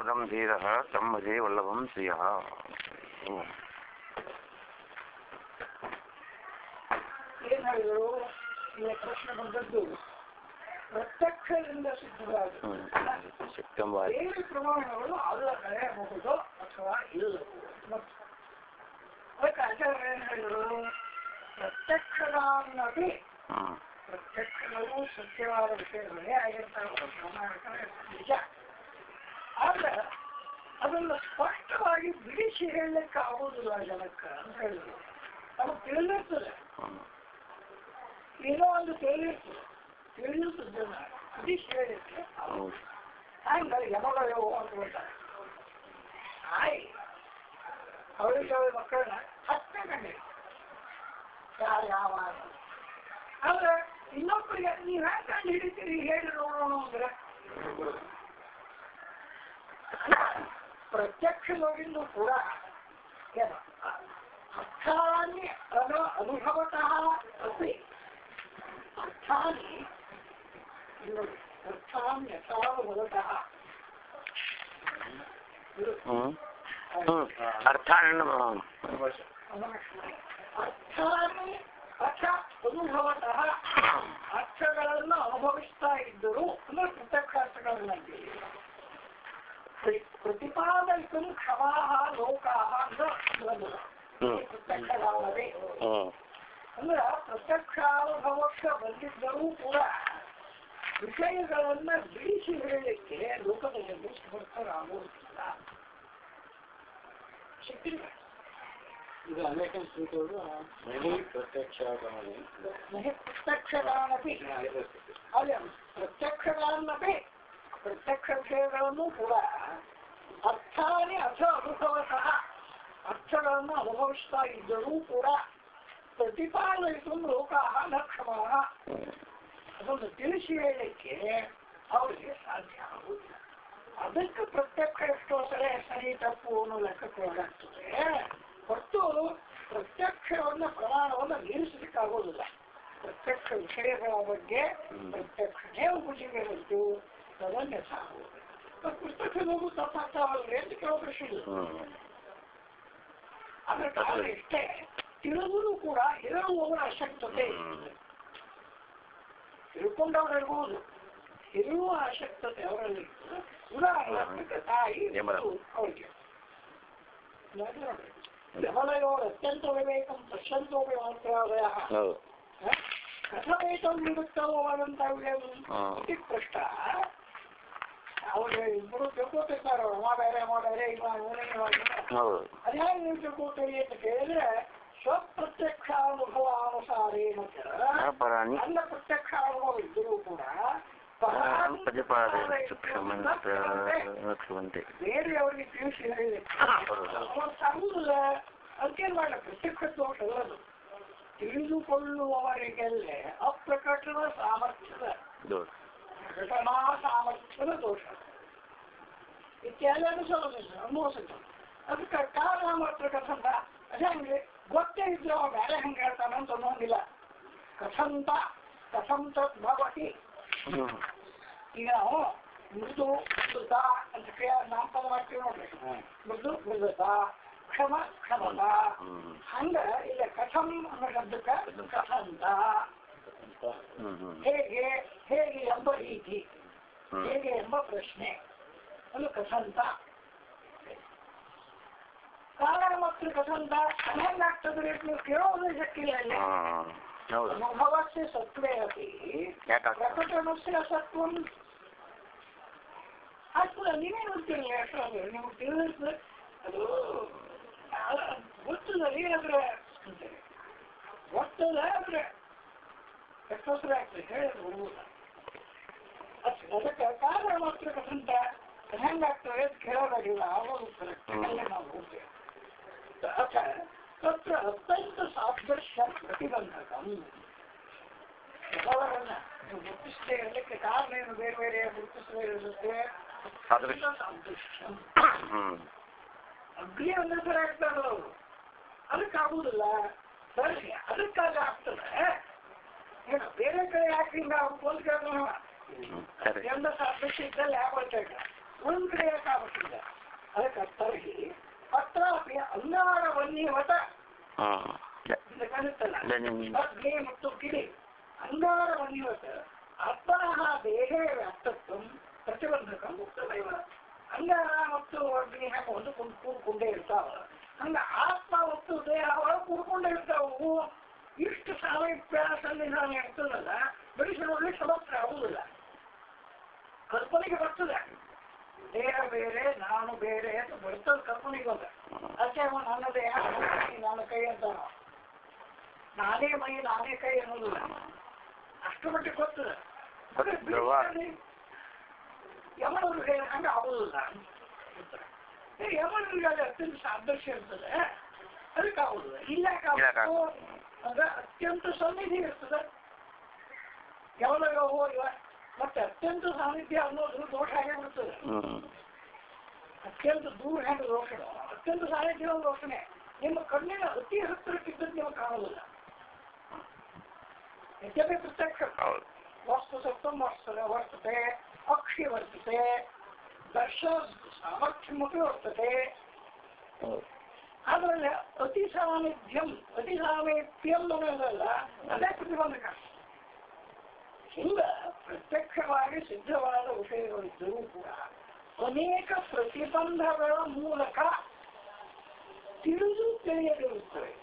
ಪದಂ ಧೀರ ತಮ್ಮ ಭಜೆ ವಲ್ಲಭಂ ಶ್ರಿಯ ಹ್ಮ್. ಏನ್ ಹೇಳಿದ್ರು ಈ ಪ್ರಶ್ನೆ ಬಂದದ್ದು ಪ್ರತ್ಯಕ್ಷದಿಂದ ಸಿದ್ಧವಾದ ಹ್ಮ್. ಶಕ್ತಂಬಾರಿ ಬೇರೆ ಪ್ರಮಾಣಗಳು ಅಲ್ಲಗಳೆಯಬಹುದು ಅಥವಾ ಇಲ್ಲವು ಮತ್ತು ಅದಕ್ಕೆ ಆಚಾರ್ಯ ಏನ್ ಹೇಳಿದ್ರು ಪ್ರತ್ಯಕ್ಷದಾನ್ನಪಿ ಹ್ಮ್ ಪ್ರತ್ಯಕ್ಷಗಳು ಸತ್ಯವಾದ ವಿಷಯಗಳೇ ಆಗಿರ್ತಾವೆ ಪ್ರಮಾಣಗಳೇ ನಿಜ ಆದ್ರೆ ಅದನ್ನು ಸ್ಪಷ್ಟವಾಗಿ ಬಿಡಿಸಿ ಹೇಳಲಿಕ್ಕೆ ಆಗುವುದಿಲ್ಲ ಜನಕ್ಕೆ ಅಂತ ಹೇಳಿದ್ರು. ನಮಗೆ ತಿಳಿದಿರ್ತದೆ. ಏನೋ ಒಂದು ತಿಳಿದಿರ್ತದೆ. ತಿಳಿದಿರ್ತದನ್ನ ಬಿಡಿಸಿ ಹೇಳಲಿಕ್ಕೆ ಹಂಗ ಯಮಗಳು ಅಂತ ಹೇಳ್ತಾರೆ ಆಯ್ ಅವಳಿಗೆ ಅವಳ ಮಕ್ಕಳನ್ನ ಹತ್ತನೇ ಕಂಡಿ ಯಾರು ಯಾವ ಆದ್ರೆ ಇನ್ನೊಬ್ಬರಿಗೆ ನೀವು ಯಾಕೆ ಕಂಡು ಹಿಡಿತೀರಿ? ಹೇಳಿ ನೋಡೋಣ ಅಂದ್ರೆ. ಪ್ರತ್ಯಕ್ಷವಾಗಿಂದು ಕೂಡ ಏನು ಅರ್ಥಾನಿ ಅನು ಅನುಭವತಃ ಅಸ್ತಿ. ಅರ್ಥಾನಿ ನೋಡಿ, ಅರ್ಥಾನ್ ಯಥಾನುಭವತಃ ಅರ್ಥಾನ ಅರ್ಥಾನಿ ಅರ್ಥ ಅನುಭವತಃ. ಅರ್ಥಗಳನ್ನು ಅನುಭವಿಸ್ತಾ ಇದ್ದರು ಅಂದ್ರೆ ಪ್ರತ್ಯಕ್ಷಾರ್ಥಗಳನ್ನಾಗಿ ಪ್ರತಿಪಾದಯಿತು ಕ್ಷಮಾಹ ಲೋಕಾಹ ಅಂತ ಬಂದದ್ದು. ಹ್ಮ್ ಪ್ರತ್ಯಕ್ಷಗಳಲ್ಲದೆ ಹ್ಮ್ ಅಂದ್ರೆ ಪ್ರತ್ಯಕ್ಷಾನುಭವಕ್ಕೆ ಬಂದಿದ್ದರೂ ಕೂಡ ವಿಷಯಗಳನ್ನ ಬಿಡಿಸಿ ಹೇಳಲಿಕ್ಕೆ ಲೋಕದಲ್ಲಿ ಸಮರ್ಥರಾಗುವುದಿಲ್ಲ ಸಿಕ್ಕಿಲ್ಲ ಇದು ಅಮೇರಿಕನ್ ಸ್ಟ್ರೀಟ್ ಅವರು ಮಹಿ ಪ್ರತ್ಯಕ್ಷಾಗಮನೆ ನಹಿ ಪ್ರತ್ಯಕ್ಷಗಾನಪಿ ಅಲ್ಲ ಪ್ರತ್ಯಕ್ಷಗಾನಪಿ ಪ್ರತ್ಯಕ್ಷ ವಿಷಯಗಳನ್ನು ಕೂಡ ಅರ್ಥಾನೇ ಅಥ ಅನುಭವತಃ ಅರ್ಥಗಳನ್ನು ಅನುಭವಿಸ್ತಾ ಇದ್ದರೂ ಕೂಡ ಪ್ರತಿಪಾದಯಿತು ಲೋಕಾಹ ನ ಕ್ಷಮಾಹ ಅದನ್ನು ತಿಳಿಸಿ ಹೇಳಲಿಕ್ಕೆ ಅವರಿಗೆ ಸಾಧ್ಯ ಆಗುವುದಿಲ್ಲ ಅದಕ್ಕೆ ಪ್ರತ್ಯಕ್ಷ ಎಷ್ಟೋ ಸರಿ ಸರಿ ತಪ್ಪು ಅನ್ನೋ ಲೆಕ್ಕಕ್ಕೆ ಒಳಗಾಗ್ತದೆ ಹೊರತು ಪ್ರತ್ಯಕ್ಷವನ್ನ ಪ್ರಮಾಣವನ್ನು ಮೀರಿಸಲಿಕ್ಕಾಗೋದಿಲ್ಲ ಪ್ರತ್ಯಕ್ಷ ವಿಷಯಗಳ ಬಗ್ಗೆ ಪ್ರತ್ಯಕ್ಷನೇ ಉಪಜಿಗೆ ಬಂತು ಅದನ್ನೇ ಸಾಗುವುದು ಪುಸ್ತಕದಲ್ಲೂ ತಪ್ಪಾಗ್ತಾವಲ್ರಿ ಅಂತ ಕೆಲವು ಪ್ರಶ್ನೆ ಇದೆ. ಹ್ಮ್ ಅದರ ಕಾರಣ ಇಷ್ಟೇ ತಿಳಿದರೂ ಕೂಡ ಇರುವವರ ಅಶಕ್ತತೆ ಹ್ಮ್ ತಿಳ್ಕೊಂಡವ್ರು ಇರ್ಬೋದು ಇರುವ ಅಶಕ್ತತೆ ಅವರಲ್ಲಿ ಉದಾಹರಣೆ ತಾಯಿ ಮತ್ತು ಅವರಿಗೆ ಯಮಲಯೋರ್ ಅತ್ಯಂತ ವಿವೇಕಂ ಪಶ್ಯಂತೋಪಿ ಮಾತ್ರಾದಯ ಹೌದು ಕಥಮೇತಂ ನಿವೃತ್ತವಾದಂತವ್ಯಂ ಹ್ಮ್. ಪರಾಣಿ. ನನ್ನ ಪ್ರತ್ಯಕ್ಷ ಅನುಭವ ಇದ್ದರೂ ಕೂಡ ಬೇರೆಯವರಿಗೆ ತಿಳಿಸಿ ಅದಕ್ಕೇನ್ ಮಾಡಲ್ಲ ಪ್ರತ್ಯಕ್ಷ ದೋಷ ಅಲ್ಲದು ತಿಳಿದುಕೊಳ್ಳುವವರಿಗೆಲ್ಲೇ ಅಪ್ರಕಟದ ಸಾಮರ್ಥ್ಯದ ದೋಷ ಘಟನಾ ಸಾಮರ್ಥ್ಯದ ದೋಷ ಇತ್ಯಾದಿ ಅನುಸರಿಸಿಲ್ಲ ಅನುಭವಿಸಿಲ್ಲ ಅದಕ್ಕೆ ಕಾರಣ ಮಾತ್ರ ಕಥಂತ ಅದೇ ಗೊತ್ತೇ ಇದ್ರೆ ಅವ ಬೇರೆ ಹಂಗೆ ಹೇಳ್ತಾನೆ ಅಂತ ಅನ್ನೋಂಗಿಲ್ಲ ಕಥಂತ ಕಥಂತ ಭವತಿ ಹ್ಮ್ ಈಗ ನಾವು ಮೃದು ಮೃದ ಅಂತ ಕ್ರಿಯಾ ನಾಮಪದ ಮಾಡ್ತೀವಿ ನೋಡ್ರಿ ಮೃದು ಮೃದತ ಕ್ಷಮ ಕ್ಷಮತ ಹ್ಮ್ ಹಂಗ ಇಲ್ಲ ಕಥಂ ಅನ್ನೋ ಶಬ್ದಕ್ಕೆ ಕಥಂತ ಹ್ಮ್ ಹ್ಮ್ ಹೇಗೆ ಹೇಗೆ ಎಂಬ ರೀತಿ ಹ್ಮ್ ಹೇಗೆ ಎಂಬ ಪ್ರಶ್ನೆ ಅದು ಕಥಂತ ಕಾರಣ ಮತ್ತು ಕಥಂತ ಹೆಂಗಾಗ್ತದೆ ನೀವು ಕೇಳೋದೇ ಶಕ್ತಿಲ್ಲ ಇಲ್ಲಿ ಹ್ಮ್ ಹೌದು ಅನುಭವಸ್ಯ ಸತ್ವೇ ಅಪಿ ಯಾಕಾಗ್ತದೆ ಪ್ರಕಟಣಸ್ಯ ಸತ್ವಂ ಆಗ್ತದೆ ನೀವೇ ನೋಡ್ತೀರಿ ಯಾಕಂದ್ರೆ ನಿಮ್ಗೆ ತಿಳಿದ್ರೆ ಅದು ಆ, ಗೊತ್ತದಲ್ಲಿ ಆದ್ರೆ ಅಂತಾರೆ. ಗೊತ್ತದ ಆದ್ರೆ ಎಷ್ಟೊತ್ತರ ಆಗ್ತದೆ ಹೇಳೋದು ಬರುವುದಿಲ್ಲ ಅದ್- ಅದಕ್ಕೆ ಕಾರಣ ಮಾತ್ರ ಕಥಂತ ಹೆಂಗಾಗ್ತದೆ ಕೇಳೋದಾಗಿಲ್ಲ ಆವಾಗ ಕರೆಕ್ಟ್ ಅಲ್ಲೇ ನಾವು ಹೋಗ್ತೇವೆ ಅಥ ತತ್ರ ಅತ್ಯಂತ ಸಾದೃಶ್ಯ ಪ್ರತಿಬಂಧಕಂ ನೀವು ಗುರುತಿಸದೇ ಇರಲಿಕ್ಕೆ ಕಾರಣ ಏನು ಬೇರೆ ಬೇರೆ ಗುರುತಿಸದೇ ಇರುತ್ತೆ ಸಾದೃಶ್ಯ. ಅಗ್ನಿ ಥರ ಇರ್ತಾರಲ್ಲ ಅವರು ಅದಕ್ಕಾಗುವುದಿಲ್ಲ ಸರಿ ಅದಕ್ಕಾಗ ಆಗ್ತದೆ ಬೇರೆ ಕಡೆ ಯಾಕ್ರಿ ನಾವು ಪೋಲ್ಸ್ಗಳನ್ನ ಎಲ್ಲ ಅಧ್ಯಕ್ಷ ಇದ್ದಲ್ಲಿ ಆಗೋಯ್ತಾ ಇಲ್ಲ ಒಂದ್ ಕಡೆ ಯಾಕೆ ಆಗೋದಿಲ್ಲ ಅದಕ್ಕೆ ತರಗಿ ಪತ್ರಾಪಿ ಅಂಗಾರ ವನ್ನಿ ವಟ ಕಾಣುತ್ತಲ್ಲ ಮತ್ತು ಗಿಳಿ ಅಂಗಾರ ವನ್ನಿ ವಟ ಅಪ್ಪನ ದೇಹ ವ್ಯಾಪ್ತತ್ವ ಪ್ರತಿಬಂಧಕ ಮುಕ್ತ ದೈವ ಅಂಗಾರ ಮತ್ತು ಅಗ್ನಿ ಹಾಕ ಒಂದು ಕೂಡ್ಕೊಂಡೇ ಇರ್ತಾವ. ಹಂಗ ಆತ್ಮ ಮತ್ತು ದೇಹ ಒಳಗೆ ಕೂಡ್ಕೊಂಡೇ ಇರ್ತಾವ ಇಷ್ಟು ಸಾಮೀಪ್ಯ ಸನ್ನಿಧಾನ ಇರ್ತದಲ್ಲ ಬರೀ ನೋಡ್ಲಿಕ್ಕೆ ಸಮಸ್ಯೆ ಆಗುದಿಲ್ಲ ಕಲ್ಪನೆಗೆ ಬರ್ತದೆ ದೇಹ ಬೇರೆ ನಾನು ಬೇರೆ ಅಂತ ಬರ್ತದೆ ಕಲ್ಪನೆಗೆ ಬಂದ ಅದಕ್ಕೆ ಅವ ನನ್ನ ದೇಹ ನನ್ನ ಕೈ, ನನ್ನ ಕೈ ಅಂತ ನಾನೇ ಮೈ ನಾನೇ ಕೈ ಅನ್ನೋದಿಲ್ಲ ಅಷ್ಟು ಮಟ್ಟಿಗೆ ಗೊತ್ತದ ಅದೇ ಧ್ರುವ. ಯಮನವ್ರಿಗೆ ಹಂಗ ಆಗುದಿಲ್ಲ ಏ, ಯಮನವ್ರಿಗೆ ಅದು ಅತ್ಯಂತ ಸಾದೃಶ್ಯ ಇರ್ತದೆ ಅದಕ್ಕೆ ಆಗುದಿಲ್ಲ ಇಲ್ಲ ಇಲ್ಲಕ್ಕೆ ಅಂದ್ರೆ ಅತ್ಯಂತ ಸನ್ನಿಧಿ ಇರ್ತದೆ ಯಾವಾಗ ಹೋಗಿವ ಮತ್ತೆ ಅತ್ಯಂತ ಸಾನ್ನಿಧ್ಯ ಅನ್ನೋದು ದೋಷ ಆಗೇ ಬಿಡ್ತದೆ ಹ್ಮ್ ಅತ್ಯಂತ ದೂರ ಹೆಂಗೆ ದೋಷಣ ಅತ್ಯಂತ ಸಾನ್ನಿಧ್ಯ ದೋಷಣೆ ನಿಮ್ಮ ಕಣ್ಣಿನ ಅತಿ ಹತ್ತಿರಕ್ಕಿದ್ದದ್ದು ನೀವು ಕಾಣುವುದಿಲ್ಲ ಯದ್ಯಪಿ ಪ್ರತ್ಯಕ್ಷ ಹೌದು ವಸ್ತು ಸತ್ವಂ ವರ್ತದೆ ವರ್ತತೆ ಅಕ್ಷಿ ವರ್ತತೆ ದರ್ಶ ಸಾಮರ್ಥ್ಯಮಪಿ ವರ್ತತೆ ಹೌದು ಅದರಲ್ಲಿ ಅತಿ ಸಾಮಿಧ್ಯಂ ಅತಿ ಸಾಮೀಪ್ಯಂ ಅನ್ನೋದಲ್ಲ ಅದೇ ಪ್ರತಿಬಂಧಕ. ಹಿಂಗ ಪ್ರತ್ಯಕ್ಷವಾಗಿ ಸಿದ್ಧವಾದ ವಿಷಯಗಳಿದ್ದರೂ ಕೂಡ ಅನೇಕ ಪ್ರತಿಬಂಧಗಳ ಮೂಲಕ ತಿಳಿದು ತಿಳಿಯದಿರುತ್ತವೆ.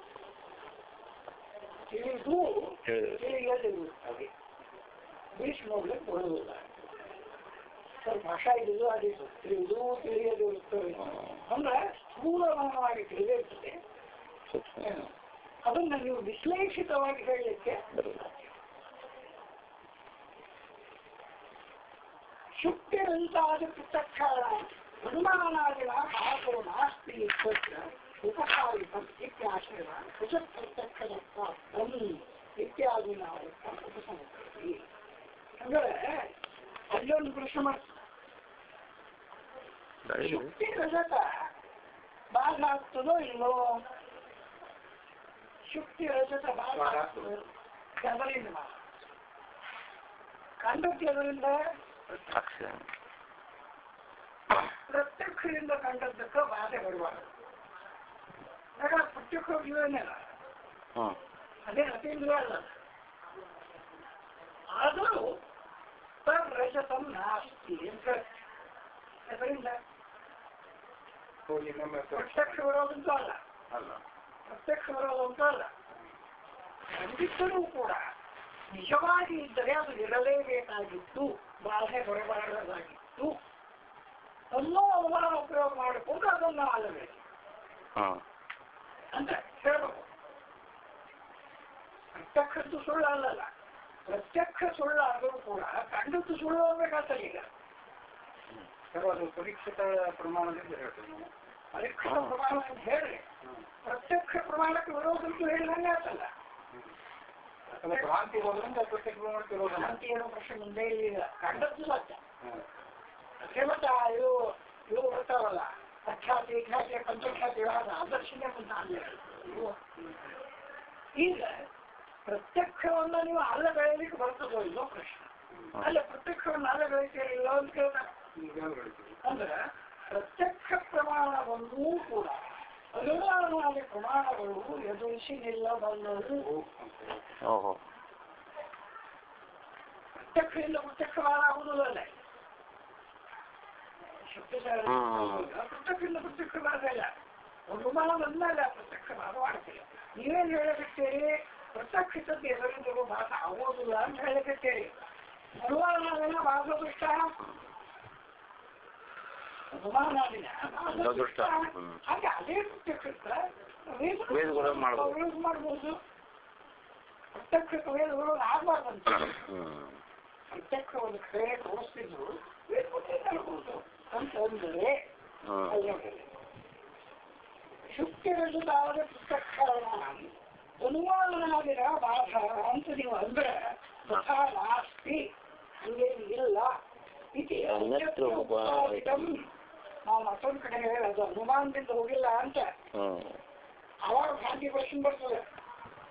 ತಿಳಿದು. ತಿಳಿಯದಿರುತ್ತವೆ. ಬೀಚ್ ನೋಡ್ಲಿಕ್ಕೆ ಬರುವುದಿಲ್ಲ. ಸ್ವಲ್ಪ ಭಾಷಾ ಇದ್ದು ಅದೇ ತಿಳಿದು ತಿಳಿಯದಿರುತ್ತವೆ. ಅಂದ್ರೆ ಸ್ಥೂಲಮಾನವಾಗಿ ತಿಳಿದಿರ್ತದೆ ಸೂಕ್ಷ್ಮ ಅದನ್ನ ನೀವು ವಿಶ್ಲೇಷಿತವಾಗಿ ಹೇಳಲಿಕ್ಕೆ ಬರೋಲ್ಲ ಶುಕ್ತಿರಂತಾದ ಪೃಥಕ್ಷಾಣ ಅನುಮಾನಾದಿನ ಭಾಗೋ ನಾಸ್ತಿ ಇತ್ಯತ್ರ ಉಪಕಾರಿಕಂ ಇತ್ಯಾಶ್ರಯ ಕುಶತ್ ಪ್ರತ್ಯಕ್ಷದರ್ಥಂ ಇತ್ಯಾದಿನ ಉಪಸಂಹರಿಸಿ ಅಂದ್ರೆ ಅಲ್ಲೊಂದು ಪ್ರಶ್ನೆ ಮಾಡ್ತಾರೆ ಶುಕ್ತಿ ರಜತ ಬಾಧ ಆಗ್ತದೋ ಇಲ್ಲೋ ಶುಕ್ತಿ ರಜತ ಬಾಧ ಆಗ್ತದೋ ಅದರಿಂದ ಬಾಧ ಕಂಡದ್ದು ಅದರಿಂದ ಅಕ್ಷರ ಪ್ರತ್ಯಕ್ಷದಿಂದ ಕಂಡದ್ದಕ್ಕೆ ಬಾಧೆ ಬರಬಾರದು ಯಾಕಂದ್ರೆ ಪ್ರತ್ಯಕ್ಷ ಜೀವನಿಲ್ಲ ಹ್ಮ್ ಅದೇ ಅತೀಂದ್ರ ಅಲ್ಲ ಆದರೂ ತದ್ರಜತಂ ನಾಸ್ತಿ ಅಂತ ಅದರಿಂದ ಪ್ರತ್ಯಕ್ಷ ಬರೋದಂತೂ ಅಲ್ಲ ಅಲ್ಲ ಪ್ರತ್ಯಕ್ಷ ಬರೋದಂತೂ ಅಲ್ಲ ಖಂಡಿತರೂ ಕೂಡ ನಿಜವಾಗಿ ಇದ್ದರೆ ಅದು ಇರಲೇಬೇಕಾಗಿತ್ತು ಬಾಧೆ ಬರಬಾರದಾಗಿತ್ತು ಅನ್ನೋ ಅನುಮಾನ ಉಪಯೋಗ ಮಾಡಿಕೊಂಡು ಅದನ್ನು ಆಲಬೇಕು ಹ್ಮ್ ಅಂತ ಹೇಳ್ಬೇಕು ಪ್ರತ್ಯಕ್ಷದ್ದು ಸುಳ್ಳು ಅಲ್ಲಲ್ಲ ಪ್ರತ್ಯಕ್ಷ ಸುಳ್ಳು ಆದರೂ ಕೂಡ ಕಂಡದ್ದು ಸುಳ್ಳು ಆಗ್ಬೇಕಾಗ್ತದೆ ಈಗ ಅದು ಪರೀಕ್ಷಿತ ಪ್ರಮಾಣದಿಂದ ಹೇಳ್ತೇನೆ ನಾನು. ಪರೀಕ್ಷಿತ ಪ್ರಮಾಣ ಅಂತ ಹೇಳ್ರಿ. ಪ್ರತ್ಯಕ್ಷ ಪ್ರಮಾಣಕ್ಕೆ ವಿರೋಧಂತೂ ಹೇಳಿದಂಗೆ ಆತಲ್ಲ. ಯಾಕಂದ್ರೆ ಭ್ರಾಂತಿ ಹೋದ್ರಿಂದ ಪ್ರತ್ಯಕ್ಷ ಪ್ರಮಾಣಕ್ಕೆ ವಿರೋಧ. ಶಾಂತಿ ಏನೋ ಪ್ರಶ್ನೆ ಮುಂದೆ ಇಲ್ಲ. ಕಂಡದ್ದು ಸತ್ಯ. ಅದೇ ಮತ್ತೆ ಇವು ಇವು ಬರ್ತಾವಲ್ಲ. ಅಖ್ಯಾತಿ ಖ್ಯಾತಿ ಪಂಚಖ್ಯಾತಿ ಆದರ್ಶನೇ. ಈಗ ಪ್ರತ್ಯಕ್ಷವನ್ನ ನೀವು ಅಲ್ಲ ಬೆಳೆಯಲಿಕ್ಕೆ ಬರ್ತದೋ ಇಲ್ಲೋ ಪ್ರಶ್ನೆ. ಅಲ್ಲ ಪ್ರತ್ಯಕ್ಷವನ್ನು ಅಲ್ಲ ಬೆಳಿತೀರಿ ಇಲ್ಲೋ ಅಂತ ಕೇಳ್ತಾರೆ? ಅಂದ್ರೆ ಪ್ರತ್ಯಕ್ಷ ಪ್ರಮಾಣವನ್ನೂ ಕೂಡ ಅನುಮಾನವಾದ ಪ್ರಮಾಣಗಳು ಎದುರಿಸಿ ನಿಲ್ಲಬಲ್ಲವು ಓ ಅಂತ ಹೇಳಿ. ಓಹೋ ಪ್ರತ್ಯಕ್ಷದಿಂದ ಪ್ರತ್ಯಕ್ಷವಾದ ಆಗುವುದಲ್ಲ ಶಕ್ತಿಶಾಲಿ ಹ್ಮ್. ಪ್ರತ್ಯಕ್ಷದಿಂದ ಪ್ರತ್ಯಕ್ಷವಾಗಲ್ಲ ಅನುಮಾನ ಬಂದಾಗ ಪ್ರತ್ಯಕ್ಷವಾದ ಮಾಡ್ತೀರಿ ನೀವೇನ್ ಹೇಳಕತ್ತೀರಿ ಪ್ರತ್ಯಕ್ಷಿತದ್ದು ಎದುರಿದ್ರು ಭಾಷ ಆಗೋದಿಲ್ಲ ಅಂತ ಹೇಳಕತ್ತೀರಿ ಅನುಮಾನದಿಂದ ಭಾಷದುಷ್ಟ ಪ್ರತ್ಯಕ್ಷ ವೇದಗಳು ಮಾಡ್ಬೋದು. ಪ್ರತ್ಯಕ್ಷ ವೇದಗಳು ಆಗ್ಬಾರ್ದಂತ ಪ್ರತ್ಯಕ್ಷ ಒಂದು ಕಡೆ ತೋರಿಸ್ತಿದ್ರು ಹೇಳ್ಬೋದು ಅಂತ ಅಂದ್ರೆ ಹ್ಮ್. ಶುಕ್ತಿರಜುದಾದ ಪ್ರತ್ಯಕ್ಷ ಅನುಮಾನನಾದಿರ ಬಾಧ ಅಂತ ನೀವು ಅಂದ್ರೆ ತಥಾ ನಾಸ್ತಿ ಹಂಗೇನು ಇಲ್ಲ ಇತಿ ಕಡೆ ಹೇಳೋದು ಅನುಮಾನದಿಂದ ಹೋಗಿಲ್ಲ ಅಂತ ಹ್ಮ್ ಅವಾಗ ಭ್ರಾಂತಿ ಪ್ರಶ್ನೆ ಬರ್ತದೆ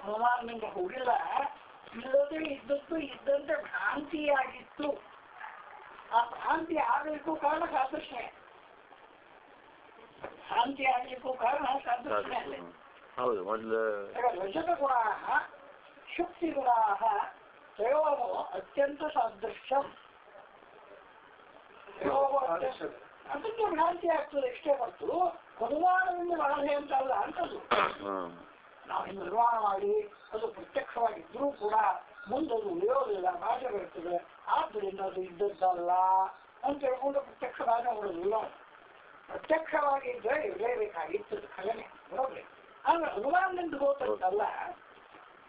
ಅನುಮಾನದಿಂದ ಹೋಗಿಲ್ಲ ಇಲ್ಲದೆ ಇದ್ದದ್ದು ಇದ್ದಂತೆ ಭ್ರಾಂತಿಯಾಗಿತ್ತು ಆ ಭ್ರಾಂತಿ ಆಗಲಿಕ್ಕೂ ಕಾರಣ ಸಾದೃಶ್ಯ ಭ್ರಾಂತಿ ಆಗ್ಲಿಕ್ಕೂ ಕಾರಣ ಸಾದೃಶ್ಯ ಅಲ್ಲೇ ಹೌದು ಮೊದಲು ರಜತಗುಣಾः ಶುಕ್ತಿಗುಣಾः ತ್ರಯೋಮೋ ಅತ್ಯಂತ ಸಾದೃಶ್ಯಂ ತ್ರಯೋಮೋ ಅತ್ಯಂತ ಅದಕ್ಕೆ ಭ್ರಾಂತಿ ಆಗ್ತದೆ ಇಷ್ಟೇ ಹೊರತು ಅನುಮಾನದಿಂದ ಮಾಡದೆ ಅಂತಲ್ಲ ಅಂತದ್ದು. ಹ್ಮ್ ನಾವು ಹಿಂಗೆ ನಿರ್ಮಾಣ ಮಾಡಿ ಅದು ಪ್ರತ್ಯಕ್ಷವಾಗಿದ್ರೂ ಕೂಡ ಮುಂದದು ಉಳಿಯೋದಿಲ್ಲ ಭಾಷೆ ಬರ್ತದೆ ಆದ್ದರಿಂದ ಅದು ಇದ್ದದ್ದಲ್ಲ ಅಂತ ಹೇಳ್ಕೊಂಡು ಪ್ರತ್ಯಕ್ಷ ಭಾಷೆ ಮಾಡೋದಿಲ್ಲ ಪ್ರತ್ಯಕ್ಷವಾಗಿದ್ದರೆ ಇರಲೇಬೇಕಾಗಿತ್ತು ಖಗನೆ ನೋಡ್ರಿ. ಆದ್ರೆ ಅನುಮಾನದಿಂದ ಹೋತಂತಲ್ಲ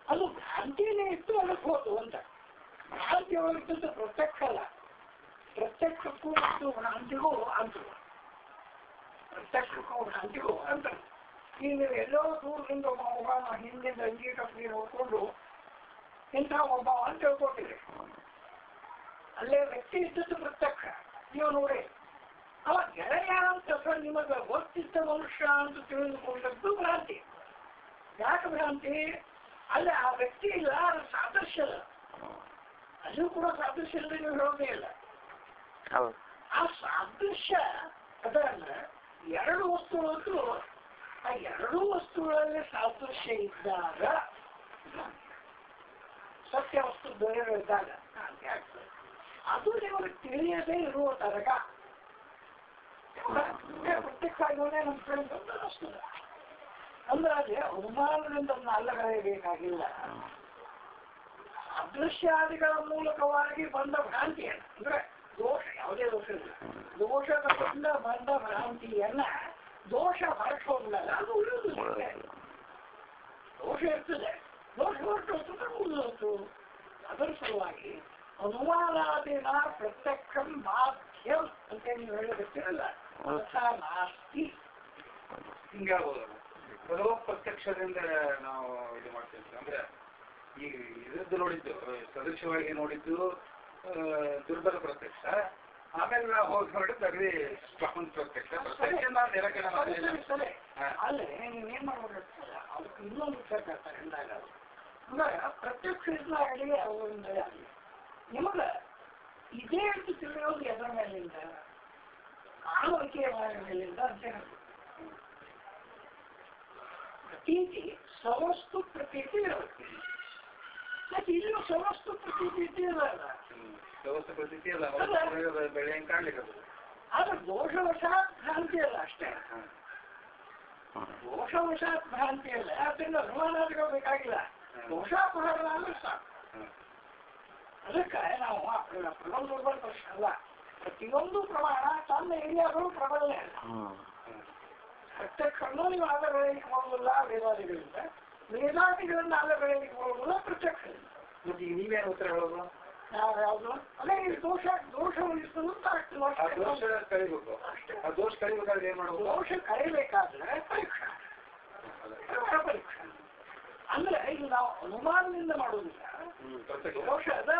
ಅದು ಭ್ರಾಂತಿನೇ ಇತ್ತು ಅದಕ್ಕೆ ಹೋತು ಅಂತ. ಭ್ರಾಂತಿ ಒಳಗಿದ್ದು ಪ್ರತ್ಯಕ್ಷ ಅಲ್ಲ. ಪ್ರತ್ಯಕ್ಷಕ್ಕೂ ಮತ್ತು ಭ್ರಾಂತಿಗೂ ಅಂತ ಪ್ರತ್ಯಕ್ಷಕ್ಕೂ ಭ್ರಾಂತಿಗೂ ಅಂತ ಈಗ ನೀವು ಎಲ್ಲೋ ದೂರದಿಂದ ಒಬ್ಬ ಒಬ್ಬ ಹಿಂದಿಂದ ಅಂಗಿ ನೋಡ್ಕೊಂಡು ಇಂಥ ಒಬ್ಬ ಅಂತ ತಿಳ್ಕೊಟ್ಟಿದೆ ಅಲ್ಲೇ ವ್ಯಕ್ತಿ ಇದ್ದದ್ದು ಪ್ರತ್ಯಕ್ಷ. ನೀವು ನೋಡಿ. ಅವ ಗೆಳೆಯ ಅಂತ ಸರ್ ನಿಮಗೆ ಗೊತ್ತಿದ್ದ ಮನುಷ್ಯ ಅಂತ ತಿಳಿದುಕೊಂಡದ್ದು ಭ್ರಾಂತಿ. ಯಾಕೆ ಭ್ರಾಂತಿ? ಅಲ್ಲೇ ಆ ವ್ಯಕ್ತಿ ಇಲ್ಲ ಸಾದೃಶ್ಯ ಅಲ್ಲ ಅಲ್ಲೂ ಕೂಡ ಸಾದೃಶ್ಯ ಇಲ್ಲ ನೀವು ಹೇಳೋದೇ ಇಲ್ಲ. ಹೌದು. ಆ ಸಾದೃಶ್ಯ ಅದನ್ನ ಎರಡು ವಸ್ತುಗಳು ಆ ಎರಡೂ ವಸ್ತುಗಳಲ್ಲಿ ಸಾದೃಶ್ಯ ಇದ್ದಾಗ ಸತ್ಯ ವಸ್ತು ಆಗ್ತದೆ. ಅದು ನಿಮಗೆ ತಿಳಿಯದೇ ಇರುವ ತರಕ ಪ್ರತ್ಯಕ್ಷ ಆಗೋದೇ ನಮ್ಮ ಕಡೆ ಅಂತ ಅನಿಸ್ತದೆ ಅಂದ್ರೆ ಅದೇ ಅನುಮಾನದಿಂದ ಅದನ್ನ ಅಲ್ಲಗಳೆಯಬೇಕಾಗಿಲ್ಲ ಅದೃಶ್ಯಾದಿಗಳ ಮೂಲಕವಾಗಿ ಬಂದ ಭ್ರಾಂತಿಯನ್ನು ಅಂದ್ರೆ ದೋಷ ಯಾವುದೇ ದೋಷ ಇಲ್ಲ. ದೋಷದ ಬಂದ ಭ್ರಾಂತಿಯನ್ನ ದೋಷ ಹೊರಟೋದಿಲ್ಲ ಅದು ಉಳಿಯುವುದಿಲ್ಲ ದೋಷ ಇರ್ತದೆ. ದೋಷ ಹೊರಟೋದ್ರೆ ಉಳಿದೋತು ಅದರ ಸಲುವಾಗಿ ಅನುಮಾನಾದಿನ ಪ್ರತ್ಯಕ್ಷ ಬಾಧ್ಯಂ ಅಂತ ನೀವು ಹೇಳಬೇಕಿರಲ್ಲ ತಥಾ ನಾಸ್ತಿ. ಹಿಂಗೆ ಆಗ್ಬೋದಲ್ಲ ಬರೋ ಪ್ರತ್ಯಕ್ಷದಿಂದ ನಾವು ಇದು ಮಾಡ್ತೀವಿ ಅಂದ್ರೆ ಈ ಇದ್ರದ್ದು ನೋಡಿದ್ದು, ಸದೃಶವಾಗಿ ನೋಡಿದ್ದು ದುರ್ಬಲ ಪ್ರತ್ಯಕ್ಷ. ಆಮೇಲೆ ನಾವು ಹೋಗಿ ನೋಡಿದ್ರೆ ಅಲ್ಲಿ ಸ್ಟ್ರಾಂಗ್ ಪ್ರತ್ಯಕ್ಷ ಪ್ರತ್ಯಕ್ಷ ನಾನು. ಹಾ. ಅಲ್ಲೇ ನೀವೇನ್ ಮಾಡ್ಬೇಕಾಗ್ತದೆ ಅದಕ್ಕೆ ಇನ್ನೊಂದು ವಿಚಾರ ಕೇಳ್ತಾರೆ ಎಂದಾಗ. ಅಂದ್ರೆ ಪ್ರತ್ಯಕ್ಷ ಅವರಿಂದ ಆಗಲಿ ನಿಮಗ ಇದೇ ಅಂತ ತಿಳಿಯೋದು ಎದರ ಮೇಲಿಂದ ಆಳ್ವಿಕೆಯ ಮೇಲಿಂದ ಅಂತ ಹೇಳಿ ಪ್ರತೀತಿ ಸಮಸ್ತು ಪ್ರತೀತಿ ಇರಬೇಕು ಮತ್ತೆ ಇಲ್ಲೂ ಸವಸ್ತು ಪ್ರತೀತಿ ಇದ್ದಿರಲ್ಲ ಹ್ಮ್. ವ್ಯವಸ್ಥೆ ಪರಿಸ್ಥಿತಿ ಅಲ್ಲ ಹೊರಗಡೆ ಬೆಳೆ ಹೆಂಗ್ ಕಾಣ್ಲಿಕ್ಕೆ ಅದು ಆದ್ರೆ ದೋಷವಶಾತ್ ಭ್ರಾಂತಿ ಅಲ್ಲ ಅಷ್ಟೇ ಹಾ. ದೋಷವಶಾತ್ ಭ್ರಾಂತಿ ಅಲ್ಲ ಅದರಿಂದ ಅನುಮಾನಾದಿಗಳು ಬೇಕಾಗಿಲ್ಲ ದೋಷಾಪಹರಣ ಅಂದ್ರೆ ಸಾಕು ಹಾ. ಅದಕ್ಕೆ ನಾವು ಆ ಪ್ರ- ಪ್ರಬಲ ದುರ್ಬಲ ಪ್ರಶ್ನೆ ಅಲ್ಲ ಪ್ರತಿಯೊಂದು ಪ್ರಮಾಣ ತನ್ನ ಏರಿಯಾಗಳು ಪ್ರಬಲನೇ ಅಲ್ಲ ಹ್ಮ್ ಪ್ರತ್ಯಕ್ಷವನ್ನು ನೀವು ಆಲಗಳಿಗೆ ಹೋಗುವುದಿಲ್ಲ ವೇದಾದಿಗಳಿಂದ ವೇದಾದಿಗಳಿಂದ ಆಲಗಳಿಗೆ ಹೋಗುವುದಿಲ್ಲ ಪ್ರತ್ಯಕ್ಷದಿಂದ ಮತ್ತೆ ಈಗ ನೀವೇನು ಉತ್ತರ ಹೇಳೋದು ನಾವು ಯಾವುದು ಅದೇ ದೋಷ ದೋಷ ಉಳಿಸುವುದು ಅಂತ ಆಗ್ತದೆ ಆ ಅಷ್ಟೇ. ದೋಷ ಕರಿಬೇಕು ಆ ದೋಷ ಕಳಿಬೇಕಾದ್ರೆ ಏನ್ ಮಾಡ್ಬೇಕು ದೋಷ ಕಳಿಬೇಕಾದ್ರೆ ಪರೀಕ್ಷಾ ಪರೀಕ್ಷಾ ಅಂದ್ರೆ ಇದು ನಾವು ಅನುಮಾನದಿಂದ. ಪ್ರತ್ಯಕ್ಷ ದೋಷ ಅದ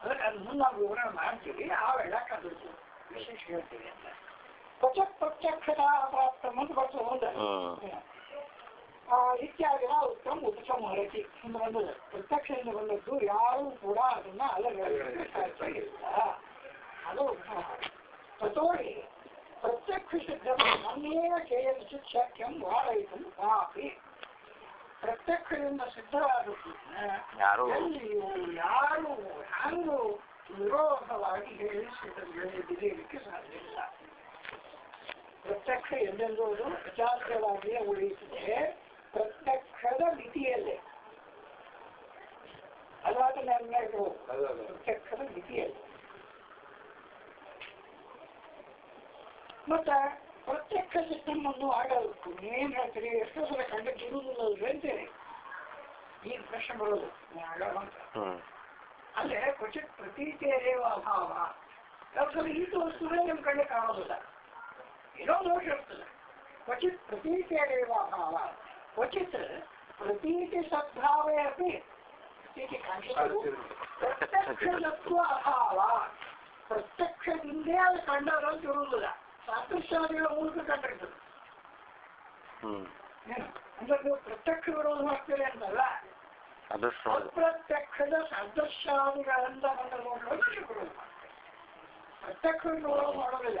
ಅದಕ್ಕೆ ಅದು ಮುಂದೆ ನಾವು ವಿವರಣೆ ಮಾಡ್ತೀವಿ ಆ ವೇಳಕ್ಕೆ ಅದು ವಿಶೇಷ ಹೇಳ್ತೀವಿ ಅಂತ ಇತ್ಯಾದಿನ ಉತ್ತಮ ಉಪಚಮ ಹರತಿ ಅಂತ ಬಂದದ್ದು ಪ್ರತ್ಯಕ್ಷದಿಂದ ಬಂದದ್ದು ಯಾರೂ ಕೂಡ ಅದನ್ನ ಅಲಗಲಿಕ್ಕೆ ಸಾಧ್ಯ ಇಲ್ಲ ಅದು ತತೋಡಿ ಪ್ರತ್ಯಕ್ಷ ಸಿದ್ಧಂ ನನ್ನೇನ ಕೇಯಲಿಚಿತ್ ಶಕ್ಯಂ ವಾರಯಿತು ಕಾಪಿ ಪ್ರತ್ಯಕ್ಷದಿಂದ ಸಿದ್ಧವಾದದ್ದು ಯಾರು ಎಲ್ಲಿಯೂ ಯಾರು ಹ್ಯಾಂಗೂ ವಿರೋಧವಾಗಿ ಹೇಳಿಸಲಿಕ್ಕೆ ಸಾಧ್ಯ ಇಲ್ಲ ಪ್ರತ್ಯಕ್ಷ ಎಂದೆಂಬುದು ಅಚಾರ್ಯವಾಗಿಯೇ ಉಳಿಯುತ್ತದೆ ಪ್ರತ್ಯಕ್ಷದ ಮಿತಿಯಲ್ಲೇ. ಅಲ್ವಾದ ಅದು. ಪ್ರತ್ಯಕ್ಷದ ಮಿತಿಯಲ್ಲಿ. ಮತ್ತ ಪ್ರತ್ಯಕ್ಷ ಸಿಸ್ಟಮನ್ನು ಆಡೋದಕ್ಕೂ ನೀನ್ ಹೇಳ್ತೀರಿ ಎಷ್ಟೋ ಸಲ ಕಂಡಕ್ಕೆ ಇರುವುದಿಲ್ಲ ಹೇಳ್ತೇನೆ ನೀನ್ ಈಗ ಪ್ರಶ್ನೆ ಬರೋದು ಅಲ್ಲೇ ಕ್ವಚಿತ್ ಪ್ರತೀತಿಯ ಅಭಾವ. ಯಾಕಂದ್ರೆ ಈ ವಸ್ತುವೇ ನಿಮ್ಮ ಕಾಣೋದಿಲ್ಲ. ಏನೋ ಇರ್ತದೆ ಕ್ವಚಿತ್ ಪ್ರತೀತಿಯರೇವ ಅಭಾವ ಕ್ವಚಿತ್ ಪ್ರತೀತಿ ಸದ್ಭಾವೇ ಅಪಿ ಪ್ರತ್ಯಕ್ಷದತ್ವ ಅಭಾವ ಪ್ರತ್ಯಕ್ಷದಿಂದೇ ಅದು ಕಂಡದಂತ ಇರುವುದಿಲ್ಲ ಸಾದೃಶ್ಯಾದಿಗಳ ಮೂಲಕ ಕಂಡಿರ್ತದೆ ಅಂದ್ರೆ ನೀವು ಪ್ರತ್ಯಕ್ಷ ವಿರೋಧ ಮಾಡ್ತೀರಿ ಅಂತಲ್ಲ ಅಪ್ರತ್ಯಕ್ಷದ ಸದೃಶ್ಯಾದಿಗಳಿಂದ ಬಂದ ನೋಟವನ್ನು ವಿರೋಧ ಪ್ರತ್ಯಕ್ಷವನ್ನು ಒಳಗೆ ಮಾಡೋದಿಲ್ಲ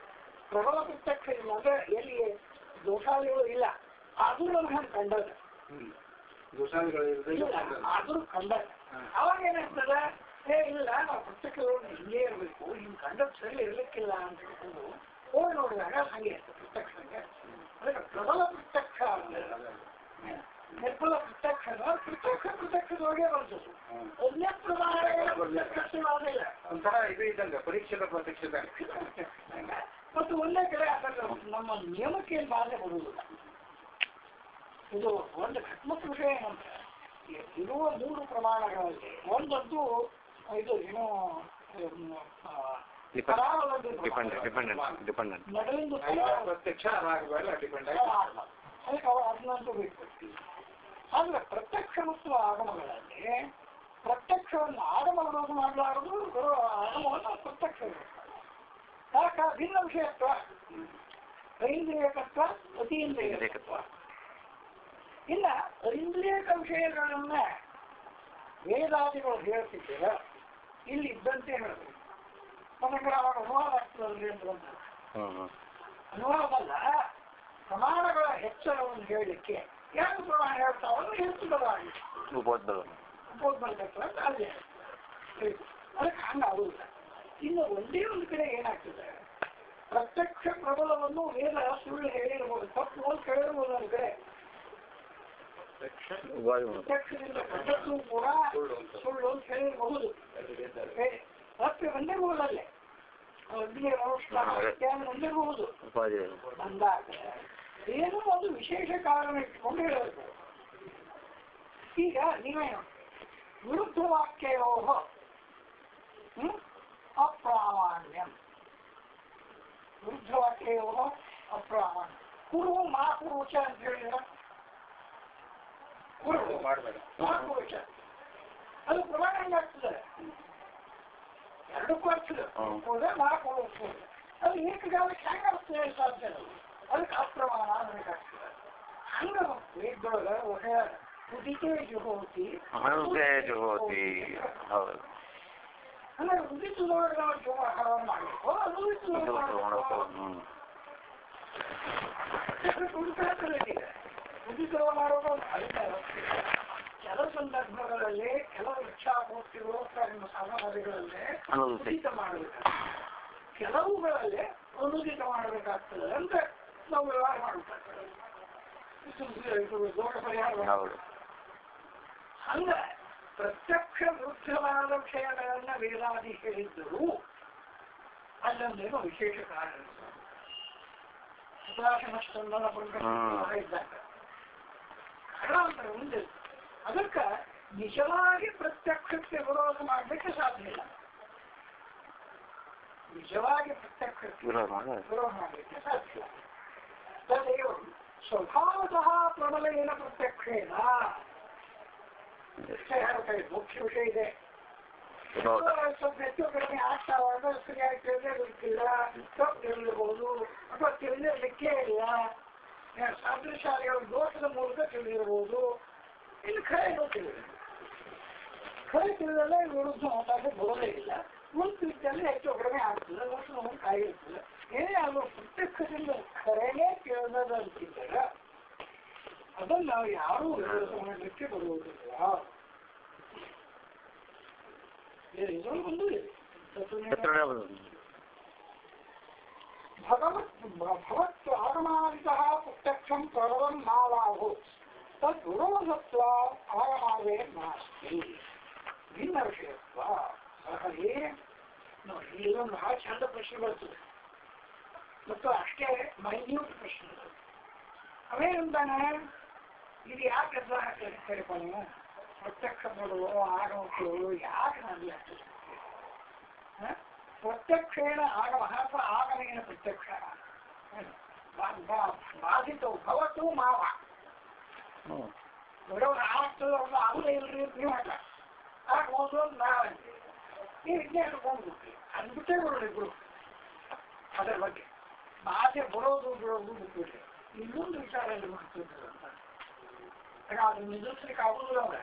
ಪ್ರಬಲ ಪ್ರತ್ಯಕ್ಷ ಇಲ್ಲ ಅಂದ್ರೆ ಎಲ್ಲಿ ದೋಷಾದಿಗಳು ಇಲ್ಲ ಆದ್ರೂ ಇರದೇ ಇಲ್ಲ ಆದ್ರೂ ಕಂಡ ಅವಾಗ ಏನಾಗ್ತದೆ ಏ ಇಲ್ಲ ನಾವು ಪ್ರತ್ಯಕ್ಷಗಳು ಹಿಂಗೆ ಇರಬೇಕು ಹಿಂಗೆ ಕಂಡದ್ ಸರಿ ಇರ್ಲಿಕ್ಕಿಲ್ಲ ಅಂತ ಹೇಳ್ಕೊಂಡು ಹೋಗಿ ನೋಡಿದಾಗ ಹಂಗೆ ಪುಸ್ತಕ ಪ್ರತ್ಯಕ್ಷ ಹಂಗೆ ಅದಕ್ಕೆ ಪ್ರಬಲ ಪುಸ್ತಕ ನಿರ್ಬಲ ಪುಸ್ತಕ ಪುಸ್ತಕ ಪುಸ್ತಕದೊಳಗೆ ಬರ್ತದೆ. ಪ್ರಮಾಣಗಳ ಪ್ರತ್ಯಕ್ಷವಾದಿಲ್ಲ ಒಂಥರ ಇದು ಇದ್ದಂಗೆ ಪರೀಕ್ಷೆದ ಪ್ರತ್ಯಕ್ಷದ ಮತ್ತು ಒಂದೇ ಕಡೆ ಅದರ ನಮ್ಮ ನಿಯಮಕ್ಕೆ ಏನು ಬಾಧೆ ಬರುವುದಿಲ್ಲ. ಇದು ಒಂದು ಘಟ್ಮತ್ ವಿಷಯ ಏನಂದ್ರೆ ಇರುವ ಮೂರು ಪ್ರಮಾಣಗಳಲ್ಲಿ ಒಂದದ್ದು ಇದು ಏನು ಪ್ರತ್ಯಕ್ಷ ಅದಾಗಬೇಡ ಡಿಪೆಂಡ್ ಆಗಿ ಅದಕ್ಕೆ ಅವ ಅದನ್ನಂತೂ ಬಿಟ್ಬಿಡ್ತೀವಿ ಆದ್ರೆ ಪ್ರತ್ಯಕ್ಷ ಮತ್ತು ಆಗಮಗಳಲ್ಲಿ ಪ್ರತ್ಯಕ್ಷವನ್ನು ಆಗಮ ವಿರೋಧ ಮಾಡಲಾರದು ಆಗಮವನ್ನು ಪ್ರತ್ಯಕ್ಷ ವಿರೋಧ ಯಾಕ ಭಿನ್ನ ವಿಷಯತ್ವ ಐಂದ್ರಿಯಕತ್ವ ಅತೀಂದ್ರಿಯಕತ್ವ. ಇಲ್ಲ ಐಂದ್ರಿಯಕ ವಿಷಯಗಳನ್ನ ವೇದಾದಿಗಳು ಹೇಳ್ತಿದ್ದೀರ ಇಲ್ಲಿ ಇದ್ದಂತೆ ಹೇಳಬೇಕು ನಮಗೆ ಅವಾಗ ಅನುವಾದ ಆಗ್ತದಲ್ರಿ ಅಂತ ಅನುವಾದಲ್ಲ ಪ್ರಮಾಣಗಳ ಹೆಚ್ಚಳವನ್ನು ಹೇಳಲಿಕ್ಕೆ ಯಾರು ಪ್ರಮಾಣ ಹೇಳ್ತಾವಲ್ಲ ಹೆಚ್ಚು ಉಪೋದ್ಭವ ಬೋಧಬರ್ಬೇಕು ಅಂತ ಅದೇ. ಅದಕ್ಕೆ ಹಂಗಾಗುದಿಲ್ಲ ಇನ್ನು ಒಂದೇ ಒಂದು ಕಡೆ ಏನಾಗ್ತದೆ? ಪ್ರತ್ಯಕ್ಷ ಪ್ರಬಲವನ್ನು ವೇದ ಸುಳ್ಳು ಹೇಳಿರ್ಬೋದು. ತಪ್ಪು ನೋವ್ ಕೇಳಿರ್ಬೋದು ಅಂದ್ರೆ. ಪ್ರತ್ಯಕ್ಷದಿಂದ ಪ್ರತ್ಯಕ್ಷವೂ ಕೂಡ ಸುಳ್ಳು ಅಂತ. ಹೇಳಿರಬಹುದು ತಪ್ಪಿ ಬಂದಿರಬಹುದಲ್ಲೇ ಅಗ್ನಿ ಅನುಷ್ಠಾನ ಇತ್ಯಾದಿ ಬಂದಿರಬಹುದು ಬಂದಾಗ ಏನೋ ಒಂದು ವಿಶೇಷ ಕಾರಣ ಇಟ್ಕೊಂಡು ಹೇಳಬೇಕು. ಈಗ ನೀವೇನು? ವಿರುದ್ಧ ವಾಕ್ಯೋ ಹ್ಮ್? ಅಪ್ರಾಮಾಣ್ಯಂ ವಿರುದ್ಧ ವಾಕ್ಯಯೋ ಅಪ್ರಾಮಾಣ್ಯ ಕುರು ಮಾ ಪುರುಷ ಅಂತ ಹೇಳಿದ್ರ ಕುರು ಮಾಡಬೇಡ ಮಾ ಪುರುಷ ಅದು ಪ್ರಮಾಣ ಹೆಂಗಾಗ್ತದೆ ಎರಡಕ್ಕೂ ಅರ್ಥದ ಹ್ಮ್. ಹೋದ ನಾಲ್ಕು ಹೋಗ್ತದೆ ಅದು ಏಕಗಾಲಕ್ಕೆ ಹೆಂಗೆ ಅರ್ಥ ಹೇಳಿ ಸಾಧ್ಯ ಇಲ್ಲ. ಅದಕ್ಕೆ ಅಪ್ರಮಾಣ ಅನ್ನಬೇಕಾಗ್ತದೆ ಹಂಗ ವೇದೊಳಗ ಒಳ್ಳೆಯ ಉದಿಕೆ ಜುಹೋತಿ ಅನುಸೇ ಜುಹೋತಿ ಹೌದು ಅಂದ್ರೆ ಉದಿತದೊಳಗೆ ನಾವು ಜೀವನ ಮಾಡಬೇಕು. ಅದು ಇದು ಉದಿತದೊಳಗೆ ಮಾಡಬೇಕು. ಹ್ಮ್. ಉದಿತವ ಮಾಡೋದು ಇರುತ್ತೆ. ಕೆಲವು ಸಂದರ್ಭಗಳಲ್ಲಿ ಕೆಲವು ನಿಮ್ಮ ಸಾಮಗ್ರಿಗಳಲ್ಲಿ. ಉದಿತ ಮಾಡಬೇಕು ಕೆಲವುಗಳಲ್ಲಿ ಅನುದಿತ ಮಾಡಬೇಕಾಗ್ತದೆ ಅಂದ್ರೆ ನಾವು ವ್ಯವಹಾರ ಮಾಡಬೇಕಾಗ್ತದೆ ದೊಡ್ಡ ಪರಿಹಾರ ಹಂಗ ಪ್ರತ್ಯಕ್ಷ ವೃಕ್ಷವಾದ ವಿಷಯಗಳನ್ನ ವೇದಾದಿ ಹೇಳಿದ್ದರು ಅಲ್ಲೊಂದೇನೋ ವಿಶೇಷ ಕಾರಣ ಸುಧಾಶನಷ್ಟೊಂದನ ಹ್ಮ್. ಇದ್ದಾಗ ಕಾರಣಾಂತರ ಮುಂದೆ ಅದಕ್ಕೆ ನಿಜವಾಗಿ ಪ್ರತ್ಯಕ್ಷಕ್ಕೆ ವಿರೋಧ ಮಾಡಲಿಕ್ಕೆ ಸಾಧ್ಯ ಇಲ್ಲ ನಿಜವಾಗಿ ಪ್ರತ್ಯಕ್ಷಕ್ಕೆ ವಿರೋಧ ಮಾಡ ವಿರೋಧ ಮಾಡಲಿಕ್ಕೆ ಸಾಧ್ಯ ಇಲ್ಲ ತದೇವ ಸ್ವಭಾವತಃ ಪ್ರಬಲೇನ ಪ್ರತ್ಯಕ್ಷೇನ ವಿಷಯ ಹೇಳ್ತಾರೆ, ಮುಖ್ಯ ವಿಷಯ ಇದೆ ಸ್ವಲ್ಪ ಹೆಚ್ಚು ಕಡಿಮೆ ಆಗ್ತಾವಾಗ ಸರಿಯಾಗಿ ತಿಳಿದಿರ್ಲಿಕ್ಕಿಲ್ಲ ತಿಳಿದಿರ್ಬೋದು ಅಥವಾ ತಿಳಿದಿರ್ಲಿಕ್ಕೇ ಇಲ್ಲ ಆ, ಸಾದೃಶ್ಯಾದಿಗಳ ದೋಷದ ಮೂಲಕ ತಿಳಿದಿರ್ಬೋದು ಇಲ್ಲಿ ಖರೆ ತಿಳಿದಿಲ್ಲ ಖರೆ ತಿಳಿದಲ್ಲೇ ವಿರುದ್ಧ ಮಾತಾಡಿ ಬರೋದೇ ಇಲ್ಲ ಮುಂದೆ ಇದ್ದಲ್ಲಿ ಹೆಚ್ಚು ಕಡಿಮೆ ಆಗ್ತದೆ ಆಗಿರ್ತದೆ ಏನೇ ಆಗೋ ಪ್ರತ್ಯಕ್ಷದಿಂದ ಖರೇನೇ ತಿಳಿದಂತಿದ್ದಾಗ ಅದನ್ನು ನಾವು ಯಾರೂ ವಿರೋಧ ಮಾಡಲಿಕ್ಕೆ ಬರುವುದಿಲ್ಲ ಇದೊಂದು ಒಂದು ಇದೆ. ತತ್ವಜ್ಞಾನ ಎತ್ತರ ಬಂದು ಭಗವತ್ ಭಗವತ್ ಆಗಮಾದಿತಃ ಪ್ರತ್ಯಕ್ಷಂ ಪ್ರಬಲಂ ನಾಲಾಹು ತದ್ ವಿರೋಧತ್ವ ಆಗಮಾವೇ ನಾಸ್ತಿ ಭಿನ್ನ ವಿಷಯತ್ವ ಹಾಗಾಗಿ ನೋಡಿ ಇಲ್ಲೊಂದು ಬಹಳ ಚಂದ ಪ್ರಶ್ನೆ ಬರ್ತದೆ ಮತ್ತು ಅಷ್ಟೇ ಮೈನ್ಯೂಟ್ ಪ್ರಶ್ನೆ ಅವೇನಂತಾನೆ ಇದು ಯಾಕೆ ಹಾಕಿ ನೀವು ಪ್ರತ್ಯಕ್ಷ ಬರುವ ಆಗಮಗಳು ಯಾಕೆ ನಮಗೆ? ಪ್ರತ್ಯಕ್ಷೇಣ ಆಗಮ ಅಥವಾ ಆಗಮೇನ ಪ್ರತ್ಯಕ್ಷ? ಬಾ- ಬಾ- ಬಾಧಿತೋ ಭವತು ಮಾವ. ಹ್ಮ್. ಬರೋರು ಆಗ್ತದೆ ಅವ್ರು ಆಗಲೇ ಇಲ್ರಿ ಅಂತ ನೀವು ಹಾಕ ಆಗ್ಬೋದು ಅಂತ ನಾವಂತೀವಿ ನೀವು ಇದನ್ನೇ ಹೇಳ್ಕೊಂಡ್ಬಿಟ್ರಿ ಅಂದ್ಬಿಟ್ಟೇ ಬಿಟ್ಟೇ ಬರೋರು ಇಬ್ರು. ಅದರ ಬಗ್ಗೆ. ಬಾಧೆ ಬರೋದು ಬಿಡೋದು ಬಿಟ್ಬಿಟ್ರಿ ಇನ್ನೊಂದು ವಿಚಾರ ಎಲ್ಲಿ ಮಾಡ್ತಿದ್ರು ಅಂತ. ಆಗ ಅದನ್ನ ನಿಲ್ಲಿಸ್ಲಿಕ್ಕೆ ಆಗುದಿಲ್ಲ ಅವ್ರೆ.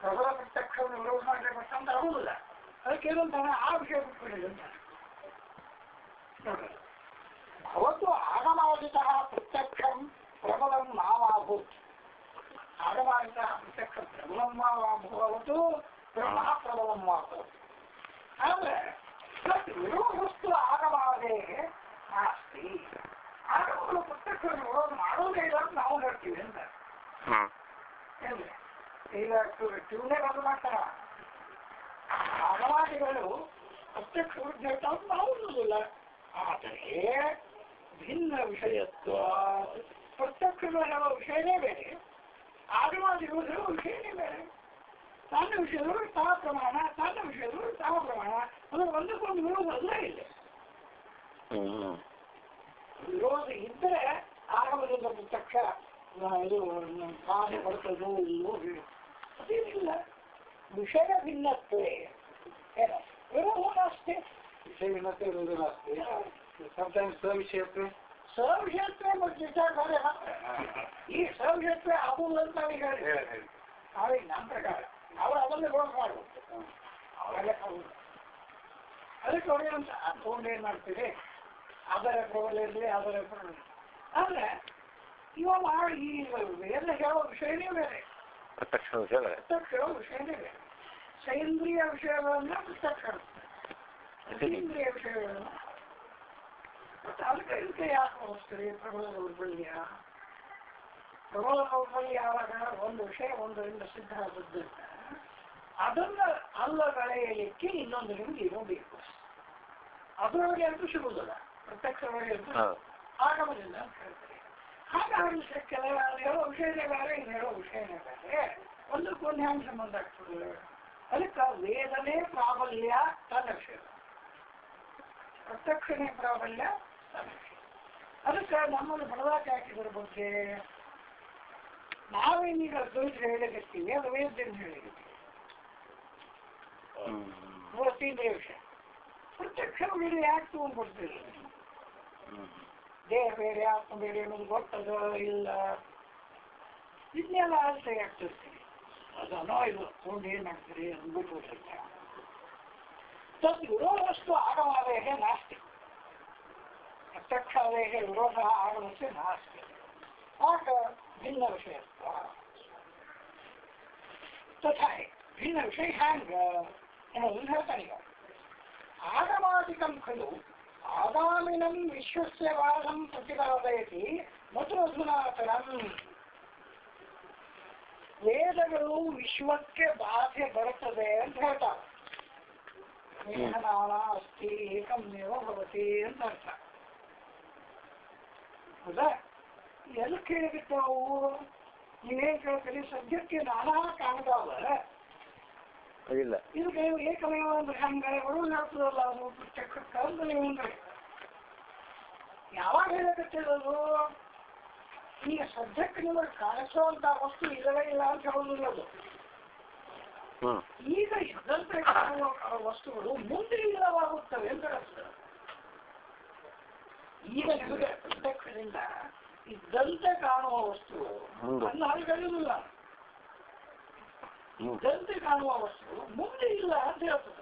ಪ್ರಬಲ ಪ್ರತ್ಯಕ್ಷವನ್ನು ವಿರೋಧ ಮಾಡಲಿಕ್ಕೆ ಅಂತ ಆಗುದಿಲ್ಲ ಅದಕ್ಕೆ ಏನಂತಾನೆ ಆ ವಿಷಯ ಬಿಟ್ಬಿಡಿ ಅಂತ. ನೋಡ್ರಿ. ಭವತು ಆಗಮಾದಿತಃ ಪ್ರತ್ಯಕ್ಷಂ ಪ್ರಬಲಂ ನಾವಾಭೂತ್ ಆಗಮಾದಿತಃ ಪ್ರತ್ಯಕ್ಷ ಪ್ರಬಲಂ ಮಾವಾಭೂವತು ಬ್ರಹ್ಮ ಪ್ರಬಲಂ ಮಾಭೂತ್ ತತ್ ಆಗಮಾದೇ ನಾಸ್ತಿ ಆಗಮಗಳು ಪ್ರತ್ಯಕ್ಷ ವಿರೋಧ ಮಾಡೋದೇ ಇಲ್ಲ ಅಂತ ನಾವು ಹೇಳ್ತೀವಿ ಅಂತ. ಹ್ಮ್ ಏನ್ರಿ? ಈಗ ಟ್ಯೂನೇ ಬಂದು ಮಾಡ್ತಾರ ಆಗಮಾದಿಗಳು ಪ್ರತ್ಯಕ್ಷ ವಿರುದ್ಧ ಹೇಳ್ತಾವ ನಾವು ಅನ್ನೋದಿಲ್ಲ ಆದರೆ ಭಿನ್ನ ವಿಷಯತ್ವ ಪ್ರತ್ಯಕ್ಷಗಳು ಹೇಳೋ ವಿಷಯನೇ ಬೇರೆ ಆಗಮಾದಿಗಳು ಹೇಳೋ ವಿಷಯನೇ ಬೇರೆ ತನ್ನ ವಿಷಯದವರು ತಾ ಪ್ರಮಾಣ ತನ್ನ ವಿಷಯದವರು ತಾ ಪ್ರಮಾಣ ಅಂದ್ರೆ ಒಂದಕ್ಕೊಂದು ವಿರೋಧ ಅಲ್ಲ ಇಲ್ಲ ಹ್ಮ್ ವಿರೋಧ ಇದ್ದರೆ ಆಗಮದಿಂದ ಪ್ರತ್ಯಕ್ಷ ಆ, ಇದು ಕಾಣೆ ಬರ್ತದೋ ಇಲ್ಲೋ ಹೇಳು ಅದೇನಿಲ್ಲ ವಿಷಯ ಭಿನ್ನತ್ವೇ ಏನು ವಿರೋಧ ಅಷ್ಟೇ ವಿಷಯ ಭಿನ್ನತೆ ಇರುವುದಿಲ್ಲ ಅಷ್ಟೇ ಸಮಟೈಮ್ಸ್ ಸವಿಷಯತ್ವೆ ಸವಿಷಯತ್ವೇ ಮತ್ತು ವಿಚಾರ ಬೇರೆ ಮಾತ್ರ. ಈ ಸವಿಷಯತ್ವೇ ಆಗುವುದು ಅಂತ ನಾವೀಗ ಹೇಳಿ ಹೇಳಿ ಹೇಳಿ ನಾವೀಗ ನಮ್ಮ ಪ್ರಕಾರ ನಾವು ಅದನ್ನೇ ವಿರೋಧ ಮಾಡಬೇಕು ಅವೆಲ್ಲ ಹೌದು ಅದಕ್ಕೆ ಅವ್ರೇನಂತ ತಗೊಂಡು ಏನ್ ಮಾಡ್ತೀರಿ ಅದರ ಪ್ರಬಲ ಇರಲಿ ಅದರ ಪ್ರಬಲ ಆದ್ರೆ ಇವ ಮಾಡಿ ಈ ವೇದ ಹೇಳೋ ವಿಷಯನೇ ಬೇರೆ ಪ್ರತ್ಯಕ್ಷ ವಿಷಯ ಪ್ರತ್ಯಕ್ಷ ಹೇಳೋ ವಿಷಯನೇ ಬೇರೆ ಸೈಂದ್ರಿಯ ವಿಷಯಗಳನ್ನ ಪ್ರತ್ಯಕ್ಷ ಅತೀಂದ್ರಿಯ ವಿಷಯಗಳನ್ನ ಮತ್ತೆ ಅದಕ್ಕೆ ಇದಕ್ಕೆ ಯಾಕೆ ಹೋಗ್ತೀರಿ ಪ್ರಬಲ ದೌರ್ಬಲ್ಯ ಪ್ರಬಲ ದೌರ್ಬಲ್ಯ ಯಾವಾಗ ಒಂದು ವಿಷಯ ಒಂದರಿಂದ ಸಿದ್ಧ ಆದದ್ದರಿಂದ ಅದನ್ನ ಅಲ್ಲಗಳೆಯಲಿಕ್ಕೆ ಇನ್ನೊಂದು ನಿಮ್ಗೆ ಏನೋ ಬೇಕು ಅದರೊಳಗೆ ಅಂತೂ ಸಿಗುವುದಿಲ್ಲ ಪ್ರತ್ಯಕ್ಷವಾಗಿ ಅಂತೂ ಹೌದು ಆಗಮನಿಲ್ಲ ಅಂತ ಹೇಳ್ತಾರೆ ಹಾಗಾಗಿ ಕೆಲವು ಹೇಳೋ ವಿಷಯನೇ ಬೇರೆ ಇದು ಹೇಳೋ ವಿಷಯನೇ ಬೇರೆ ಒಂದಕ್ಕೊಂದು ಹ್ಯಾಂಗ ಸಂಬಂಧ ಆಗ್ತದೆ ಅದಕ್ಕೆ ವೇದನೆ ಪ್ರಾಬಲ್ಯ ತನ್ನ ವಿಷಯ ಪ್ರತ್ಯಕ್ಷನೇ ಪ್ರಾಬಲ್ಯ ತನ್ನ ವಿಷಯ ಅದಕ್ಕೆ ನಮ್ಮಲ್ಲಿ ಬಡದಾಟ ಹಾಕಿದ್ರ ಬಗ್ಗೆ ನಾವೇನೀಗ ಅದ್ವೈತ ಹೇಳಿಕತ್ತೀವಿ ಅದು ವೇದದಿಂದ ಹೇಳಿಕತ್ತೀವಿ ಹ್ಮ್ ಮೂವತ್ತೀಂದ್ರಿಯ ವಿಷಯ ಪ್ರತ್ಯಕ್ಷ ಬೇರೆ ಯಾಕೆ ತಗೊಂಡ್ಬಿಡ್ತೀವಿ There, where after where was what the will जितने लाल से एक्टर्स थे as annoyed through him and through him good would have done. तब विरोधस्तु आगमादेः नास्ति प्रत्यक्षादेः विरोधः आगमस्य नास्ति आक भिन्नविषयत्वः तथा भिन्नविषयः आगमादिकं खलु ಖಲು ಆಗಾಮಿನಂ ವಿಶ್ವಸ್ಯ ವಾದಂ ಪ್ರತಿಪಾದಯತಿ ಮತ್ತು ಅಧುನಾತನಂ ವೇದಗಳು ವಿಶ್ವಕ್ಕೆ ಬಾಧೆ ಬರುತ್ತದೆ ಅಂತ ಹೇಳ್ತಾರೆ ಮೇಹನಾಳ ಅಸ್ತಿ ಏಕಮೇವ ಭವತಿ ಅಂತ ಅರ್ಥ ಹೌದಾ ಎಲ್ಲಿ ಕೇಳಿಬಿಟ್ಟವು ನೀವೇನ್ ಕೇಳ್ತೀರಿ ಸದ್ಯಕ್ಕೆ ನಾನಾ ಕಾಣ್ತಾವ ಇಲ್ಲ. ಇದಕ್ಕೆ ಏಕಮೇವ ಅಂದ್ರೆ ಹಂಗೆ ಬರು ಹೇಳ್ತದಲ್ಲ ಅದು ಅಂದ್ರೆ ಯಾವಾಗ ಹೇಳಕತ್ತಿರೋದು? ಈಗ ಸದ್ಯಕ್ಕೆ ನಿಮಗೆ ಕಾಣಿಸುವಂತ ವಸ್ತು ಇಲ್ಲವೇ ಇಲ್ಲ ಅಂತ ಹೇಳೋದಿಲ್ಲ ಅದು ಈಗ ಇದ್ದಂತೆ ಕಾಣುವ ವಸ್ತುಗಳು ಮುಂದೆ ಇಲ್ಲವಾಗುತ್ತವೆ ಅಂತ ಹೇಳ್ತಾರೆ. ಈಗ ನಿಮಗೆ ಸದ್ಯಕ್ಕರಿಂದ ಇದ್ದಂತೆ ಕಾಣುವ ವಸ್ತು. ಅನ್ನ ಹೇಳಿಲ್ಲ ಇದ್ದಂತೆ ಕಾಣುವ ವಸ್ತು ಮುಂದೆ ಇಲ್ಲ ಅಂತ ಹೇಳ್ತದೆ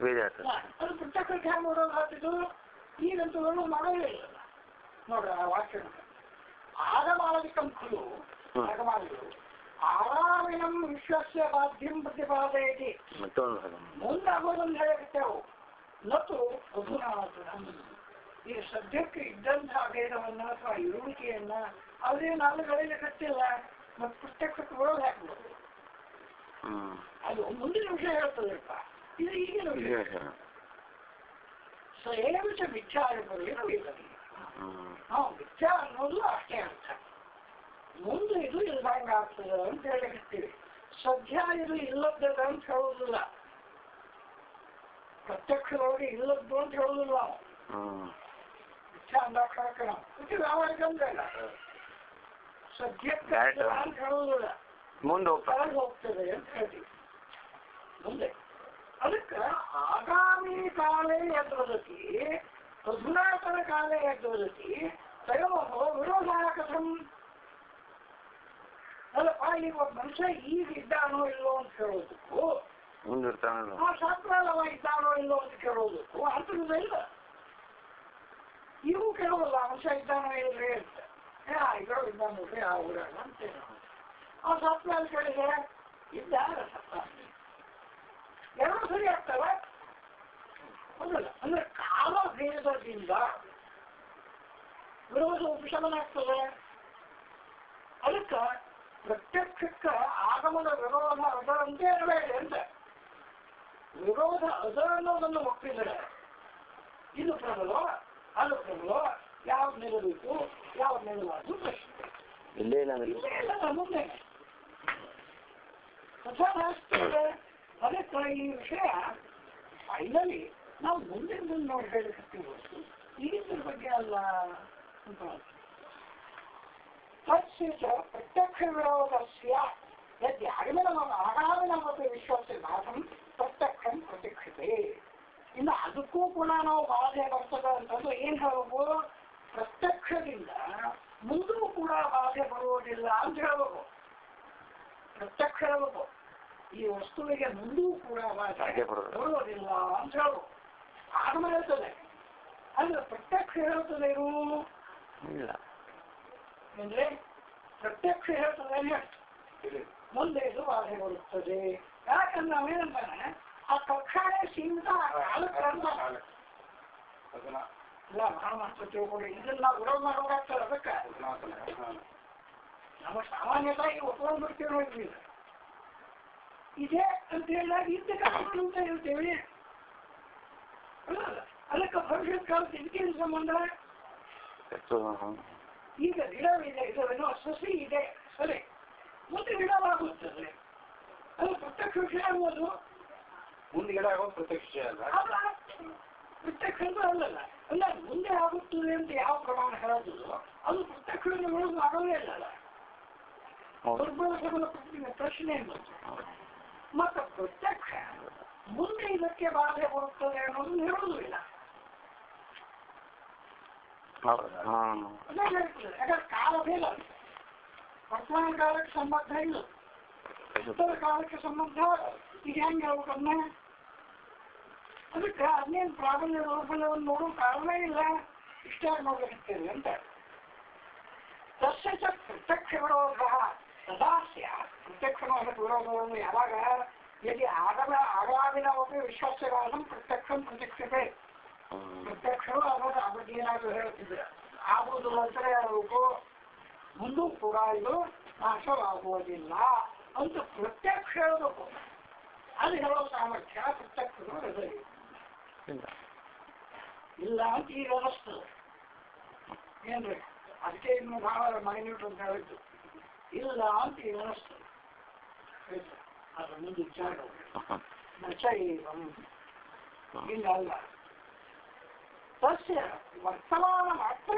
ವೇದಾರ್ಥ ಹಾ, ಅದು ಪ್ರತ್ಯಕ್ಷಕ್ಕೆ ಹ್ಯಾಂಗ ಮಾಡೋದು ಹಾಕಿದ್ದು ಈಗಂತೂ ಮಾಡೋದೇ ಇಲ್ಲ. ನೋಡ್ರಿ ಆ ವಾಕ್ಯ ಹ್ಮ್. ಆಗಮಾದಿಗಳು ಆರಾಮಿನಂ ವಿಶ್ವಸ್ಯ ಬಾಧ್ಯಂ ಪ್ರತಿಪಾದಯತಿ. ಮುಂದೆ ಹದ ಮುಂದಾಗೋದನ್ನು ಹೇಳಕತ್ತೇವು ಮತ್ತು ಅಧುನಾತನಂ ಈ ಸದ್ಯಕ್ಕೆ ಇದ್ದಂತಹ ಭೇದವನ್ನ ಅಥವಾ ಇರುವಿಕೆಯನ್ನ ಅವರೇ ಅಲ್ಲುಗಳಿಗೆ ಕಟ್ಟಿಲ್ಲ ಮತ್ತು ಪ್ರತ್ಯಕ್ಷಕ್ಕೆ ಬರೋದು ಹಾಕ್ಬೋದು ಹ್ಮ್ ಅದು ಮುಂದಿನ ವಿಷಯ ಹೇಳ್ತದಪ್ಪ ಇದು ಈಗಿನ ವಿಷಯ ವಿಶೇಷ ಸೊ ಏನೇ ವಿಷಯ ವಿಚಾರ ಬರಲಿಲ್ಲ ಹ್ಮ್ ನಾವು ವಿಚಾರ ಅನ್ನೋದು ಅಷ್ಟೇ ಅರ್ಥ ಮುಂದೆ ಇದು ಇಲ್ದಂಗ ಆಗ್ತದೆ ಅಂತ ಹೇಳಿರ್ತೀವಿ ಸದ್ಯ ಇದು ಇಲ್ಲದ್ದದ ಅಂತ ಹೇಳೋದಿಲ್ಲ ಪ್ರತ್ಯಕ್ಷದೊಳಗೆ ಇಲ್ಲದ್ದು ಅಂತ ಹೇಳುದಿಲ್ಲ ನಾವು ಹ್ಮ್ ಇಚ್ಛಾ ಅಂದಾಕ್ಷರಕ್ಕೆ ನಾವು ಇದು ವ್ಯಾವಹಾರಿಕ ಅಂದ್ರೆ ಇಲ್ಲ ಸದ್ಯಕ್ಕೆ Right. ಇಲ್ಲ ಅಂತ ಹೇಳುವುದಿಲ್ಲ ಮುಂದೆ ಹೋಗ್ತದೆ ಅಂತ ಹೇಳ್ತೀವಿ ಮುಂದೆ. ಅದಕ್ಕೆ ಆಗಾಮಿ ಕಾಲೇ ಯದ್ವದತಿ ಅಧುನಾತನ ಕಾಲೇ ಯದ್ವದತಿ ತಯೋಹ ವಿರೋಧ ಕಥಂ ಅಲ್ಲಪ್ಪ ಈಗ ಒಬ್ಬ ಮನುಷ್ಯ ಈಗ ಇದ್ದಾನೋ ಇಲ್ಲೋ ಅಂತ ಹೇಳೋದಕ್ಕೂ ಆ ಆ ಅಲ್ಲವ ಇದ್ದಾನೋ ಇಲ್ಲೋ ಅಂತ ಕೇಳೋದಕ್ಕೂ ಅಂತರದ ಇಲ್ಲ ಇವು ಕೇಳೋಲ್ಲ ಮನುಷ್ಯ ಇದ್ದಾನೋ ಇಲ್ರಿ ಅಂತ. ಏ ಆ ಇದ್ರೋ ಇದ್ದಾನೋ ಆ ಊರಾಗ ಅಂತೇಳಿ ಇದ್ದಾರ ಸತ್ತ ಎರಡು ಸರಿ ಆಗ್ತವೆ ಹೌದಲ್ಲ ಅಂದ್ರೆ ಕಾಲ ಭೇದದಿಂದ ವಿರೋಧ ಉಪಶಮನ ಆಗ್ತದೆ ಅದಕ್ಕೆ ಪ್ರತ್ಯಕ್ಷಕ್ಕೆ ಆಗಮನ ವಿರೋಧ ಅದರಂತೆ ಇರಬೇಡಿ ಅಂತ ವಿರೋಧ ಅದ ಅನ್ನೋದನ್ನು ಒಪ್ಪಿದರೆ ಇದು ಪ್ರಬಲೋ ಅದು ಪ್ರಬಲೋ ಯಾವ್ದು ನಿಲ್ಲಬೇಕು ಯಾವ್ದು ನಿಲ್ಲಬಾರ್ದು ಪ್ರಶ್ನೆ ಇಲ್ಲೇ ಇಲ್ಲ ಇಲ್ಲೇ ಇಲ್ಲ ಮುಂದೆ ಕಥಾಶಾಸ್ತ್ರದ ಅದಕ್ಕೆ ಈ ವಿಷಯ ಫೈನಲಿ ನಾವು ಮುಂದಿನ ನೋಡಿ ಹೇಳಿರ್ತೀವಿ ಹೊರತು ಈಗಿನ ಬಗ್ಗೆ ಅಲ್ಲ ಅಂತ ಚ ಪ್ರತ್ಯಕ್ಷ ವಿರೋಧಸ್ಯ ಯದ್ಯಾಗಮನ ಆಗಾಮಿನಮಪಿ ವಿಶ್ವಸ್ಯ ನಾಥಂ ಪ್ರತ್ಯಕ್ಷಂ ಪ್ರತೀಕ್ಷತೆ ಇನ್ನು ಅದಕ್ಕೂ ಕೂಡ ನಾವು ಬಾಧೆ ಬರ್ತದೆ ಅಂತಂದ್ರೆ ಏನ್ ಹೇಳ್ಬೇಕು ಪ್ರತ್ಯಕ್ಷದಿಂದ ಮುಂದೂ ಕೂಡ ಬಾಧೆ ಬರುವುದಿಲ್ಲ ಅಂತ ಹೇಳಬಹುದು ಪ್ರತ್ಯಕ್ಷ ಹೇಳ್ಬೇಕು ಈ ವಸ್ತುವಿಗೆ ಮುಂದೂ ಕೂಡ. ಬರುವುದಿಲ್ಲ ಅಂತ ಹೇಳು ಆಗಮ ಹೇಳ್ತದೆ. ಅಂದ್ರೆ ಪ್ರತ್ಯಕ್ಷ ಹೇಳ್ತದೆ ಏನು ಇಲ್ಲ. ಅಂದ್ರೆ ಪ್ರತ್ಯಕ್ಷ ಹೇಳ್ತದೆ. ಮುಂದೆ ಇದು ಬಾಧೆ ಬರುತ್ತದೆ. ಯಾಕಂದ್ರೆ ನಾವೇನಂತಾನೆ ಆ ಕಕ್ಷಾಯ ಸೀಮಿತ ಇಲ್ಲ ನಾವು ಮಾತ್ರ ತಿಳ್ಕೊಂಡು ಇದನ್ನ ನಾವು ವಿರೋಧ ಮಾಡೋದಾಗ್ತದೆ ಅದಕ್ಕೆ. ನಮ್ಮ ಸಾಮಾನ್ಯತಾಗಿ ಒಪ್ಕೊಂಡು ಬಿಡ್ತೀವಿ ನೋಡ್ರಿ ಇದೆ ಅಂತ ಹೇಳಿದಾಗ ಇದ್ದ ಕಾಲಗಳು ಅಂತ ಹೇಳ್ತೇವೆ. ಅದಕ್ಕೆ ಭವಿಷ್ಯದ ಕಾಲಕ್ಕೆ ಇದಕ್ಕೇನು ಸಂಬಂಧ. ಈಗ ಗಿಡವಿದೆ ಇದನ್ನು ಸಸಿ ಇದೆ ಸರಿ. ಮುಂದೆ ಗಿಡವಾಗುತ್ತದೆ ಅದು ಪ್ರತ್ಯಕ್ಷ ವಿಷಯ ಅನ್ನೋದು. ಮುಂದೆ ಗಿಡ ಆಗೋದು ಪ್ರತ್ಯಕ್ಷ ಅಲ್ಲ ಅಲ್ಲ ಪ್ರತ್ಯಕ್ಷ ಅಲ್ಲಲ್ಲ. ಅಲ್ಲ ಮುಂದೆ ಆಗುತ್ತದೆ ಅಂತ ಯಾವ ಪ್ರಮಾಣ ಹೇಳೋದು? ಅದು ಪ್ರತ್ಯಕ್ಷ ಉಳಿದು ಆಗೋದೇ ಸಬಲ ಪ್ರಶ್ನೆ ಏನು ಮತ್ತು ಪ್ರತ್ಯಕ್ಷ ಮುಂದೆ ಇದಕ್ಕೆ ಬಾಧೆ ಬರುತ್ತದೆ ಅನ್ನೋದು ಹೇಳುವುದಿಲ್ಲ ಹೌದು ಹ್ಮ್ ಅದೇ ಹೇಳ್ತದೆ ಯಾಕಂದ್ರೆ ಕಾಲ ಬೇಡ ವರ್ತಮಾನ ಕಾಲಕ್ಕೆ ಸಂಬಂಧ ಇಲ್ಲ ಉತ್ತರ ಕಾಲಕ್ಕೆ ಸಂಬಂಧ ಈಗ ಹೆಂಗೆ ಹೇಳ್ಬೇಕನ್ನ ಅದಕ್ಕೆ ಅದೇನು ಪ್ರಾಬಲ್ಯ ದೌರ್ಬಲ್ಯವನ್ನು ನೋಡೋ ಕಾರಣನೇ ಇಲ್ಲ ಇಷ್ಟ ನೋಡ್ಲಿಕ್ಕೆ ಅಂತ ತಸ್ಯ ಚ ಪ್ರತ್ಯಕ್ಷ ವಿರೋಧ ಸದಾ ಸ್ಯಾತ್ ಪ್ರತ್ಯಕ್ಷನೋ ಅದಕ್ಕೆ ವಿರೋಧವನ್ನು ಯಾವಾಗ ಎಲ್ಲಿ ಆಗಮ ಆಗಾಮಿನ ಒಬ್ಬ ವಿಶ್ವಾಸಗಳನ್ನು ಪ್ರತ್ಯಕ್ಷಂ ಪ್ರತ್ಯಕ್ಷತೆ. ಪ್ರತ್ಯಕ್ಷರು ಅದರ ಬಗ್ಗೆ ಏನಾದರೂ ಹೇಳ್ತಿದ್ರೆ ಆಗುವುದು ನಂತರ ಯಾವುದು ಮುಂದೂ ಕೂಡ ಇದು ನಾಶವಾಗುವುದಿಲ್ಲ ಅಂತ ಪ್ರತ್ಯಕ್ಷ ಹೇಳಬೇಕು ಅದು ಹೇಳೋ ಸಾಮರ್ಥ್ಯ ಪ್ರತ್ಯಕ್ಷರು ಹೃದಯ. ಇಲ್ಲ. ಅಂತ ಈಗ ಅನಿಸ್ತದೆ ಏನ್ರಿ? ಅದಕ್ಕೆ ಇನ್ನು ಭಾಳ ಮೈನ್ಯೂಟ್ ಅಂತ ಹೇಳಿದ್ದು. ಇಲ್ಲ ಅಂತ ಈಗ ಅನಿಸ್ತದೆ ಅದ್ರ ಮುಂದೆ ವಿಚಾರ ಇಲ್ಲ ಅಲ್ಲ ತಸ್ಯ ವರ್ತಮಾನ ಮಾತ್ರ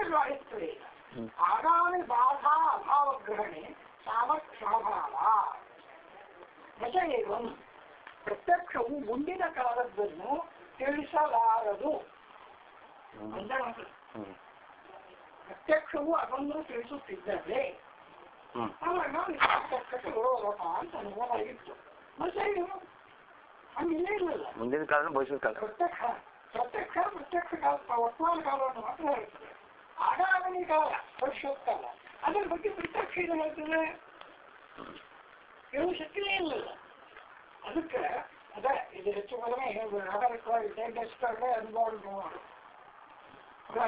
ಹ್ಮ್. ಆಗಾಮಿ ಬಾಧಾ ಅಭಾವಗ್ರಹಣೆ ಸಾಮರ್ಥ್ಯಾಭಾವ ನಚೈವಂ ಪ್ರತ್ಯಕ್ಷವು ಮುಂದಿನ ಕಾಲದ್ದನ್ನು ತಿಳಿಸಲಾರದು. ಹ್ಮ್. ಪ್ರತ್ಯಕ್ಷವು ಅದನ್ನು ತಿಳಿಸುತ್ತಿದ್ದರೆ ಮುಂದಿನ ಕಾಲ ಭವಿಷ್ಯದ ಕಾಲ. ಪ್ರತ್ಯಕ್ಷ ಪ್ರತ್ಯಕ್ಷ ಕಾಲ ವರ್ತಮಾನ ಕಾಲವನ್ನು ಮಾತ್ರ ಹೇಳ್ತದೆ ಆಗಾಮಿ ಕಾಲ ಭವಿಷ್ಯದ ಕಾಲ ಅದರ ಬಗ್ಗೆ ಪ್ರತ್ಯಕ್ಷ ಏನು ಹೇಳ್ತದೆ ಹೇಳುವ ಶಕ್ತಿನೇ ಇಲ್ಲಲ್ಲ ಅದಕ್ಕೆ ಅದೇ ಇದು ಹೆಚ್ಚು ಕಡಿಮೆ ಆಧಾರಿತವಾಗಿ ಡೈಜೆಸ್ಟರ್ಗೆ ಅನ್ಬಾರ್ಡ್ ಅನುಭವ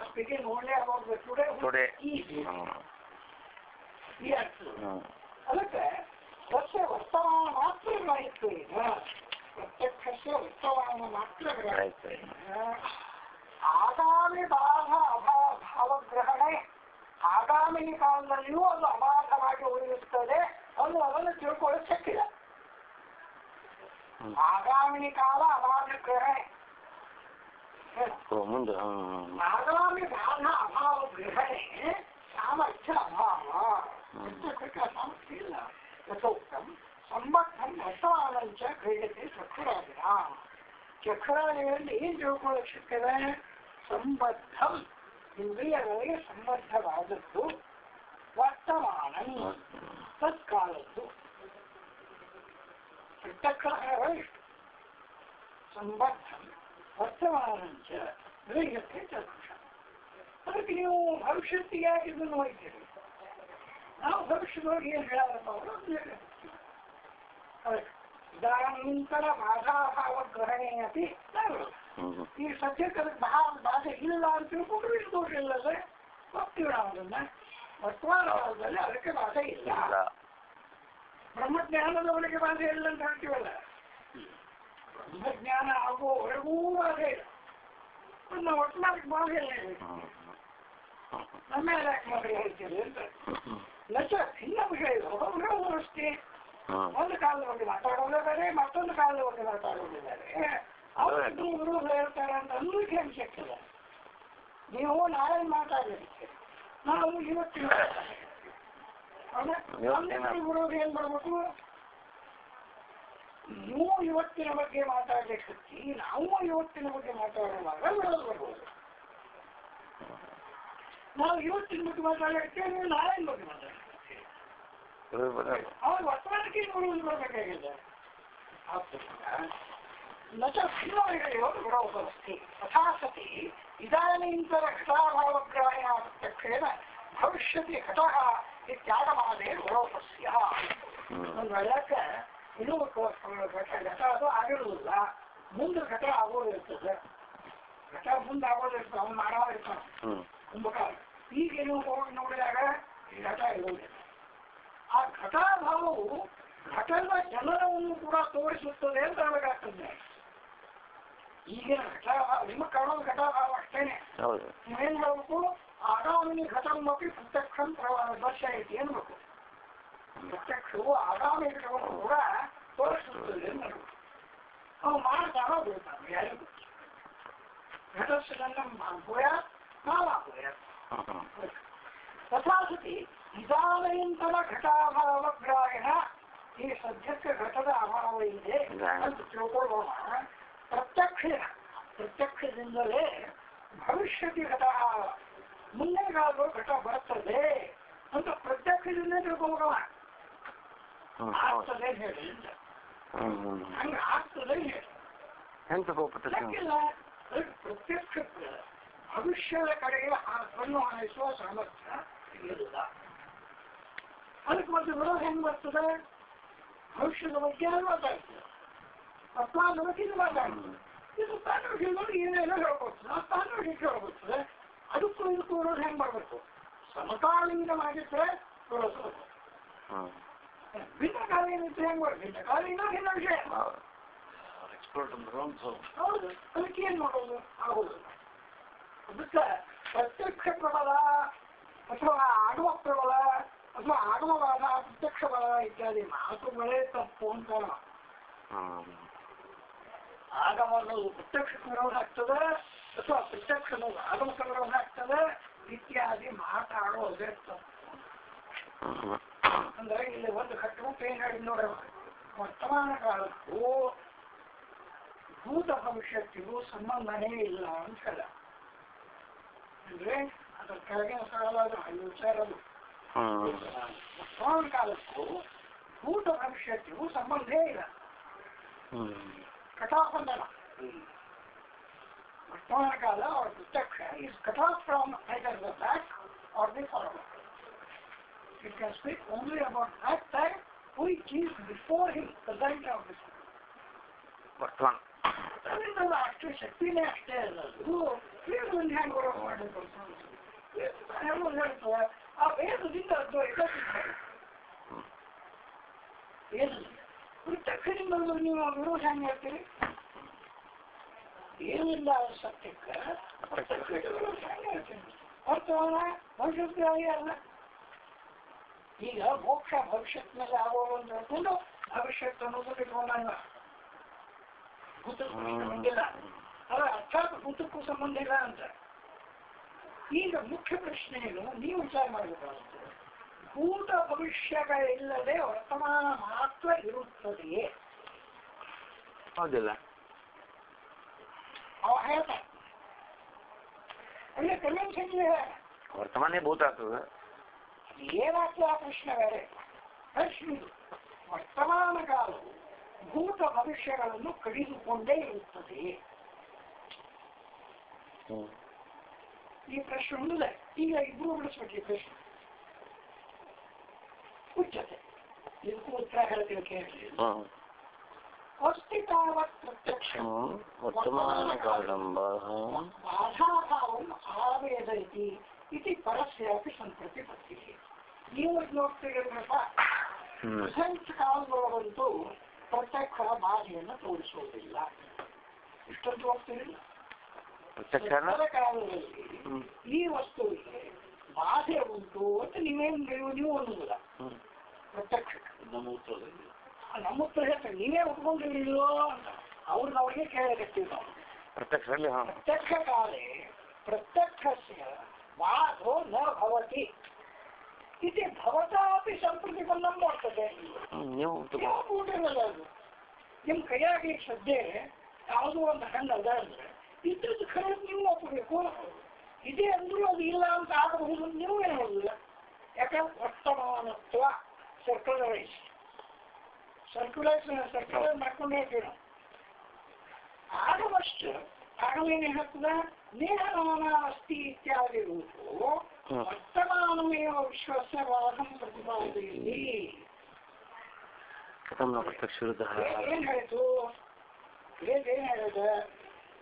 speaking only about the today today easy ಹ್ಮ್. ಈ ಆಗ್ತದೆ ಹ್ಮ್. ಅದಕ್ಕೆ ಸಸ್ಯ ವರ್ತಮಾನ ಮಾತ್ರ ಗ್ರಾಹಿತ್ವ ಈಗ ಪ್ರತ್ಯಕ್ಷಸ್ಯ ವರ್ತಮಾನ ಮಾತ್ರ ಗ್ರಾಹಿತ್ವ ಆಯ್ತು ಆಗಾಮಿ ಬಾಧ ಅಭಾವ ಭಾವಗ್ರಹಣೆ ಆಗಾಮಿ ಕಾಲದಲ್ಲಿಯೂ ಅದು ಅಬಾಧವಾಗಿ ಉಳಿಯುತ್ತದೆ ಅದು ಅದನ್ನು ತಿಳ್ಕೊಳ್ಳೋಕೆ ಶಕ್ತಿಲ್ಲ ಹ್ಮ್. ಆಗಾಮಿ ಕಾಲ ಅಬಾಧ ಗ್ರಹಣೆ ಹೇಳ ಓ ಮುಂದೆ ಹ್ಮ್ ಆಗಾಮಿ ಬಾಧಾ ಅಭಾವ ಗ್ರಹಣೆ ಸಾಮರ್ಥ್ಯ ಅಭಾವ ಹ್ಮ್. ಪ್ರತ್ಯಕ್ಷಕ್ಕೆ ಸಾಮರ್ಥ್ಯ ಇಲ್ಲ ಯಥೋಕ್ತಂ ಸಂಬದ್ಧಂ ವರ್ತಮಾನಂಚ ಕ್ರೀಡತೆ ಚಕ್ಷುರಾದಿನ ಚಕ್ಷುರಾದಿಗಳಲ್ಲಿ ಏನ್ ತಿಳ್ಕೊಳ್ಳೋಕೆ ಸಿಗ್ತದೆ ಸಂಬದ್ಧಂ ಇಂದ್ರಿಯಗಳಿಗೆ ಸಂಬದ್ಧವಾದದ್ದು ವರ್ತಮಾನ ತತ್ಕಾಲದ್ದು ಪ್ರತ್ಯಕ್ಷ ಇಷ್ಟು ಸಂಬದ್ಧಂ ವರ್ತಮಾನಂಚ ಗೃಹ್ಯತೆ ಚಕ್ಷುಷ ಅದಕ್ಕೆ ನೀವು ಭವಿಷ್ಯತ್ತಿಗೆ ಇದನ್ನು ಹೋಗ್ತೀರಿ ಗ್ರಹಣೆ ಅತಿ ನಾವು ಹ್ಮ್ ಈ ಸದ್ಯಕ್ಕೆ ಅದಕ್ಕೆ ಬಹಳ ಬಾಧೆ ಇಲ್ಲ ಅಂತ ತಿಳ್ಕೊಂಡ್ರೆ ಇದು ದೋಷ ಇಲ್ಲದೆ ಹೋಗ್ತೀವಿ ನಾವು ಅದನ್ನ ವರ್ತಮಾನ ಕಾಲದಲ್ಲಿ ಅದಕ್ಕೆ ಬಾಧೆ ಇಲ್ಲ ಇಲ್ಲ ಬ್ರಹ್ಮಜ್ಞಾನದವರಿಗೆ ಬಾಧೆ ಇಲ್ಲ ಅಂತ ಹೇಳ್ತೀವಲ್ಲ ಬ್ರಹ್ಮಜ್ಞಾನ ಆಗುವವರೆಗೂ ಬಾಧೆ ಇಲ್ಲ ಒಂದು ವರ್ತಮಾನಕ್ಕೆ ಬಾಧೆ ಇಲ್ಲ ಇರ್ಬೇಕು. ಹ್ಮ್ ನಮ್ಮ ಮೇಲೆ ಯಾಕೆ ಮದುವೆ ಹೇಳ್ತೀರಿ ಅಂತ ನಚ ಭಿನ್ನ ವಿಷಯ ಒಬ್ಬೊಬ್ಬರು ಅಷ್ಟೇ. ಹ್ಮ್ ಒಂದು ಕಾಲದ ಬಗ್ಗೆ ಮಾತಾಡೋದೇ ಬೇರೆ ಮತ್ತೊಂದು ಕಾಲದ ಬಗ್ಗೆ ಮಾತಾಡೋದೇ ಬೇರೆ ಅವ್ರು ವಿರೋಧ ಹೇಳ್ತಾರೆ ಅಂತ ಅನ್ನಲಿಕ್ಕೆ ಹೆಂಗೆ ಸಿಗ್ತದೆ ನೀವು ನಾಳೆ ಮಾತಾಡಿರ್ತೀರಿ ನಾವು? ನಮ್ಮಿಬ್ಬರ ವಿರೋಧ ಏನ್ ಬರ್ಬೇಕು ನೀವು ಇವತ್ತಿನ ಬಗ್ಗೆ ಮಾತಾಡ್ಲಿಕ್ಕೆ ನಾವು ಇವತ್ತಿನ ಬಗ್ಗೆ ಮಾತಾಡುವಾಗ ವಿರೋಧ ಬರ್ಬೋದು. ನಾವು ಇವತ್ತಿನ ಬಗ್ಗೆ ಮಾತಾಡಕ್ಕೆ ನೀವು ನಾರಾಯಣ ಬಗ್ಗೆ ಮಾತಾಡ್ತೀವಿ ಅವ್ರು ವರ್ತಮಾನಕ್ಕೆ ನೋಡುವುದು ಬರಬೇಕಾಗಿದೆ ನಚಸ್ತಿ ತಥಾ ಸತಿ ಇದಾನೀಂತರ ಘಟಾಭಾವಗ್ರಾಹೇಣ ಭವಿಷ್ಯತಿ ಘಟಃ ಇತ್ಯಾಗಮಾದೆ ಗುಣೋಪಸ್ಯ ಒಂದು ವೇಳಕ್ಕೆ ಇನ್ನೂ ಘಟ ಅದು ಆಗಿರುವುದಿಲ್ಲ ಮುಂದೆ ಘಟ ಆಗೋದು ಇರ್ತದೆ ಘಟ ಮುಂದೆ ಆಗೋದು ಇರ್ತದೆ ಅವ್ನು ಮಾಡೋ ಇರ್ತಾನೆ ಕುಂಭಕಾಲ ಈಗ ನೀವು ಹೋಗಿ ನೋಡಿದಾಗ ಈ ಘಟ ಇರುವುದಿಲ್ಲ ಆ ಘಟಾಭಾವವು ಘಟದ ಜನನವನ್ನು ಕೂಡ ತೋರಿಸುತ್ತದೆ ಅಂತ ಹೇಳಬೇಕಾಗ್ತದೆ ಈಗಿನ ಘಟಾಭಾವ ನಿಮಗೆ ಕಾಣೋದು ಘಟಾಭಾವ ಅಷ್ಟೇನೆ ಹೌದು ನೀವೇನ್ ಹೇಳ್ಬೇಕು ಆಗಾಮಿ ಘಟಮಪಿ ಪ್ರತ್ಯಕ್ಷಂ ಪ್ರವ- ದರ್ಶಯತಿ ಅನ್ಬೇಕು ಪ್ರತ್ಯಕ್ಷವು ಆಗಾಮಿ ಘಟವನ್ನು ಕೂಡ ತೋರಿಸುತ್ತದೆ ಅನ್ನಬೇಕು ಅವು ಮಾಡ್ತಾನೋ ಬಿಡ್ತಾನೆ ಯಾರಿಗೂ ಗೊತ್ತು. ಘಟಸ್ಯ ನನ್ನ ಭೂಯ ನಾವ ಭೂಯ ಹ್ಮ್ ಹ್ಮ್ ತಥಾ ಸತಿ ಇದಾನಂತರ ಘಟಾಭಾವಗ್ರಾಹಿಣ ಈ ಸದ್ಯಕ್ಕೆ ಘಟದ ಅಭಾವ ಇದೆ ಅಂತ ತಿಳ್ಕೊಳ್ಳೋಣ ಪ್ರತ್ಯಕ್ಷ ಪ್ರತ್ಯಕ್ಷದಿಂದಲೇ ಭವಿಷ್ಯತಿ ಘಟ ಮುಂದೆಗಾದರೂ ಘಟ ಬರ್ತದೆ ಅಂತ ಪ್ರತ್ಯಕ್ಷದಿಂದ ತಿಳ್ಕೊಳ್ಳೋಣ ಹ್ಮ್ ಹೌದು ಆಗ್ತದೆ ಹೇಳಿ ಅಂತ ಹ್ಮ್ ಹ್ಮ್ ಹಂಗ ಆಗ್ತದೆ ಹೇಳಿ ಎಂತ ಹೋಗ್ಬಿಟ್ಟು ಯಾಕಿಲ್ಲ ಅದಕ್ಕೆ ಪ್ರತ್ಯಕ್ಷಕ್ಕೆ ಭವಿಷ್ಯದ ಕಡೆಗೆ ಆ ಕಣ್ಣು ಹಾಯಿಸುವ ಸಾಮರ್ಥ್ಯ ಇಲ್ಲ ಅದಕ್ಕೆ ಮತ್ತೆ ವಿರೋಧ ಹೆಂಗ್ ಬರ್ತದೆ ಭವಿಷ್ಯದ ಬಗ್ಗೆ ಮಾತಾಡ್ತದೆ ಅಪ್ಪಾದ ಬಗ್ಗೆ ಇದು ಮಾತಾಡ್ತದೆ ಇದು ತಾನು ವಿಷಯಗಳು ಏನೇನೋ ಹೇಳ್ಕೊಡ್ತದೆ ತಾನು ವಿಷಯಕ್ಕೆ ಹೇಳ್ಕೊಡ್ತದೆ ಅದಕ್ಕೂ ಇದಕ್ಕೂ ವಿರೋಧ ಹೆಂಗ್ ಬರ್ಬೇಕು ಸಮಕಾಲೀನವಾಗಿದ್ರೆ ವಿರೋಧ ಬರ್ಬೇಕು. ಹ್ಮ್ ಭಿನ್ನಕಾಲೀನ ಇದ್ರೆ ಹೆಂಗ್ ಬರ್ಬೇಕು ಭಿನ್ನಕಾಲೀನ ಭಿನ್ನ ವಿಷಯ ಹೌದು ಹೌದು ಅದಕ್ಕೆ ಏನ್ ಮಾಡೋದು ಆಗೋದಿಲ್ಲ ಅದಕ್ಕೆ ಪ್ರತ್ಯಕ್ಷ ಪ್ರಬಲ ಅಥವಾ ಆಡುವ ಪ್ರಬಲ ಅಥವಾ ಆಗುವವಾದ ಪ್ರತ್ಯಕ್ಷ ಬಲ ಇತ್ಯಾದಿ ಮಾತುಗಳೇ ತಪ್ಪು ಅಂತ ಆಗಮ ಅನ್ನೋದು ಪ್ರತ್ಯಕ್ಷ ವಿರೋಧ ಆಗ್ತದೆ ಅಥವಾ ಪ್ರತ್ಯಕ್ಷ ಅನ್ನೋದು ಆಗಮಕ ವಿರೋಧ ಆಗ್ತದೆ ಇತ್ಯಾದಿ ಮಾತಾಡೋದೇ ತಪ್ಪು. ಅಂದ್ರೆ ಇಲ್ಲಿ ಒಂದು ಕಟ್ಟುಮುಟ್ಟು ಏನ್ ಹೇಳಿ ನೋಡ್ರಿ. ವರ್ತಮಾನ ಕಾಲಕ್ಕೂ ಭೂತ ಭವಿಷ್ಯತ್ತಿಗೂ ಸಂಬಂಧನೇ ಇಲ್ಲ ಅಂತ ಹೇಳ. ಅಂದ್ರೆ ಅದ್ರ ಕೆಳಗಿನ ಸರಳವಾದ ಅಲ್ಲಿ ವಿಚಾರದು ಹ್ಮ್ ವರ್ತಮಾನ ಕಾಲಕ್ಕೂ ಭೂತ ಭವಿಷ್ಯತ್ತಿಗೂ ಸಂಬಂಧೇ ಇಲ್ಲ ಹ್ಮ್ ಕಟಾಪಂದನ ವರ್ತಮಾನ ಕಾಲ ಅವ್ರ ಪ್ರತ್ಯಕ್ಷ is cut off from either the back or the forward It can speak only about that time which is before him, the light of Here's an actress, a pinactera, who, here's an hangover order for something. Here's an hangover order for, अब एक दिन तो एक दिन है, एक दिन, उनका फिर मतलब नहीं होगा रोज आने के लिए, ये दिन लाल सकते कर, और तक फिर रोज आने के लिए, और तो हमारा भविष्य क्या है ना, ये घर भोक्ता भविष्य में जाओगे तो भविष्य तो नौकरी कौन आएगा ಬಂದಿಲ್ಲ ಅಲ್ಲ ಅರ್ಥಾತ್ ಭೂತಕ್ಕೂ ಸಂಬಂಧ ಇಲ್ಲ ಅಂತ ಈಗ ಮುಖ್ಯ ಪ್ರಶ್ನೆ ಏನು ನೀವು ವಿಚಾರ ಮಾಡಬೇಕಾಗುತ್ತೆ ಭೂತ ಭವಿಷ್ಯಗಳಿಲ್ಲದೆ ವರ್ತಮಾನ ಮಾತ್ರ ಇರುತ್ತದೆಯೇ ಹೌದಿಲ್ಲ ಅವ ಹೇಳ್ತಾನೆ ಅಲ್ಲಿ ಕನ್ವೆನ್ಷನ್ ಇದೆ ವರ್ತಮಾನೇ ಭೂತ ಆಗ್ತದೆ ಏನಾಗ್ತದೆ ಆ ಪ್ರಶ್ನೆ ಬೇರೆ ಪ್ರಶ್ನೆ ಇದು. ವರ್ತಮಾನ ಕಾಲವು भूत भविष्य दुख ऋण कुंडे ये प्रश्न मूल हाँ। हाँ, है ठीक है गुरु बृहस्पति प्रश्न। उच्चते जिनको उत्तराखंड रखे अस्थितावत् प्रत्यक्षं। वर्तमानकालं बाधाभावम् आवेदयति इति परस्यापि सम्प्रतिपत्तिः नियोजनोक्तिर्मसा हम्म। कालभवन्तु ಪರಸ್ಯಾಪಿ ಸಂಪ್ರತಿಪತ್ತಿ ನೀವು ಇದು ನೋಡ್ತಿರಬೇಕ ಹ್ಮ್ ಪ್ರೆಸೆಂಟ್ ಕಾಲದೊಳಗಂತೂ ಪ್ರತ್ಯಕ್ಷ ಬಾಧೆಯನ್ನು ತೋರಿಸುವುದಿಲ್ಲ ಇಷ್ಟೊಂದು ವಸ್ತುವಿಲ್ಲ ಪ್ರತ್ಯಕ್ಷ ಈ ವಸ್ತುವಿಗೆ ಬಾಧೆ ಉಂಟು ಅಂತ ನೀವೇನು ನೀವು ನೀವು ಅನ್ನೋದಿಲ್ಲ ಪ್ರತ್ಯಕ್ಷ. ನಮ್ಮ ಉತ್ತರ ಹೇಳ್ತಾರೆ ನೀವೇ ಒಪ್ಕೊಂಡಿರಲಿಲ್ಲೋ ಅಂತ. ಅವ್ರನ್ನ ಅವ್ರಿಗೆ ಕೇಳಕತ್ತೀವಿ ನಾವು ಪ್ರತ್ಯಕ್ಷದಲ್ಲಿ ಪ್ರತ್ಯಕ್ಷ ಕಾಲೇ ಪ್ರತ್ಯಕ್ಷ ಬಾಧೋ ನ ಭವತಿ. ಇತಿ ಭವತಾಪಿ ಯಾವ ಕೂಡಿರಲ್ಲ ಅದು. ನಿಮ್ಮ ಕೈಯಾಗಿ ಸದ್ಯ ಯಾವುದೋ ಒಂದು ಹಣ್ಣು ಅದ ಅಂದ್ರೆ ಇದ್ದದ್ದು ಖರೆ ನೀವು ಒಪ್ಪಬೇಕು ಇದೇ ಅಂದ್ರೂ ಅದು ಇಲ್ಲ ಅಂತ ಆಗಬಹುದು ನೀವು ಏನು ಹೇಳುದಿಲ್ಲ. ಯಾಕಂದ್ರೆ ವರ್ತಮಾನತ್ವ ಸರ್ಕ್ಯುಲರೈಸ್ ಸರ್ಕ್ಯುಲೈಸ್ ಸರ್ಕ್ಯುಲರ್ ಮಾಡ್ಕೊಂಡು ಹೇಳ್ತೀವಿ. ನಾವು ಆಗಮಷ್ಟು ಆಗಲೇನೆ ಹೇಳ್ತದ ನೇಹ ಅಸ್ತಿ ಇತ್ಯಾದಿ ರೂಪು ಹ್ಮ್. ವರ್ತಮಾನಮೇವ ವಿಶ್ವಸ್ಯ ವಾದಂ ಪ್ರತಿಪಾದಯತಿ ಕಥಂ ನ ಪ್ರತ್ಯಕ್ಷ ವಿರುದ್ಧ ಏನ್ ಹೇಳಿತು ಏನ್ ಏನ್ ಹೇಳಿದ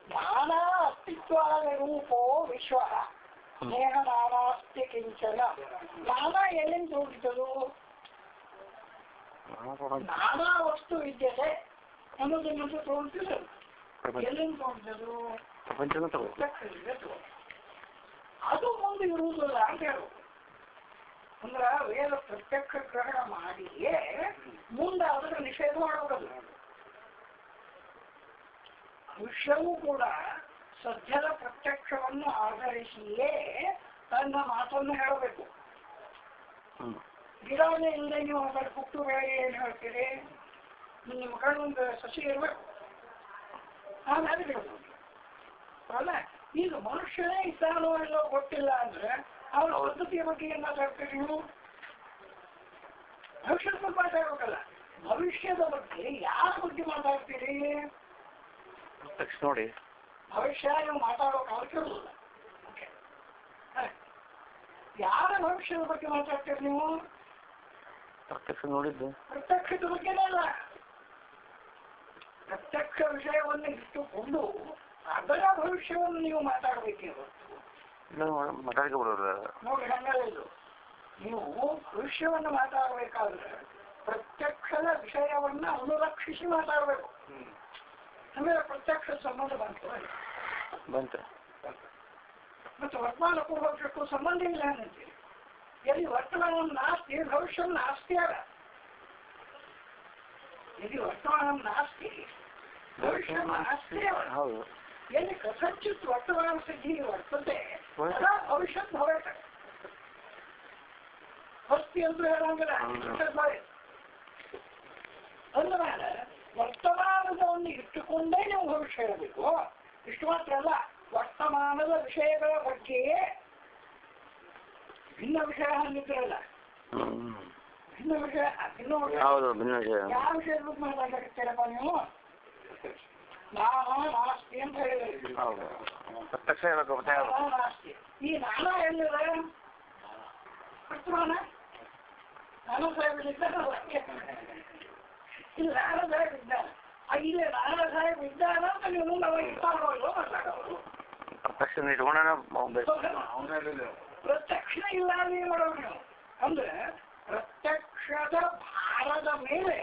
ನಾನಾ ಅಸ್ತಿತ್ವಾದ ರೂಪೋ ವಿಶ್ವ ನೇಹ ನಾನಾಸ್ತಿ ಕಿಂಚನ ನಾನಾ ಎಲ್ಲಿಂದ ತೋರಿಸದು ನಾನಾ ವಸ್ತು ವಿದ್ಯತೆ ಅನ್ನೋದನ್ನಂತೂ ತೋರಿಸಿಲ್ಲ ಎಲ್ಲಿಂದ ತೋರಿಸದು ಪ್ರಪಂಚನ ತಗೋ ಅದು ಮುಂದೆ ಇರುವುದಿಲ್ಲ ಅಂತ ಹೇಳ್ಬೋದು ಅಂದ್ರೆ ವೇದ ಪ್ರತ್ಯಕ್ಷ ಗ್ರಹಣ ಮಾಡಿಯೇ ಮುಂದೆ ಅದರ ನಿಷೇಧ ಮಾಡೋದಲ್ಲ ವಿಷಯವೂ ಕೂಡ ಸದ್ಯದ ಪ್ರತ್ಯಕ್ಷವನ್ನು ಆಧರಿಸಿಯೇ ತನ್ನ ಮಾತನ್ನು ಹೇಳಬೇಕು. ಗಿಡವನ್ನೇ ಇಲ್ಲದೆ ನೀವು ಅದರ ಹುಟ್ಟು ಬೆಳೆ ಏನು ಹೇಳ್ತೀರಿ? ನಿಮ್ಮ ಕಣ್ಣೊಂದು ಸಸಿ ಇರಬೇಕು. ಆಮೇಲೆ ಹೇಳ್ಬೋದು ಅಲ್ಲ? ಈಗ ಮನುಷ್ಯನೇ ಇದ್ದಾನೋ ಎಲ್ಲೋ ಗೊತ್ತಿಲ್ಲ ಅಂದ್ರೆ ಅವನ ಪದ್ಧತಿಯ ಬಗ್ಗೆ ಏನ್ ಮಾತಾಡ್ತೀರಿ ನೀವು? ಭವಿಷ್ಯದ ಬಗ್ಗೆ ಮಾತಾಡ್ಬೇಕಲ್ಲ. ಭವಿಷ್ಯದ ಬಗ್ಗೆ ಯಾರ ಬಗ್ಗೆ ಮಾತಾಡ್ತೀರಿ? ನೋಡಿ. ಭವಿಷ್ಯ ನೀವು ಮಾತಾಡೋಕೆ Okay. ಯಾರ ಭವಿಷ್ಯದ ಬಗ್ಗೆ ಮಾತಾಡ್ತೀರಿ ನೀವು? ಪ್ರತ್ಯಕ್ಷ ನೋಡಿದ್ದು. ಪ್ರತ್ಯಕ್ಷದ ಬಗ್ಗೆನೇ ಅಲ್ಲ. ಪ್ರತ್ಯಕ್ಷ ವಿಷಯವನ್ನು ಇಟ್ಟುಕೊಂಡು ಭವಿಷ್ಯವನ್ನು ನೀವು ಮಾತಾಡಬೇಕೇ ಹೊರತು ಇಲ್ಲ ಮಾತಾಡಿಕೆ ಬರೋದು ನೋಡಿ ಹಂಗಲ್ಲ ಇದು ನೀವು ಭವಿಷ್ಯವನ್ನು ಮಾತಾಡಬೇಕಾದ್ರೆ ಪ್ರತ್ಯಕ್ಷದ ವಿಷಯವನ್ನ ಅನುರಕ್ಷಿಸಿ ಮಾತಾಡಬೇಕು ಆಮೇಲೆ ಪ್ರತ್ಯಕ್ಷ ಸಂಬಂಧ ಬಂತು ಬಂತ ಮತ್ತು ವರ್ತಮಾನ ಪೂರ್ವಕಕ್ಕೂ ಸಂಬಂಧ ಇಲ್ಲ ಅನ್ನಂತೀರಿ ಎಲ್ಲಿ ವರ್ತಮಾನ ನಾಸ್ತಿ ಭವಿಷ್ಯ ನಾಸ್ತಿ ಅಲ್ಲ ಎಲ್ಲಿ ವರ್ತಮಾನ ನಾಸ್ತಿ ಭವಿಷ್ಯ ನಾಸ್ತಿ ವರ್ತಮಾನ ಸಿದ್ಧಿ ವರ್ತತೆ ತದಾ ಭವಿಷ್ಯತ್ ಭವೇತ ಅಸ್ತಿ ಅಂತ ಹೇಳಂಗಿಲ್ಲ ಅಂದ್ರೆ. ಅಂದ್ಮೇಲೆ ಇಟ್ಟುಕೊಂಡೇ ನೀವು ಭವಿಷ್ಯ ಹೇಳಬೇಕು ಇಷ್ಟು ಮಾತ್ರ ಅಲ್ಲ ವರ್ತಮಾನದ ವಿಷಯಗಳ ಬಗ್ಗೆಯೇ ಭಿನ್ನ ವಿಷಯ ಅಂದಿದ್ರಲ್ಲ ಹ್ಮ್ ಭಿನ್ನ ವಿಷಯ ಭಿನ್ನ ವಿಷಯ ಭಿನ್ನ ವಿಷಯ. ಯಾವ ವಿಷಯದ ಬಗ್ಗೆ ಮಾತಾಡಕತ್ತೀರಪ್ಪ ನೀವು? ನಾನ ನಾಸ್ತಿ ಅಂತ ಹೇಳಿದ್ರಿ ಹೌದು ಪ್ರತ್ಯಕ್ಷ ಹೇಳ್ಬೇಕು ಮತ್ತೆ ಈ ನಾನ ಎಲ್ಲಿದೆ ಇದ್ದಾನಲ್ಲ ಇಲ್ಲಿ ನಾನ ಸಾಹೇಬ್ ಇಲ್ಲಿ ನಾನ ಸಾಹೇಬ್ ಇದ್ದಾನ ಅಂತ ನೀವು ಅವಾಗ ಇರ್ತಾರೋ ಪ್ರತ್ಯಕ್ಷ ಪ್ರತ್ಯಕ್ಷ ಇಲ್ಲ ಏನ್ ಮಾಡೋರು ನೀವು ಅಂದ್ರೆ ಪ್ರತ್ಯಕ್ಷದ ಭಾರದ ಮೇಲೆ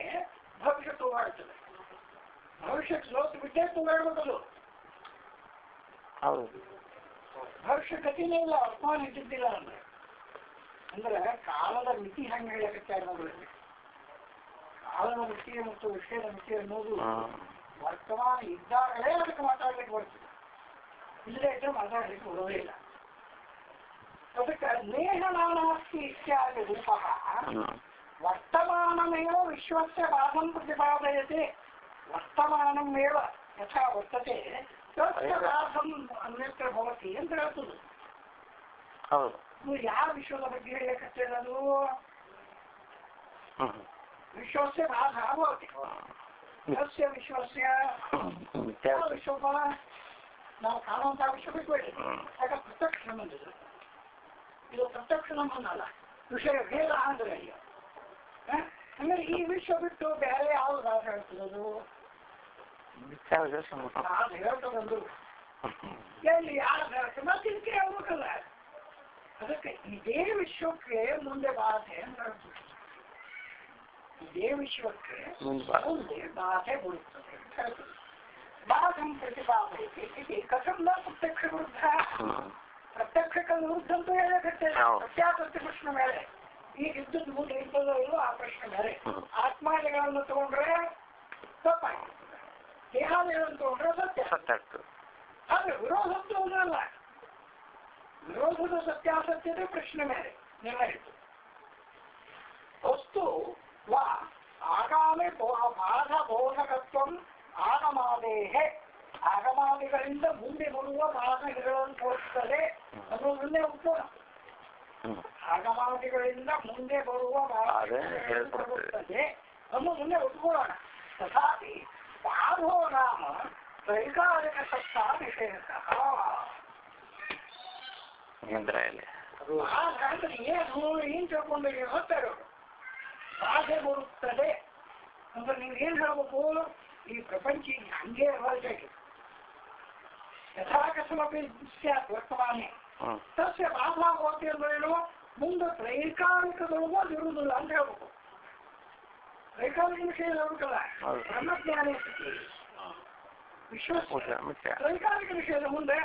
ಭವಿಷ್ಯ ತೂಗಾಡ್ತದೆ ಭವಿಷ್ಯ ಲೋಕ ಬಿಟ್ಟೇ ತೂಗಾಡ್ಬೇಕದು ಹೌದು. ಭವಿಷ್ಯ ಗತಿನೇ ಇಲ್ಲ ಅಪಮಾನ ಇದ್ದಿದ್ದಿಲ್ಲ ಅಂದ್ರೆ. ಅಂದ್ರೆ ಕಾಲದ ಮಿತಿ ಹಂಗೆ ಹೇಳಕತ್ತೆ ಅನ್ನೋದ್ರಲ್ಲಿ ಕಾಲದ ಮಿತಿ ಮತ್ತು ವಿಷಯದ ಮಿತಿ ಅನ್ನೋದು ವರ್ತಮಾನ ಇದ್ದಾಗಲೇ ಅದಕ್ಕೆ ಮಾತಾಡ್ಲಿಕ್ಕೆ ಬರ್ತದೆ ಇಲ್ಲದೆ ಇದ್ರೆ ಮಾತಾಡ್ಲಿಕ್ಕೆ ಬರೋದೇ ಇಲ್ಲ. ಅದಕ್ಕೆ ನೇಹನಾನಾಸ್ತಿ ಇತ್ಯಾದಿ ರೂಪ. ವರ್ತಮಾನಮೇವ ವಿಶ್ವಸ್ಯ ಬಾಧಂ ಪ್ರತಿಪಾದಯತೆ. वर्तमानम् एव यथा वर्तते तत्पदार्थम् अन्यत्र भवति यन्तु ಯಾವ ವಿಶ್ವದ ಬಗ್ಗೆ ಹೇಳಕತ್ತೆ ನಾನು ವಿಶ್ವಸ್ಯ ಭಾಗ ಭವತಿ ಯಸ್ಯ ವಿಶ್ವಸ್ಯ ವಿಶ್ವಪ ನಾವು ಕಾಣುವಂತಹ ವಿಶ್ವ ಬಿಟ್ಬೇಡಿ ಆಗ ಪ್ರತ್ಯಕ್ಷಣ ಬಂದಿದ್ರು ಇದು ಪ್ರತ್ಯಕ್ಷಣ ಅನ್ನಲ್ಲ ವಿಷಯ ಭೇದ ಅಂದ್ರೆ I mean, he will show it to Barry all about her. That was just some. Ah, they are from the. Yeah, they are. Come on, think क्या वो कर रहा है? अगर इधे विश्व के मुंडे बात है इधे विश्व के मुंडे बात है बुरी बात हम प्रतिभा कसम न प्रत्यक्ष विरुद्ध प्रत्यक्ष का विरुद्ध तो यह करते हैं क्या करते प्रश्न में ಈಗ ಇದ್ದದ್ದು ಮುಂದೆ ಇರ್ತದೋ ಇಲ್ಲೋ ಆ ಪ್ರಶ್ನೆ ಬೇರೆ ಹ್ಮ್. ಆತ್ಮಾದಿಗಳನ್ನು ತಗೊಂಡ್ರೆ ತಪ್ಪಾಗಿರ್ತದೆ ದೇಹಾದಿಗಳನ್ನು ತಗೊಂಡ್ರೆ ಸತ್ಯ ಸತ್ಯ ಆಗ್ತದೆ ಆದ್ರೆ ವಿರೋಧದ್ದು ಅದಲ್ಲ ವಿರೋಧದ ಸತ್ಯಾಸತ್ಯತೆ ಪ್ರಶ್ನೆ ಮೇಲೆ ನಿರ್ಣಯಿತು ವಸ್ತು ವಾ ಆಗಾಮಿ ಬೋ- ಬಾಧ ಬೋಧಕತ್ವ ಆಗಮಾದೇಹೆ ಆಗಮಾದಿಗಳಿಂದ ಮುಂದೆ ಬರುವ ಬಾಧಗಳನ್ನು ತೋರಿಸ್ತದೆ ಅನ್ನೋದನ್ನೇ ಉತ್ತರ ಹ್ಮ್. ಆಗಮಾದಿಗಳಿಂದ ಮುಂದೆ ಬರುವ ಅದೇ ಹೇಳ್ಕೊಡ್ತದೆ. ನಮ್ಮ ಮುಂದೆ ಒಪ್ಕೊಳ್ಳೋಣ ತಥಾಪಿ ಬಾಧೋ ನಾಮ ಕೈಗಾರಿಕ ಸತ್ತ ವಿಷಯತಃ ಅದು ಏನು ಏನ್ ತಿಳ್ಕೊಂಡು ಹೇಳ್ತಾರೆ ಬಾಧೆ ಬರುತ್ತದೆ ಅಂದ್ರೆ ನೀವು ಏನ್ ಹೇಳ್ಬೇಕು? ಈ ಪ್ರಪಂಚ ಹಂಗೆ ಹೊರಟಾಗಿ ಯಥಾಕಥಮಪಿ ಸ್ಯಾತ್ ವರ್ತಮಾನೆ. ಹ್ಮ್. ತಸ್ಯ ಅಂದ್ರೆ ಏನು ಅಂದ್ರೇನು? ಮುಂದೆ ತ್ರೈಕಾಲಿಕದೊಳಗೂ ಅದು ಇರುವುದಿಲ್ಲ ಅಂತ ಹೇಳ್ಬೇಕು ತ್ರೈಕಾಲಿಕ ವಿಷಯ ಹೇಳ್ಬೇಕಲ್ಲ ಬ್ರಹ್ಮಜ್ಞಾನ ಮಿಥ್ಯಾ ತ್ರೈಕಾಲಿಕ ವಿಷಯದ ಮುಂದೆ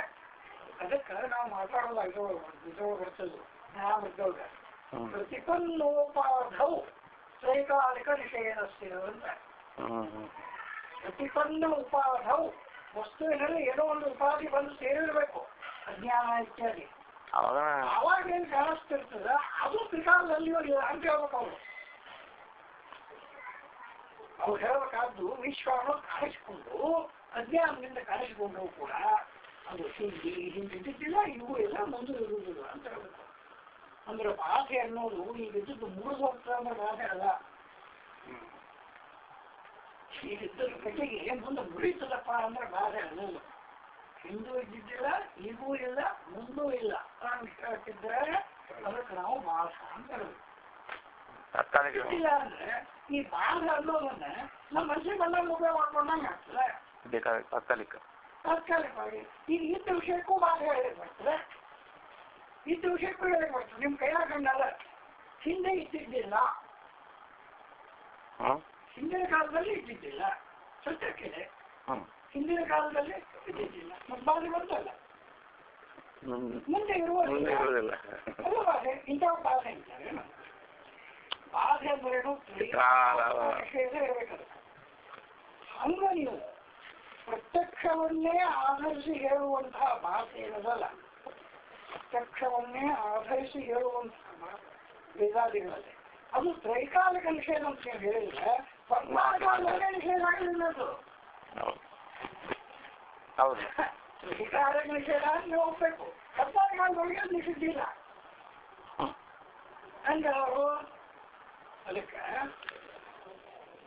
ಅದಕ್ಕೆ ನಾವು ಮಾತಾಡೋದು ಇದು ಇದು ಬರ್ತದೆ ನಾವು ಇದ್ದವಾಗ ಹ್ಮ್. ಪ್ರತಿಪನ್ನೋಪಾಧೌ ತ್ರೈಕಾಲಿಕ ವಿಷಯ ಅಂತ. ಪ್ರತಿಪನ್ನ ಉಪಾಧೌ ವಸ್ತುವಿನಲ್ಲಿ ಏನೋ ಒಂದು ಉಪಾಧಿ ಬಂದು ಸೇರಿರಬೇಕು. ಅಜ್ಞಾನ ಇತ್ಯಾದಿ ಅವಾಗ ಏನ್ ಕಾಣಿಸ್ತಿರ್ತದ ಅದು ತ್ರಿಕಾಲದಲ್ಲಿ ಅಂತ ಹೇಳ್ಬೇಕು ಅವರು ಅವ್ರು ಹೇಳ್ಬೇಕಾದ್ದು ವಿಶ್ವ ಅನ್ನೋದು ಕಾಣಿಸ್ಕೊಂಡು ಅಜ್ಞಾನದಿಂದ ಕಾಣಿಸ್ಕೊಂಡ್ರು ಕೂಡ ಅದು ಹಿಂದಿ ಹಿಂದಿದ್ದಿಲ್ಲ ಇವು ಎಲ್ಲ ಮುಂದೆ ಇರುವುದಿಲ್ಲ ಅಂತ ಹೇಳ್ಬೇಕು. ಅಂದ್ರೆ ಬಾಧೆ ಅನ್ನೋದು ಈಗ ಇದ್ದದ್ದು ಮುರಿದು ಹೋಗ್ತದೆ ಅಂದ್ರೆ ಬಾಧೆ ಅಲ್ಲ ಈಗ ಇದ್ದದ ಕಟ್ಟಿಗೆ ಮುಂದೆ ಮುರಿತದಪ್ಪ ಅಂದ್ರೆ ಬಾಧೆ ಅನ್ನೋದು. ಹಿಂದೂ ಇದ್ದಿದ್ದಿಲ್ಲ ಈಗೂ ಇಲ್ಲ ಮುಂದೂ ಇಲ್ಲ. ಅಂತ ಹೇಳ್ತಿದ್ರೆ ಅದಕ್ಕೆ ನಾವು ಮಾಸ ಅಂತ ಇಲ್ಲ ಅಂದ್ರೆ ಈ ಬಾಧ ಅನ್ನೋದನ್ನ ನಮ್ಮ ಮನುಷ್ಯ ಬಂದ ಉಪಯೋಗ ಮಾಡ್ಕೊಂಡಂಗೆ ಆಗ್ತದೆ. ತಾತ್ಕಾಲಿಕ. ತಾತ್ಕಾಲಿಕವಾಗಿ ಈಗ ಇದ್ದ ವಿಷಯಕ್ಕೂ ಬಾಧ ಹೇಳಿ ಬರ್ತದೆ ಇದ್ದ ವಿಷಯಕ್ಕೂ ಹೇಳಿ ಬರ್ತದೆ ನಿಮ್ ಕೈಯಾಗ ಕಂಡಲ್ಲ ಹಿಂದೆ ಇದ್ದಿದ್ದಿಲ್ಲ. ಹಿಂದಿನ ಕಾಲದಲ್ಲಿ ಇದ್ದಿದ್ದಿಲ್ಲ. ಸತ್ಯಕ್ಕಿದೆ ಹಿಂದಿನ ಕಾಲದಲ್ಲಿ ಇದ್ದಿದ್ದಿಲ್ಲ. ಮತ್ತೆ ಬಾಧೆ ಬಂತಲ್ಲ. ಮುಂದೆ ಇರುವ ಮುಂದೆ ಇರುವುದಿಲ್ಲ. ಬಾಧೆ ಇಂಥ ಬಾಧೆ ಅಂತಾರೆ ಬಾಧೆ ಅಂದ್ರೇನು ಕಾಲ. ವಿಷಯದ ಇರಬೇಕದು. ಹಂಗ ನೀವು ಪ್ರತ್ಯಕ್ಷವನ್ನೇ ಆಧರಿಸಿ ಹೇಳುವಂತಹ ಭಾಷೆ ಏನದಲ್ಲ ಪ್ರತ್ಯಕ್ಷವನ್ನೇ ಆಧರಿಸಿ ಹೇಳುವಂತಹ ಮಾತು ವೇದಾದಿಗಳಲ್ಲಿ ಅದು ತ್ರೈಕಾಲಿಕ ನಿಷೇಧ ಅಂತ ಹೇಳಿದ್ರೆ ಪರ್ಮಾಕಾಲದಲ್ಲೇ ನಿಷೇಧ ಆಗಲಿಲ್ಲ ಅದು ಇಲ್ಲ ಹ್ಮ್ ಹಂಗ ಅವರು ಅದಕ್ಕೆ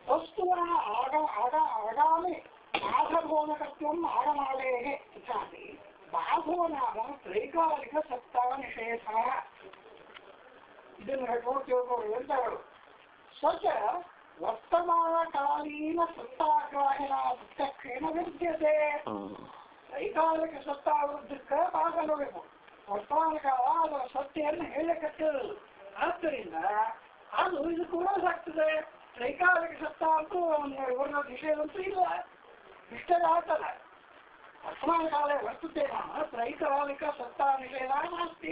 ವಸ್ತುವನ್ನು ಆಗ ಆಗ ಆಗಾಮಿ ಬಾಧಬೋಧಕತ್ವಂ ಆಗಮಾದೇಹೆ ಇತ್ಯಾದಿ ಬಾಧೋ ನಾಮ ತ್ರೈಕಾಲಿಕ ಸತ್ತಾ ನಿಷೇಧ ಇದನ್ನು ಹೇಳ್ಕೊಂಡು ತಿಳ್ಕೊಳ್ಳಿ ಅಂತ ಹೇಳು ಸ್ವಚ ವರ್ತಮಾನಕಾಲೀನ ಸತ್ತಾಗ್ರಾಹಿನ ಪ್ರತ್ಯಕ್ಷೇನ ವಿದ್ಯತೆ ಕೈಕಾಲಿಕ ಸತ್ತಾವೃದ್ಧಕ್ಕೆ ಭಾಗ ನೋಡಬೇಕು ವರ್ತಮಾನ ಕಾಲ ಅದರ ಸತ್ಯವನ್ನು ಹೇಳಕತ್ತಿರದು ಆದ್ದರಿಂದ ಅದು ಇದು ಕೂಡ ಸಾಕ್ತದೆ. ಕೈಕಾಲಿಕ ಸತ್ತ ಅಂತೂ ಇವರ ವಿಷಯದಂತೂ ಇಲ್ಲ. ಇಷ್ಟದ ಆಗ್ತದೆ ವರ್ತಮಾನ ಕಾಲ ವರ್ತತೆ ನಾಮ ತ್ರೈಕಾಲಿಕ ಸತ್ತಾ ವಿಷಯ ನಾಸ್ತಿ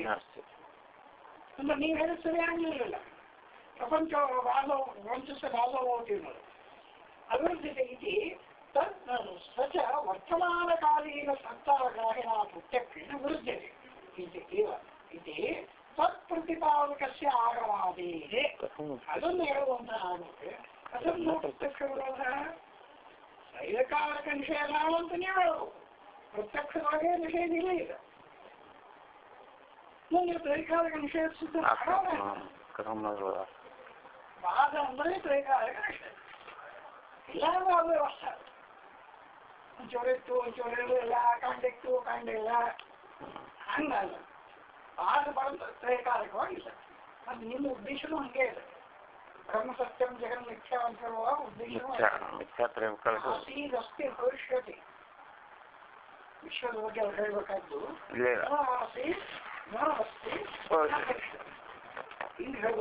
ಅಂದ್ರೆ ನೀವು ಹೇಳಿದ ಸರಿ प्रपञ्च वादौ वंशस्य वादौ भवति अविरुद्ध्यते इति तत् स च वर्तमानकालीनसत्ताग्राहिणा प्रत्यक्षेण विरुध्यते किञ्चित् एव इति तत्प्रतिपादकस्य आगमादेः। अदम् एव भवन्तः आगते कथं न प्रत्यक्षविरोधः शैलकारकनिषेधावन्तनेव प्रत्यक्षभागे निषेधिलेन न निर्दैकारकनिषेधसिद्धः कथं न ಇಲ್ಲ ಈಗ ಮುಂದೆ ತ್ರೈಕಾರಕ ನಿಷೇಧ ಸಿದ್ಧ ಕಥಂ ನ ವಿರೋಧ ಬಾಧ ಅಂದರೆ ತ್ರೈಕಾರಕ ನಿಷೇಧ ಇಲ್ಲ ಅಂದ್ರೆ ಅದು ವ್ಯವಸ್ಥೆ ಒಂಚೂರಿತ್ತು ಒಂಚೂರು ಇಲ್ಲ ಕಂಡಿತ್ತು ಕಂಡಿಲ್ಲ ಹಂಗಲ್ಲ ಬಾಧ ಬಂದು ತ್ರೈಕಾರಕವಾಗಿಲ್ಲ ಅದು ನಿಮ್ಮ ಉದ್ದೇಶನೂ ಹಂಗೆ ಇದೆ ಬ್ರಹ್ಮ ಸತ್ಯಂ ಜಗನ್ ಮಿಥ್ಯಾ ಅಂತ ಹೇಳುವಾಗ ಉದ್ದೇಶನೂ ಮಿಥ್ಯಾ ಮಿಥ್ಯಾತ್ರಯ ಕಳೆದು ಆಸೀದಸ್ತಿ ಭವಿಷ್ಯತಿ ವಿಶ್ವದ ಬಗ್ಗೆ ಅವ್ರು ಹೇಳ್ಬೇಕಾದ್ದು ಇಲ್ಲ ಇಲ್ಲ ನ ಆಸೀತ್ ನ ಅಸ್ತಿ ನ ಭವಿಷ್ಯತಿ. ಹಿಂಗೆ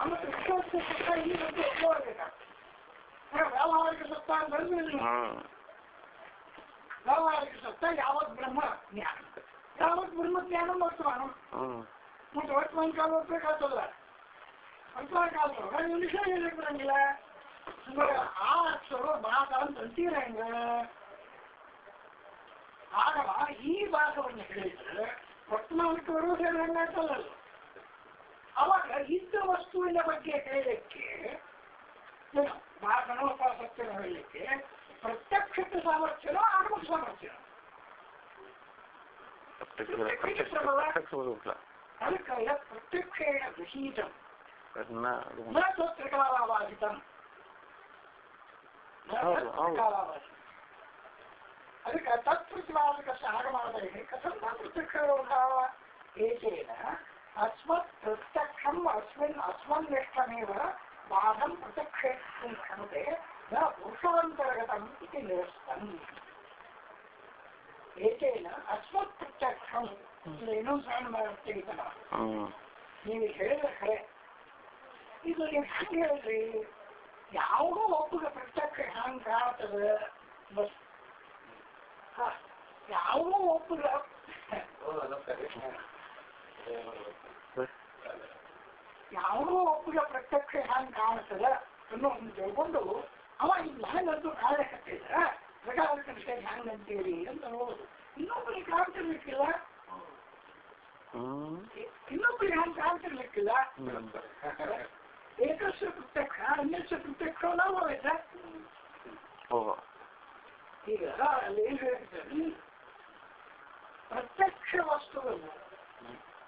Ama ıslatsa sakar yine de o eder. Evet, Allah Allah'a kısıttan vermiyor mu? Allah'a kısıttan yavat Brahma yani. Yavat Brahma diyanım Osman'ım. முட்டு வர்த்தமான் கால் ஒருத்தர் கால் சொல்லுவார் வர்த்தமான் கால் சொல்லுவார் இவங்க விஷயம் எழுதுறாங்கள ஆசரம் பாசம் சொல்லிடுறாங்க ஆகவா ஈ பாசம் கொஞ்சம் கிடையாது வர்த்தமானுக்கு ಅವಾಗ ಇದ್ದ ವಸ್ತುವಿನ ಬಗ್ಗೆ ಹೇಳಲಿಕ್ಕೆ ಮಾತನೋಪ ಸತ್ಯನ ಹೇಳಲಿಕ್ಕೆ ಪ್ರತ್ಯಕ್ಷತೆ ಸಾಮರ್ಥ್ಯನೋ ಆಗುವ ಸಾಮರ್ಥ್ಯ ಅದಕ್ಕಲ್ಲ ಪ್ರತ್ಯಕ್ಷೇಣ ಗೃಹೀತ ತ್ರಿಕಾಲಾವಾಸಿತ ಅದಕ್ಕೆ ತತ್ಪ್ರತಿಪಾದಕಸ್ಯ ಆಗಮಾದಯः कथं न प्रत्यक्षविरोधः एतेन अस्मत् प्रत्यक्षम् अस्मिन् अस्मन्निष्ठमेव बाधं प्रत्यक्षेतुं क्षमते न पुरुषान्तर्गतम् इति निरस्तम् एतेन अस्मत् प्रत्यक्षम् ಏನೋ ಸಣ್ಣ ತೆಗಿತಾನ ಹ್ಮ್ ನೀವು ಹೇಳಿದ್ರೆ ಖರೆ ಇದು ನೀವು ಹೆಂಗೆ ಹೇಳ್ರಿ ಯಾವುದೋ ಒಬ್ಬಗೆ ಪ್ರತ್ಯಕ್ಷ ಹೆಂಗೆ ಕಾಣ್ತದೆ ಬಸ್ ಹ, ಯಾವುದೋ ಒಬ್ಬಗೆ ಯಾವುದೋ ಒಪ್ಪಿಗೆ ಪ್ರತ್ಯಕ್ಷ ಹೆಂಗೆ ಅನ್ನೋ ಒಂದು ತಿಳ್ಕೊಂಡು ಅವ ಇದು ಹೆಂಗಂತೂ ಕಟ್ಟಿದ್ರ ಪ್ರಕಾರಕ್ಕೆ ವಿಷಯ ಹೆಂಗೆ ಅಂತೀರಿ ಅಂತ ನೋಡುದು. ಇನ್ನೊಬ್ಬರಿಗೆ ಕಾಣ್ತಿರ್ಲಿಕ್ಕಿಲ್ಲ. ಇನ್ನೊಬ್ಬರಿಗೆ ಹ್ಯಾಂಗ್ ಕಾಣ್ತಿರ್ಲಿಕ್ಕಿಲ್ಲ. ಏಕಸ್ಯ ಪ್ರತ್ಯಕ್ಷ ಅನ್ಯಸ್ಯ ಪ್ರತ್ಯಕ್ಷ ನಾವು ಈಗ ಅಲ್ಲಿ ಏನ್ ಹೇಳ್ತಾರೆ? ಪ್ರತ್ಯಕ್ಷ ವಸ್ತುವನ್ನು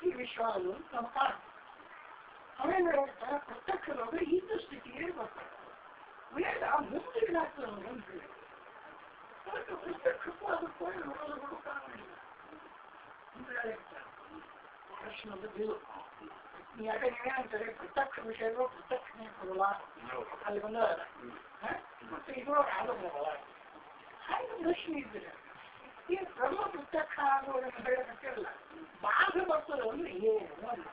ಈ ವಿಶ್ವವನ್ನು ನಾವು ಕಾಣ ಅವೇನು ಹೇಳ್ತಾರೆ ಪ್ರತ್ಯಕ್ಷದೊಳಗೆ ಇದ್ದ ಸ್ಥಿತಿಗೆ ಬರ್ತಾರೆ ವೇದ ಮುಂದೆ ಏನಾಗ್ತದೆ ಅಂತ ಹೇಳಿ ಅದಕ್ಕೆ ಪ್ರತ್ಯಕ್ಷಕ್ಕೂ ಅದಕ್ಕೂ ಏನು ಮೊದಲುಗಳು ಕಾರಣವಿಲ್ಲ ಅಂತ ಹೇಳ್ತಾರೆ ಪ್ರಶ್ನೆ ಇದು ಯಾಕೆ ನೀವೇನಂತಾರೆ ಪ್ರತ್ಯಕ್ಷ ವಿಷಯಗಳು ಪ್ರತ್ಯಕ್ಷನೇ ಕೊಡಲ್ಲ ಅಲ್ಲಿ ಬಂದವಲ್ಲ ಹ? ಮತ್ತೆ ಇದು ಆಗೋದಿಲ್ಲ ಹಾಗೆ ಪ್ರಶ್ನೆ ಇದ್ರೆ ಈ ಧರ್ಮ ಪ್ರತ್ಯಕ್ಷ ಆಗುವುದನ್ನು ಹೇಳಬೇಕಲ್ಲ ಬಾಧ ಬರ್ತದೆ ಅಂದ್ರೆ ಏನು ಅಂತ.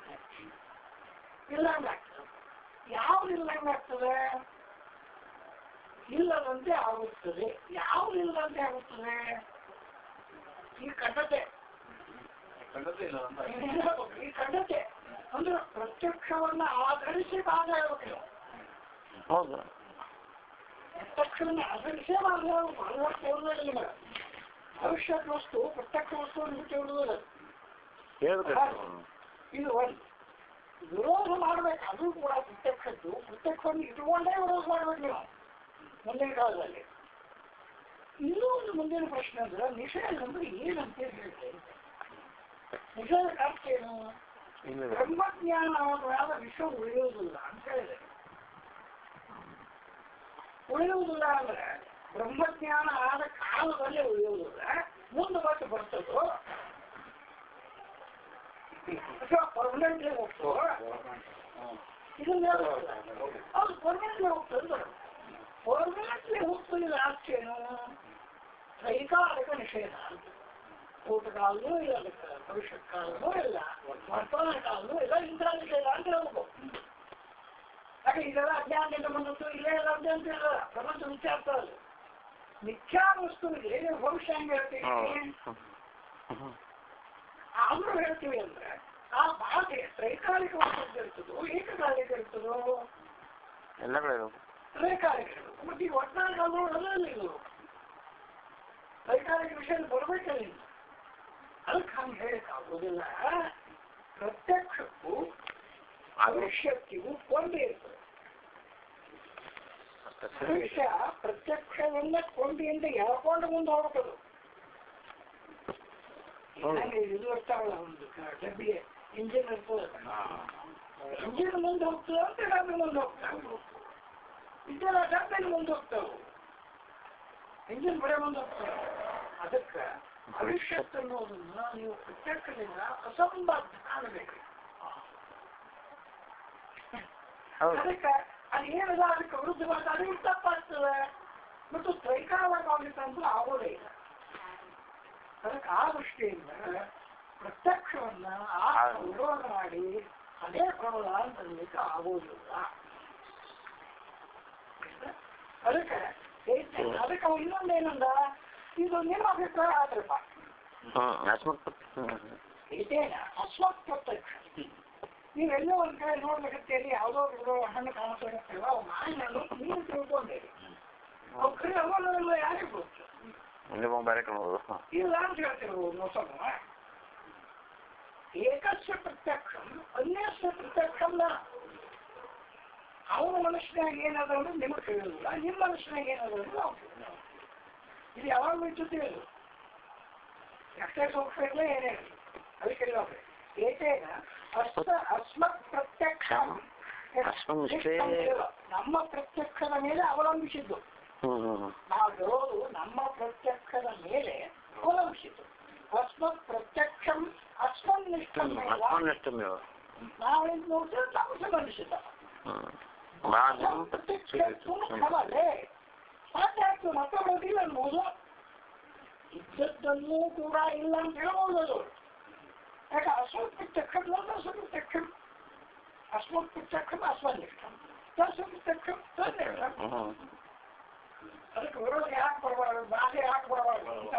ಇಲ್ಲಂಗಾಗ್ತದೆ ಯಾವ್ದು ಇಲ್ಲಂಗಾಗ್ತದೆ ಇಲ್ಲದಂತೆ ಆಗುತ್ತದೆ. ಯಾವ್ದು ಇಲ್ಲದಂತೆ ಆಗುತ್ತದೆ? ಈ ಕಡ್ಡತೆ ಈ ಕಡ್ಡತೆ ಅಂದ್ರೆ ಪ್ರತ್ಯಕ್ಷವನ್ನ ಆಧರಿಸಿ ಬಾಧ ಇರಬೇಕು ಹೌದು. ಪ್ರತ್ಯಕ್ಷವನ್ನು ಆಧರಿಸೇ ಬಾಧ ಹೇಳ್ಬೇಕು ಅಲ್ವಷ್ಟು ಭವಿಷ್ಯತ್ ವಸ್ತು ಪ್ರತ್ಯಕ್ಷ ವಸ್ತುವನ್ನು ಬಿಟ್ಟು ಹೇಳ್ಬೇಕು. ಇದು ಒಂದು ವಿರೋಧ ಮಾಡ್ಬೇಕು. ಅದು ಕೂಡ ಪ್ರತ್ಯಕ್ಷದ್ದು. ಪ್ರತ್ಯಕ್ಷವನ್ನು ಇಟ್ಕೊಂಡೇ ವಿರೋಧ ಮಾಡ್ಬೇಕು ನೀವು ಮುಂದಿನ ಕಾಲದಲ್ಲಿ. ಇನ್ನೂ ಒಂದು ಮುಂದಿನ ಪ್ರಶ್ನೆ ಅಂದ್ರೆ ನಿಷೇಧ ಅಂದ್ರೆ ಏನಂತ ಹೇಳ್ತೇವೆ ನಿಷೇಧಕ್ಕೆ ಅರ್ಥ ಏನು? ಬ್ರಹ್ಮಜ್ಞಾನ ಯಾವ ವಿಶ್ವ ಉಳಿಯುವುದಿಲ್ಲ ಅಂತ ಹೇಳಿದೆ. ಉಳಿಯುವುದಿಲ್ಲ ಅಂದ್ರೆ ಬ್ರಹ್ಮಜ್ಞಾನ ಆದ ಕಾಲದಲ್ಲಿ ಉಳಿಯುವುದಿಲ್ಲ ಮುಂದೆ ಮತ್ತೆ ಬರ್ತದೋ ಅಥವಾ ಪರ್ಮನೆಂಟ್ಲಿ ಹೋಗ್ತೋ. ಇದನ್ನ. ಅದು. ಪರ್ಮನೆಂಟ್ಲಿ ಹೋಗ್ತದೆ ಪರ್ಮನೆಂಟ್ಲಿ ಹೋಗ್ತದೆ ಅಷ್ಟೇನು ಕೈಕಾಲಿಕ ನಿಷೇಧ ಅಂತ ಊಟ ಕಾಲನೂ ಇಲ್ಲ ಅದಕ್ಕೆ ಭವಿಷ್ಯತ್ ಕಾಲನೂ ಇಲ್ಲ ವರ್ತಮಾನ ಕಾಲನೂ ಇಲ್ಲ ಇಂತಹ ನಿಷೇಧ ಅಂತ ಹೇಳ್ಬೇಕು. ಯಾಕೆ, ಇದೆಲ್ಲ ಅಜ್ಞಾನದಿಂದ ಬಂದದ್ದು, ಇಲ್ಲೇ ಇಲ್ಲ ಅಂತ ಇಲ್ಲ ಪ್ರಪಂಚ ಅದು. ಮಿಥ್ಯಾ ವಸ್ತುವಿಗೆ ನೀವು ಭವಿಷ್ಯ ಹೆಂಗ್ ಹೇಳ್ತೀವಿ? ಆದ್ರೂ ಹೇಳ್ತೀವಿ ಅಂದ್ರೆ ಆ ಬಾಧೆ ತ್ರೈಕಾಲಿಕ ವಸ್ತುವಿಗೆ ಇರ್ತದೋ ಏಕಕಾಲಿಕ ಇರ್ತದೋ? ಎಲ್ಲ ತ್ರೈಕಾಲಿಕ ಮತ್ತೆ ಈ ಒಟ್ಟಾರೆ ಕಾಲದೊಳಗೆ ಅಲ್ಲ ತ್ರೈಕಾಲಿಕ ವಿಷಯ ಬರ್ಬೇಕಲ್ಲ. ಅದಕ್ಕೆ ಹಂಗೆ ಹೇಳಕ್ಕಾಗೋದಿಲ್ಲ. ಪ್ರತ್ಯಕ್ಷಕ್ಕೂ ಅವಶ್ಯಕ್ತಿಗೂ ಕೊಂಡಿ ಇರ್ತದೆ. ಮನುಷ್ಯ ಪ್ರತ್ಯಕ್ಷವನ್ನ ಕೊಂಡಿಯಿಂದ ಎಳ್ಕೊಂಡು ಮುಂದೆ ಹೋಗ್ಬೇಕು ಹಂಗೆ ಇದು ಇರ್ತಾವಲ್ಲ ಒಂದು ಕ- ಡಬ್ಬಿ ಇಂಜಿನ್ ಇರ್ತದೆ ಇಂಜಿನ್ ಮುಂದೆ ಹೋಗ್ತದೆ ಅಂತ ಡಬ್ಬಿ ಮುಂದೆ ಹೋಗ್ತಾವೆ ಇದೆಲ್ಲ ಡಬ್ಬಿನ ಮುಂದೆ ಹೋಗ್ತಾವೆ ಇಂಜಿನ್ ಬರೇ ಮುಂದೆ ಹೋಗ್ತಾವೆ ಅದಕ್ಕೆ ಭವಿಷ್ಯತ್ ಅನ್ನೋದನ್ನ ನೀವು ಪ್ರತ್ಯಕ್ಷದಿಂದ ಅಸಂಬದ್ಧ ಕಾಣಬೇಕು ಹೌದು ಅದಕ್ಕೆ ಅದು ಏನದ ಅದಕ್ಕೆ ವಿರುದ್ಧವಾದ ಅದು ತಪ್ಪಾಗ್ತದೆ ಮತ್ತು ತ್ರೈಕಾಲವಾಗ್ಲಿಕ್ಕೆ ಅಂದ್ರೆ ಆಗೋದೇ ಇಲ್ಲ ಅದಕ್ಕೆ ಆ ದೃಷ್ಟಿಯಿಂದ ಪ್ರತ್ಯಕ್ಷವನ್ನ ಆ ವಿರೋಧ ಮಾಡಿ ಅದೇ ಪ್ರಬಲ ಅಂತ ಅನ್ಲಿಕ್ಕೆ ಆಗೋದಿಲ್ಲ ಅದಕ್ಕೆ ಅದಕ್ಕೆ ಅವ ಇನ್ನೊಂದೇನಂದ ಇದು ನಿಮ್ಮ ಅಭಿಪ್ರಾಯ ಆದ್ರಪ್ಪ ಇದೇನ ಅಸ್ಮತ್ ಪ್ರತ್ಯಕ್ಷ ನೀವೆಲ್ಲೋ ಒಂದ್ ಕಡೆ ನೋಡ್ಲಿಕತ್ತೀರಿ ಯಾವ್ದೋ ಒಂದು ಹಣ್ಣು ಅವು ಮಾಯಿನಲ್ಲೂ ನೀವು ತಿಳ್ಕೊಂಡೇರಿ. ಅವು ಕರೆ ಅವಲ್ಲ ಯಾರಿಗೆ ಗೊತ್ತು? ನಿಮ್ಮ ಬೇರೆ ಕಾಣ್ಬೋದು ಇಲ್ಲ ಅಂತ ಹೇಳ್ತಿರ್ಬೋದು ಮೊಸಮ ಏಕಸ್ಯ ಪ್ರತ್ಯಕ್ಷ ಅನ್ಯಸ್ಯ ಪ್ರತ್ಯಕ್ಷಂ ನ. ಅವನ ಮನುಷ್ಯನಾಗ ಏನದ ಅಂದ್ರೆ ನಿಮಗೆ ತಿಳಿಯೋದಿಲ್ಲ ನಿಮ್ಮ ಮನುಷ್ಯನಾಗ ಏನದ ಅಂದ್ರೆ ನಾವು ಇದು ಯಾವಾಗ ಬಿಟ್ಟು ತಿಳಿಯೋದು ಎಷ್ಟೇ ಹೋಗ್ತಾ ಇರಲಿ ಏನೇ ಅದಕ್ಕೆ ಏತೇನ ಅಸ್ತ ಅಸ್ಮತ್ ಪ್ರತ್ಯಕ್ಷ ಅಸ್ಮನ್ನಿಷ್ಟೇ ನಮ್ಮ ಪ್ರತ್ಯಕ್ಷದ ಮೇಲೆ ಅವಲಂಬಿಸಿದ್ದು ಹ್ಮ್ ಹ್ಮ್ ನಾವಿರೋದು ನಮ್ಮ ಪ್ರತ್ಯಕ್ಷದ ಮೇಲೆ ಅವಲಂಬಿಸಿತು ಅಸ್ಮತ್ ಪ್ರತ್ಯಕ್ಷಂ ಅಸ್ಮನ್ನಿಷ್ಠಂ ಅಸ್ಮನ್ನಿಷ್ಟಮೇವ ನಾವೇನು ನೋಡ್ತೇವೆ ನಾವು ಸಂಬಂಧಿಸಿದ ಹ್ಮ್ ಬಾಧಂ ಖಬರೇ ಸಾಧ್ಯ ಆಗ್ತದೆ ಮತ್ತೊಬ್ಬರಿಲ್ಲ ಅನ್ನೋದು ಇದ್ದದ್ದನ್ನೂ ಕೂಡ ಇಲ್ಲ ಅಂತ ಹೇಳ್ಬೋದು ಅದು ಯಾಕೆ ಅಸ್ಮತ್ ಪ್ರತ್ಯಕ್ಷಂ ನನ್ನ ಅಸ್ಮತ್ಯಕ್ಷಂ ಅಸ್ಮತ್ ಪ್ರತ್ಯಕ್ಷಂ ಅಸ್ಮನ್ನಿಷ್ಠಂ ತಸ್ಮತ್ಯಕ್ಷಂ ತನ್ನಿಷ್ಠಂ ಹ್ಮ್ ಅದಕ್ಕೆ ವಿರೋಧ ಯಾಕೆ ಬರಬಾರದು ಬಾಧೆ ಯಾಕೆ ಬರಬಾರದು ಅಂತ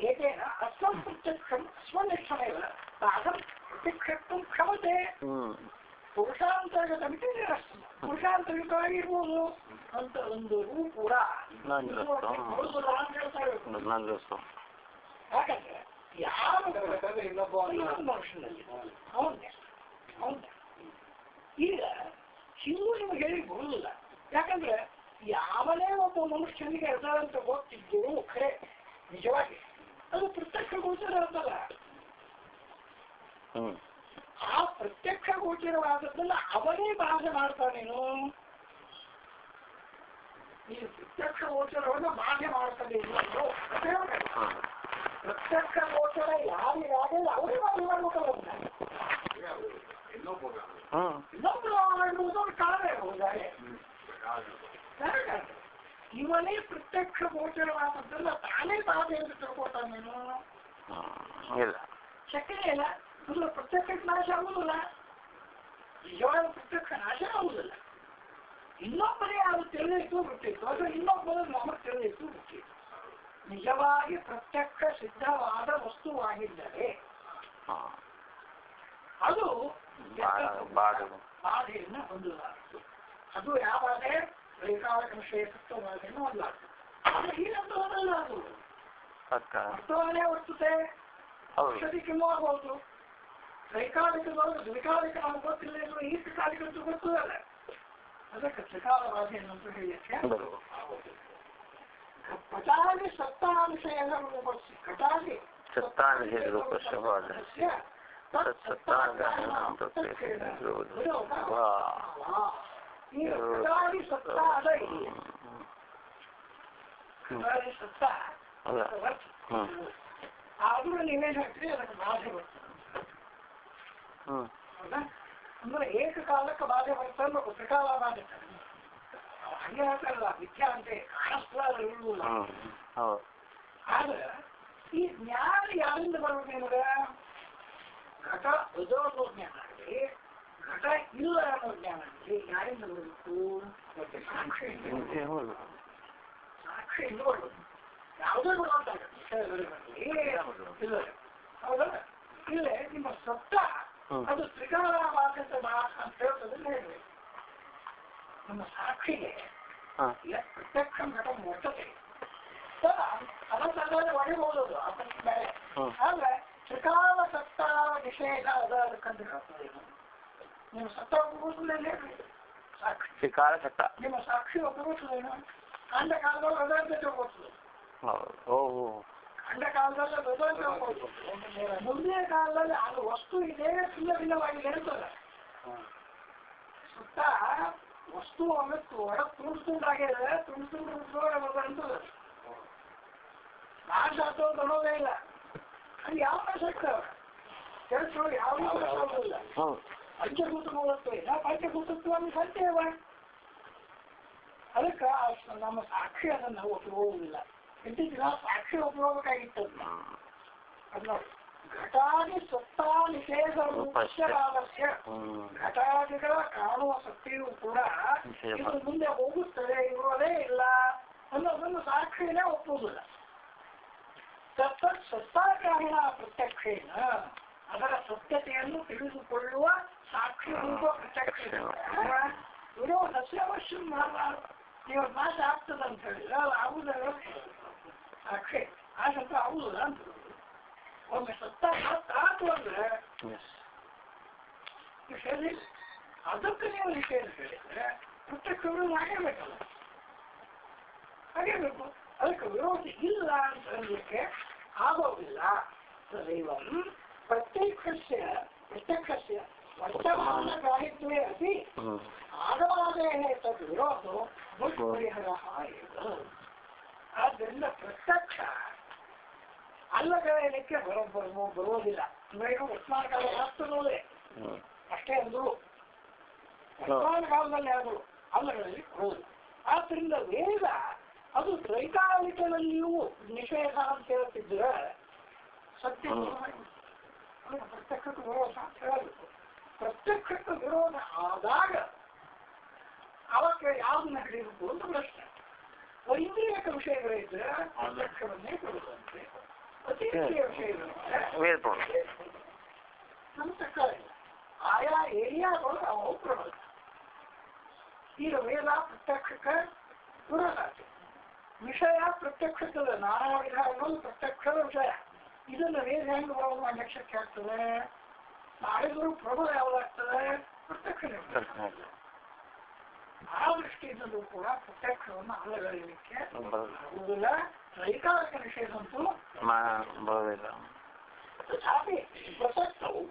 ಏತೇನ ಅಸ್ಮತ್ ಪ್ರತ್ಯಕ್ಷಂ ಸ್ವನಿಷ್ಠಮೇವ ಬಾಧಂ ಪ್ರತಿಕ್ಷೇಪ್ತು ಕ್ಷಮತೆ ಹ್ಮ್ ಪುರುಷಾಂತರ್ಗತ ಮಿತಿ ನಿರಸ್ತು ಪುರುಷಾಂತರ್ಗತವಾಗಿರ್ಬೋದು ಅಂತ ಒಂದು ರೂಪ ಕೂಡ ಮನುಷ್ಯನಲ್ಲಿ ಅವನ್ನೇ ಅವನ್ನೇ ಈಗ ಹಿಂದೂ ನಿಮ್ಗೆ ಹೇಳಿ ಬರುವುದಿಲ್ಲ ಯಾಕಂದ್ರೆ ಯಾವನೇ ಒಬ್ಬ ಮನುಷ್ಯನಿಗೆ ಅಂತ ಗೊತ್ತಿದ್ದರು ಖರೆ, ನಿಜವಾಗಿ ಅದು ಪ್ರತ್ಯಕ್ಷ ಗೋಚರ ಅಂತಲ್ಲ ಆ ಪ್ರತ್ಯಕ್ಷ ಗೋಚರವಾದದ್ದನ್ನ ಅವನೇ ಬಾಧೆ ಮಾಡ್ತಾನೇನು ಈ ಪ್ರತ್ಯಕ್ಷ ಗೋಚರವನ್ನು ಬಾಧೆ ಮಾಡ್ತಾನೆ ಅನ್ನೋದು ಹೇಳ್ಬೇಕು. ಹ್ಮ್ ಪ್ರತ್ಯಕ್ಷ ಗೋಚರ ಯಾರಿಗಾಗಲ್ಲ ಅವರೇ ಬಾಧೆ ಮಾಡ್ಬೇಕಲ್ಲ ಅದನ್ನ. ಇನ್ನೊಬ್ಬ ಹ್ಮ್ ಇನ್ನೊಬ್ರು ಮಾಡುವುದು ಒಂದು ಕಾರಣ ಇರುವುದಾರೆ ಇವನೇ ಪ್ರತ್ಯಕ್ಷ ಗೋಚರವಾದದ್ದನ್ನ ತಾನೇ ಬಾಧೆ ಅಂತ ತಿಳ್ಕೊತಾನೇನು ಹ್ಮ್ ಇಲ್ಲ ಶಕ್ತಿನೇ ಇಲ್ಲ ಅಂದ್ರೆ ಪ್ರತ್ಯಕ್ಷ ನಾಶ ಆಗುವುದಿಲ್ಲ ನಿಜವಾದ ಪ್ರತ್ಯಕ್ಷ ನಾಶ ಆಗುವುದಿಲ್ಲ ಇನ್ನೊಬ್ಬರೇ ಅದು ತಿಳಿದಿತ್ತು ಬಿಟ್ಟಿತ್ತು ಅದು ಇನ್ನೊಬ್ಬರು ನಮಗೆ ತಿಳಿದಿತ್ತು ಬಿಟ್ಟಿತ್ತು ನಿಜವಾಗಿ ಪ್ರತ್ಯಕ್ಷ ಸಿದ್ಧವಾದ ವಸ್ತುವಾಗಿದ್ದರೆ ಅದು ಬಾಧೆ ಬಾಧೆಯನ್ನು ಹೊಂದಲಾರದು ಅದು ಯಾವ ಬಾಧೆ ರೇಖಾವಕ ಶ್ರೇಷ್ಠ ಬಾಧೆಯನ್ನು ಹೊಂದಲಾರದು ಆದರೆ ಹೀಗಂತ ಹೋದಲ್ಲ ಅದು. ವರ್ತಮಾನೇ ವರ್ತುತೆ ಔಷಧಿ ಆಗಬಹುದು ತ್ರೈಕಾಲಿಕದೊಳಗೆ ದ್ವಿಕಾಲಿಕ ನಮ್ಗೆ ಗೊತ್ತಿಲ್ಲ ಈ ತ್ರಿಕಾಲಿಕದ್ದು ಗೊತ್ತದಲ್ಲ ಅದಕ್ಕೆ ತ್ರಿಕಾಲ ಹೇಳಿಯಕ್ಕೆ ಬರುವ ಕಟಾಲಿ ಸತ್ತಾಂಶೆಯನ್ನು ರೂಪಿಸಿ ಕಟಾಲಿ ಸತ್ತಾನಿಗೆ ರೂಪಸ್ಯ ಬಾಧೆ ವಾ. ಈ ಕಟಾಲಿ ಸತ್ತ ಅದ ಇಲ್ಲಿ ಕಟಾಲಿ ಸತ್ತ ಅಲ್ಲ ಹ್ಮ್ ಆದ್ರೂ ನೀವೇನ್ ಹೇಳ್ತೀರಿ ಅದಕ್ಕೆ ಬಾಧೆ ಬರ್ತದೆ ಹ್ಮ್ ಹೌದಾ? ಅಂದ್ರೆ ಏಕಕಾಲಕ್ಕೆ ಬಾಧೆ ಬರ್ತದೆ ತ್ರಿಕಾಲ ಬಾಧೆ ಹಂಗೆ ವಿದ್ಯಾ ಅಂತ ಹ್ಮ್ ಹೌದು. ಆದ್ರೆ ಈ ಜ್ಞಾನ ಯಾರಿಂದ ಬರ್ಬೇಕು ನಿಮಗೆ? ಘಟ ಅನ್ನೋ ಜ್ಞಾನ ಆಗಲಿ ಘಟ ಇಲ್ಲ ಅನ್ನೋ ಜ್ಞಾನ ಆಗಲಿ ಯಾರಿಂದ ಬರಬೇಕು ಮತ್ತೆ ಸಾಕ್ಷಿ ಹೌದು. ಸಾಕ್ಷಿಯಿಂದ ಬರ್ಬೇಕು ಯಾವುದೇ ಬರುವಂತಾಗತ್ತೆ ಇಲ್ಲ ಹೌದಲ್ಲ ಇಲ್ಲೇ ನಿಮ್ಮ ಸತ್ತ ಅದು ತ್ರಿಕಾಲವಾದಂತ ಅಂತ ಹೇಳ್ತದನ್ನ ಹೇಳ್ಬೇಕು ನಮ್ಮ ಸಾಕ್ಷಿಗೆ ಪ್ರತ್ಯಕ್ಷ ಮಠ ಮುಟ್ಟದೆ ಅದನ್ನ ಒಳಗೆ ಓದೋದು ಅದನ್ನ ಬೇರೆ ಆದ್ರೆ ತ್ರಿಕಾಲ ಸತ್ತ ನಿಷೇಧ ಅದ ಅದಕ್ಕಂತ ನಿಮ್ಮ ಸತ್ತ ಒಬ್ಬರುತ್ತಲೇ ಸಾಕ್ಷಿ. ತ್ರಿಕಾಲ ಸತ್ತ. ನಿಮ್ಮ ಸಾಕ್ಷಿ ಒಬ್ಬರುತ್ತಲೇನು ಅಂಡ ಕಾಲದಲ್ಲಿ ಅದರಂತೆ ತಿಳ್ಕೊತದೆ ಓಹ್ ಅಂಡ ಕಾಲದಲ್ಲಿ ಅದರಂತೆ ತಿಳ್ಕೊಳ್ಬೋದು ಮುಂದಿನ ಕಾಲದಲ್ಲಿ ಅದು ವಸ್ತು ಇದೇ ಸುಲಭಿಲ್ಲವಾಗಿ ಇರ್ತದೆ ಸುತ್ತ ವಸ್ತು ಅವತ್ತು ಒಳ ತುಂಡು ತುಂಡಾಗಿದೆ ತುಂಡು ತುಂಡು ಉದ್ಯೋಗ ಅಂತದ ನಾಶ ಆತೋದು ಅನ್ನೋದೇ ಇಲ್ಲ. ಅದು ಯಾವ ಆಗ್ತಾವ ಕೆಲಸ ಯಾವ ಆಗೋದಿಲ್ಲ ಪಂಚಭೂತ ಮೂಲತ್ವ ಇಲ್ಲ. ಪಂಚಭೂತತ್ವ ಸತ್ಯವ ಅದಕ್ಕೆ ನಮ್ಮ ಸಾಕ್ಷಿ ಅದನ್ನು ನಾವು ಒಪ್ಪಿಕೊಳ್ಳುವುದಿಲ್ಲ ಇತ್ತೀಚಿನ ಸಾಕ್ಷಿ ಒಪ್ಪಿಕೋಬೇಕಾಗಿತ್ತು ಅದನ್ನ ಅದು ನೋಡಿ. ಘಟಾದಿ ಸತ್ತಾ ನಿಷೇಧ ಮುಖ್ಯವಾದಸ್ಯ ಘಟಾದಿಗಳ ಕಾಣುವ ಶಕ್ತಿಯೂ ಕೂಡ. ಇದು ಮುಂದೆ ಹೋಗುತ್ತದೆ ಇರುವುದೇ ಇಲ್ಲ ಅನ್ನೋದನ್ನು ಸಾಕ್ಷಿನೇ ಒಪ್ಪುವುದಿಲ್ಲ. ತತ್ತತ್ ಸತ್ತಾಗ್ರಹಣ ಪ್ರತ್ಯಕ್ಷೇನ ಅದರ ಸತ್ಯತೆಯನ್ನು ತಿಳಿದುಕೊಳ್ಳುವ ಸಾಕ್ಷಿ ರೂಪ ಪ್ರತ್ಯಕ್ಷ. ಇರೋ ಸಸ್ಯವಶ್ಯ ನೀವು ಮಾತು ಆಗ್ತದಂತ ಹೇಳಿದ್ರೆ ಅದು ಆಗುದಿಲ್ಲ ಸಾಕ್ಷಿ. ಆ ಶಬ್ದ ಆಗುದಿಲ್ಲ ಅಂತ. ಒಮ್ಮೆ ಸತ್ತ ಆತು ಅಂದ್ರೆ ಎಸ್ ನಿಷೇಧ ಅದಕ್ಕೆ ನೀವು ನಿಷೇಧ ಹೇಳಿದ್ರೆ ಪ್ರತ್ಯಕ್ಷ ವಿರೋಧ ಆಗೇಬೇಕಲ್ಲ ಆಗೇಬೇಕು ಅದಕ್ಕೆ ವಿರೋಧ ಇಲ್ಲ ಅಂತ ಹೇಳಲಿಕ್ಕೆ ಆಗೋದಿಲ್ಲ. ದೈವಂ ಪ್ರತ್ಯಕ್ಷಸ್ಯ ಪ್ರತ್ಯಕ್ಷಸ್ಯ ವರ್ತಮಾನಗ್ರಾಹಿತ್ವೇ ಅಪಿ ಹ್ಞೂ ಆಗವಾದೇನೆ ತದ್ ವಿರೋಧೋ ದುಷ್ಪರಿಹರ ಆದ್ದರಿಂದ ಪ್ರತ್ಯಕ್ಷ ಅಲ್ಲಗಳೆಯಲಿಕ್ಕೆ ಬರೋ ಬರೋ- ಬರುವುದಿಲ್ಲ ಈಗ ಉಸ್ಮಾನ್ ಕಾಲ ಶಾಸ್ತ್ರದಲ್ಲೇ ಅಷ್ಟೇ ಅಂದ್ರು. ಉಸ್ಮಾನ್ ಕಾಲದಲ್ಲಿ ಆದ್ರು ಅಲ್ಲಗಳಲ್ಲಿ ಬರುವುದು ಆದ್ರಿಂದ ವೇದ ಅದು ತ್ರೈಕಾಲಿಕದಲ್ಲಿಯೂ ನಿಷೇಧ ಅಂತ ಹೇಳ್ತಿದ್ರೆ ಸತ್ಯ ಪ್ರತ್ಯಕ್ಷಕ್ಕೆ ವಿರೋಧ ಅಂತ ಹೇಳಬೇಕು. ಪ್ರತ್ಯಕ್ಷಕ್ಕೆ ವಿರೋಧ ಆದಾಗ ಅವಕ್ಕೆ ಯಾವ್ದು ಹಿಡಿಯಬೇಕು ಅಂತ ಪ್ರಶ್ನೆ. ವೈದ್ಯಕ ವಿಷಯಗಳಿದ್ರೆ ಪ್ರತ್ಯಕ್ಷವನ್ನೇ ಕೊಡುವಂತೆ. ಅತೀಂದ್ರಿಯ ವಿಷಯಗಳಿದ್ರೆ ವೇದ ಪೂರ್ಣ ನಮ್ಮ ಪ್ರಕಾರ ಇಲ್ಲ ಆಯಾ ಏರಿಯಾಗಳು ಅವು ಪ್ರಬಲ ಈಗ ವೇದ ಪ್ರತ್ಯಕ್ಷಕ್ಕೆ ವಿರೋಧ ಆಗ್ತದೆ ವಿಷಯ ಪ್ರತ್ಯಕ್ಷದ ನಾನಾ ವಿಧ ಅನ್ನೋದು ಪ್ರತ್ಯಕ್ಷದ ವಿಷಯ ಇದನ್ನು ವೇದ ಹೆಂಗೆ ಬರೋದು ಮಾಡ್ಲಿಕ್ಕೆ ಶಕ್ಯ ಆಗ್ತದೆ ನಾಳಿದ್ರು ಪ್ರಬಲ ಯಾವ್ದಾಗ್ತದೆ ಪ್ರತ್ಯಕ್ಷನೇ ಆವೃಷ್ಟಿಗಳು ಕೂಡ ಪುಸ್ತಕವನ್ನು ಅಲಗಳಿಕೆ ಆಗುವುದಿಲ್ಲ ರೈತಾರಕ ವಿಷಯದಂತೂ ಬರೋದಿಲ್ಲ ತಥಾಪಿ ಪ್ರಸಕ್ತವು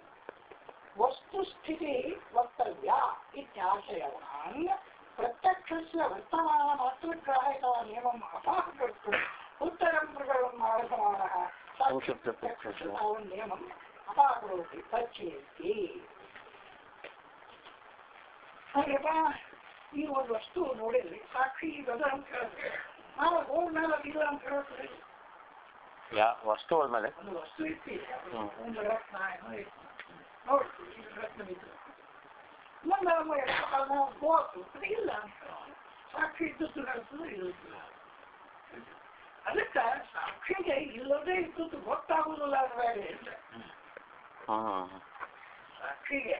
ವಸ್ತುಸ್ಥಿತಿ ವಕ್ತವ್ಯ ಇತ್ಯಾಶಯವಾನ್ ಪ್ರತ್ಯಕ್ಷಸ್ಯ ವರ್ತಮಾನ ಮಾತೃಗ್ರಾಹಕವಾನ್ ಏವಂ ಅಪಾಹಕರ್ತು ಉತ್ತರಂ ಪ್ರಕರಣಂ ಆಡಸಮಾನಃ ಪ್ರತ್ಯಕ್ಷ ನಿಯಮಂ ಅಪಾಕರೋತಿ ತಚ್ಚೇತಿ ಹಾಗೆಪ್ಪ ಈ ಒಂದು ವಸ್ತು ನೋಡಿದ್ರಿ ಸಾಕ್ಷಿ ಗದ ಅಂತ ಹೇಳಿದ್ರೆ ನಾವು ಹೋದ್ಮೇಲೆ ಇಲ್ಲ ಅಂತ ಹೇಳ್ತೀವಿ ಯಾ ವಸ್ತು ಹೋದ್ಮೇಲೆ ಒಂದು ವಸ್ತು ಇತ್ತು ಹ್ಮ್. ಒಂದು ರತ್ನ ಏನೋ ಇತ್ತು ನೋಡಿ ಇದು ರತ್ನ ಬಿದ್ದು ಮುಂದೆ ನಮ್ಮ ಎಷ್ಟು ಕಾಲ ನಾವು ಹೋತು ಅದು ಇಲ್ಲ ಅಂತ ಸಾಕ್ಷಿ ಇದ್ದದ್ದು ಹೇಳ್ತದೆ ಇರುತ್ತಿಲ್ಲ ಅದಕ್ಕೆ ಸಾಕ್ಷಿಗೆ ಇಲ್ಲದೆ ಇದ್ದದ್ದು ಗೊತ್ತಾಗುವುದಿಲ್ಲ ಅಂದ್ರೆ ಅಂದ್ರೆ ಹ್ಞೂ ಸಾಕ್ಷಿಗೆ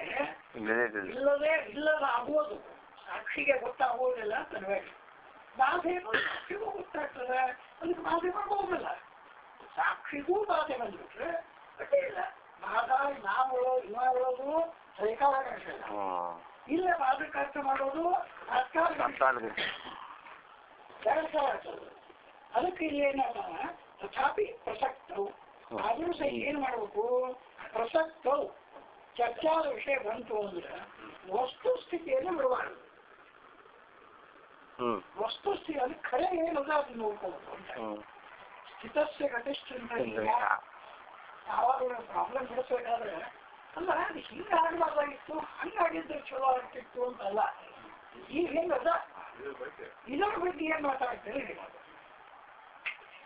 ಇಲ್ಲದೇ ಇದ್ದದ್ದು ಇಲ್ಲದೆ ಇಲ್ಲದ ಆಗೋದು ಸಾಕ್ಷಿಗೆ ಗೊತ್ತಾಗೋದಿಲ್ಲ ಹೇಳಿ ಬಾಧೆನೂ ಸಾಕ್ಷಿಗೂ ಗೊತ್ತಾಗ್ತದೆ. ಅದಕ್ಕೆ ಬಾಧೆ ಮಾಡ್ಬೋದಲ್ಲ ಸಾಕ್ಷಿಗೂ ಬಾಧೆ ಬಂದ್ಬಿಟ್ರೆ ಅಡ್ಡಿ ಇಲ್ಲ. ಬಾಧ ನಾವು ಇವ ಹೇಳೋದು ಸೈಕಾಲಿಕ ವಿಷಯ ಹ್ಞೂ ಇಲ್ಲ ಬಾಧೆ ಖರ್ಚು ಮಾಡೋದು ಅದಕ್ಕೆ ಇಲ್ಲಿ ಏನಾಗ ತಥಾಪಿ ಪ್ರಸಕ್ತವು. ಆದರೂ ಸಹ ಏನ್ ಮಾಡ್ಬೇಕು? ಪ್ರಸಕ್ತವು. ಚರ್ಚಾದ ವಿಷಯ ಬಂತು ಅಂದ್ರೆ ವಸ್ತು ಸ್ಥಿತಿಯನ್ನು ಬಿಡಬಾರದು. ಹ್ಞೂ ವಸ್ತುಸ್ಥಿತಿ ಅದು ಖರೆ ಏನದ ಅದು ನೋಡ್ಕೋಬೇಕು ಅಂತ ಹ್ಞೂ ಸ್ಥಿತಸ್ಯ ಗತಿಷ್ಠಿಂತ ಇಲ್ಲ. ಯಾವಾಗಲೂ ಪ್ರಾಬ್ಲಮ್ ಬಿಡಿಸ್ಬೇಕಾದ್ರೆ ಅಲ್ಲ ಅದು ಹಿಂಗೆ ಆಗಬಾರ್ದಾಗಿತ್ತು ಹಂಗಾಗಿದ್ರೆ ಚಲೋ ಆಗ್ತಿತ್ತು ಅಂತಲ್ಲ ಈಗ ಹೆಂಗದ ಇದರ ಬಗ್ಗೆ ಏನ್ ಮಾತಾಡ್ತೀರಿ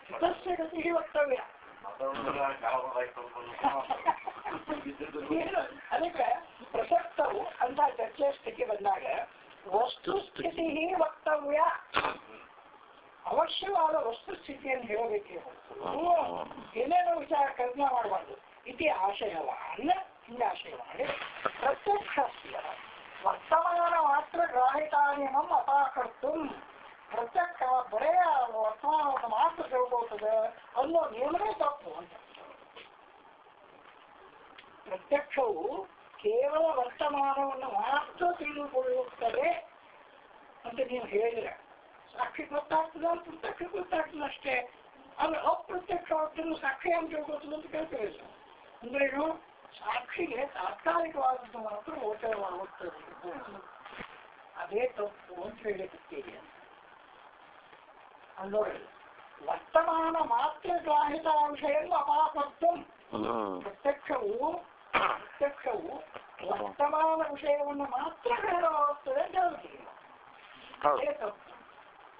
ಸ್ಥಿತಸ್ಯ ಗತಿ ವಕ್ತವ್ಯ ಏನು? ಅದಕ್ಕೆ ಪ್ರಸಕ್ತವು ಅಂತ ಚರ್ಚೆ ಸ್ಥಿತಿ ಬಂದಾಗ ವಸ್ತುಸ್ಥಿತಿ ವಕ್ತವ್ಯ. ಅವಶ್ಯವಾದ ವಸ್ತುಸ್ಥಿತಿಯನ್ನು ಹೇಳಬೇಕೇ ಹೊರತು. ಏನೇನೋ ವಿಚಾರ ಕಲ್ಪನೆ ಮಾಡಬಾರ್ದು. ಇತಿ ಆಶಯವಾನ್ ಮಾಡಿ ಪ್ರತ್ಯಕ್ಷ ವರ್ತಮಾನ ಮಾತ್ರ ಗ್ರಾಹಿತಾನಿಯಮಂ ಅಪಾಕರ್ತು. ಪ್ರತ್ಯಕ್ಷ ಬರೇ ವರ್ತಮಾನವನ್ನು ಮಾತ್ರ ತಿಳ್ಕೊಳ್ತದೆ ಅನ್ನೋ ನಿಯಮನೇ ತಪ್ಪು ಅಂತ. ಪ್ರತ್ಯಕ್ಷವು ಕೇವಲ ವರ್ತಮಾನವನ್ನು ಮಾತ್ರ ತಿಳಿದುಕೊಳ್ಳುತ್ತದೆ ಅಂತ ನೀವು ಹೇಳಿದ್ರೆ ಸಾಕ್ಷಿ ಗೊತ್ತಾಗ್ತದೆ ಅಂತ ಪ್ರತ್ಯಕ್ಷ ಗೊತ್ತಾಗ್ತದೆ ಅಷ್ಟೇ ಆದ್ರೆ ಅಪ್ರತ್ಯಕ್ಷವಾಗ್ತದೆ ಸಾಕ್ಷಿ ಅಂತ ತಿಳ್ಕೊತದೆ ಅಂತ ಕೇಳ್ತೇವೆ ಸರ್ ಅಂದ್ರೆ ಏನು ಸಾಕ್ಷಿಗೆ ತಾತ್ಕಾಲಿಕವಾದದ್ದು ಮಾತ್ರ ಗೋಚರವಾಗುತ್ತದೆ ಅದೇ ತಪ್ಪು ಅಂತ ಹೇಳಿರ್ತೀರಿ ನೋಡಿ ವರ್ತಮಾನ ಮಾತ್ರ ಗ್ರಾಹಿತ ವಿಷಯನ್ನು ಅಪಾಪತ್ತು ಹ್ಮ್ ಪ್ರತ್ಯಕ್ಷವು ಪ್ರತ್ಯಕ್ಷವು ವರ್ತಮಾನ ವಿಷಯವನ್ನು ಮಾತ್ರ ಹೇಳಲಾಗುತ್ತದೆ ಅಂತ ಹೇಳ್ತೀವಿ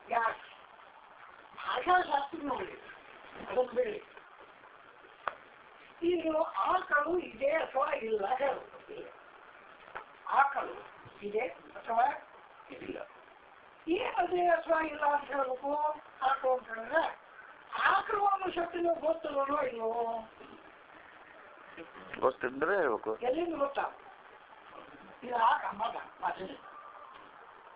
ಯಾಕೆ? ಭಾಷಾಶಾಸ್ತ್ರ ನೋಡಿ. ಅದನ್ನು ಬಿಡಿ. ಈಗ ನೀವು ಆಕಳು ಇದೆ ಅಥವಾ ಇಲ್ಲ ಹೇಳು ಆಕಳು ಇದೆ ಅಥವಾ ಇಲ್ಲ. ಏನದೇ ಅಥವಾ ಇಲ್ಲ ಅಂತ ಹೇಳಬೇಕು ಆಕಳು ಅಂತ ಹೇಳಿದ್ರೆ ಆಕಳು ಅನ್ನೋ ಶಕ್ತಿ ನೀವು ಗೊತ್ತದೋ ಇಲ್ವೋ ಗೊತ್ತಿದ್ರೆ ಹೇಳ್ಬೇಕು ಎಲ್ಲಿಂದ ಗೊತ್ತಾ? ಇದು ಮಗ ಮೊದಲು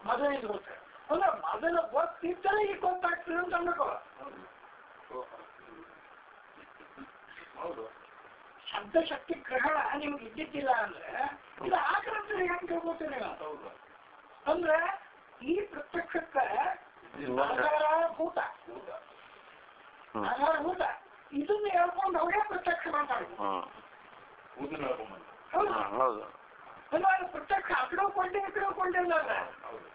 ಮೊದಲಿಂದ ಗೊತ್ತ? ಅಲ್ಲ ಮೊದಲು ಗೊತ್ತಿದ್ದರೆ ಈಗ ಗೊತ್ತಾಗ್ತದೆ ಅಂತ ಅನ್ಬೇಕು ಹೌದು. ಶಬ್ದಶಕ್ತಿ ಗ್ರಹಣ ನಿಮ್ಗೆ ಇದ್ದಿದ್ದಿಲ್ಲ ಅಂದ್ರೆ ಇದು ಆಕ್ರಂತ ಹೆಂಗ್ ತಿಳ್ಕೊತೀರಿ ಹೌದು. ಅಂದ್ರೆ ಈ ಪ್ರತ್ಯಕ್ಷಕ್ಕೆ ಭೂತ ಆಧಾರಭೂತ. ಇದನ್ನ ಹೇಳ್ಕೊಂಡು ಅವರೇ ಪ್ರತ್ಯಕ್ಷ ಮಾತಾಡುದು ಹೌದು. ಅಲ್ಲ ಪ್ರತ್ಯಕ್ಷ ಆ ಕಡೆ ಕೊಂಡೆ ಈ ಕಡೆ ಕೊಂಡಿಲ್ಲ ಅಲ್ಲ ಹೌದು.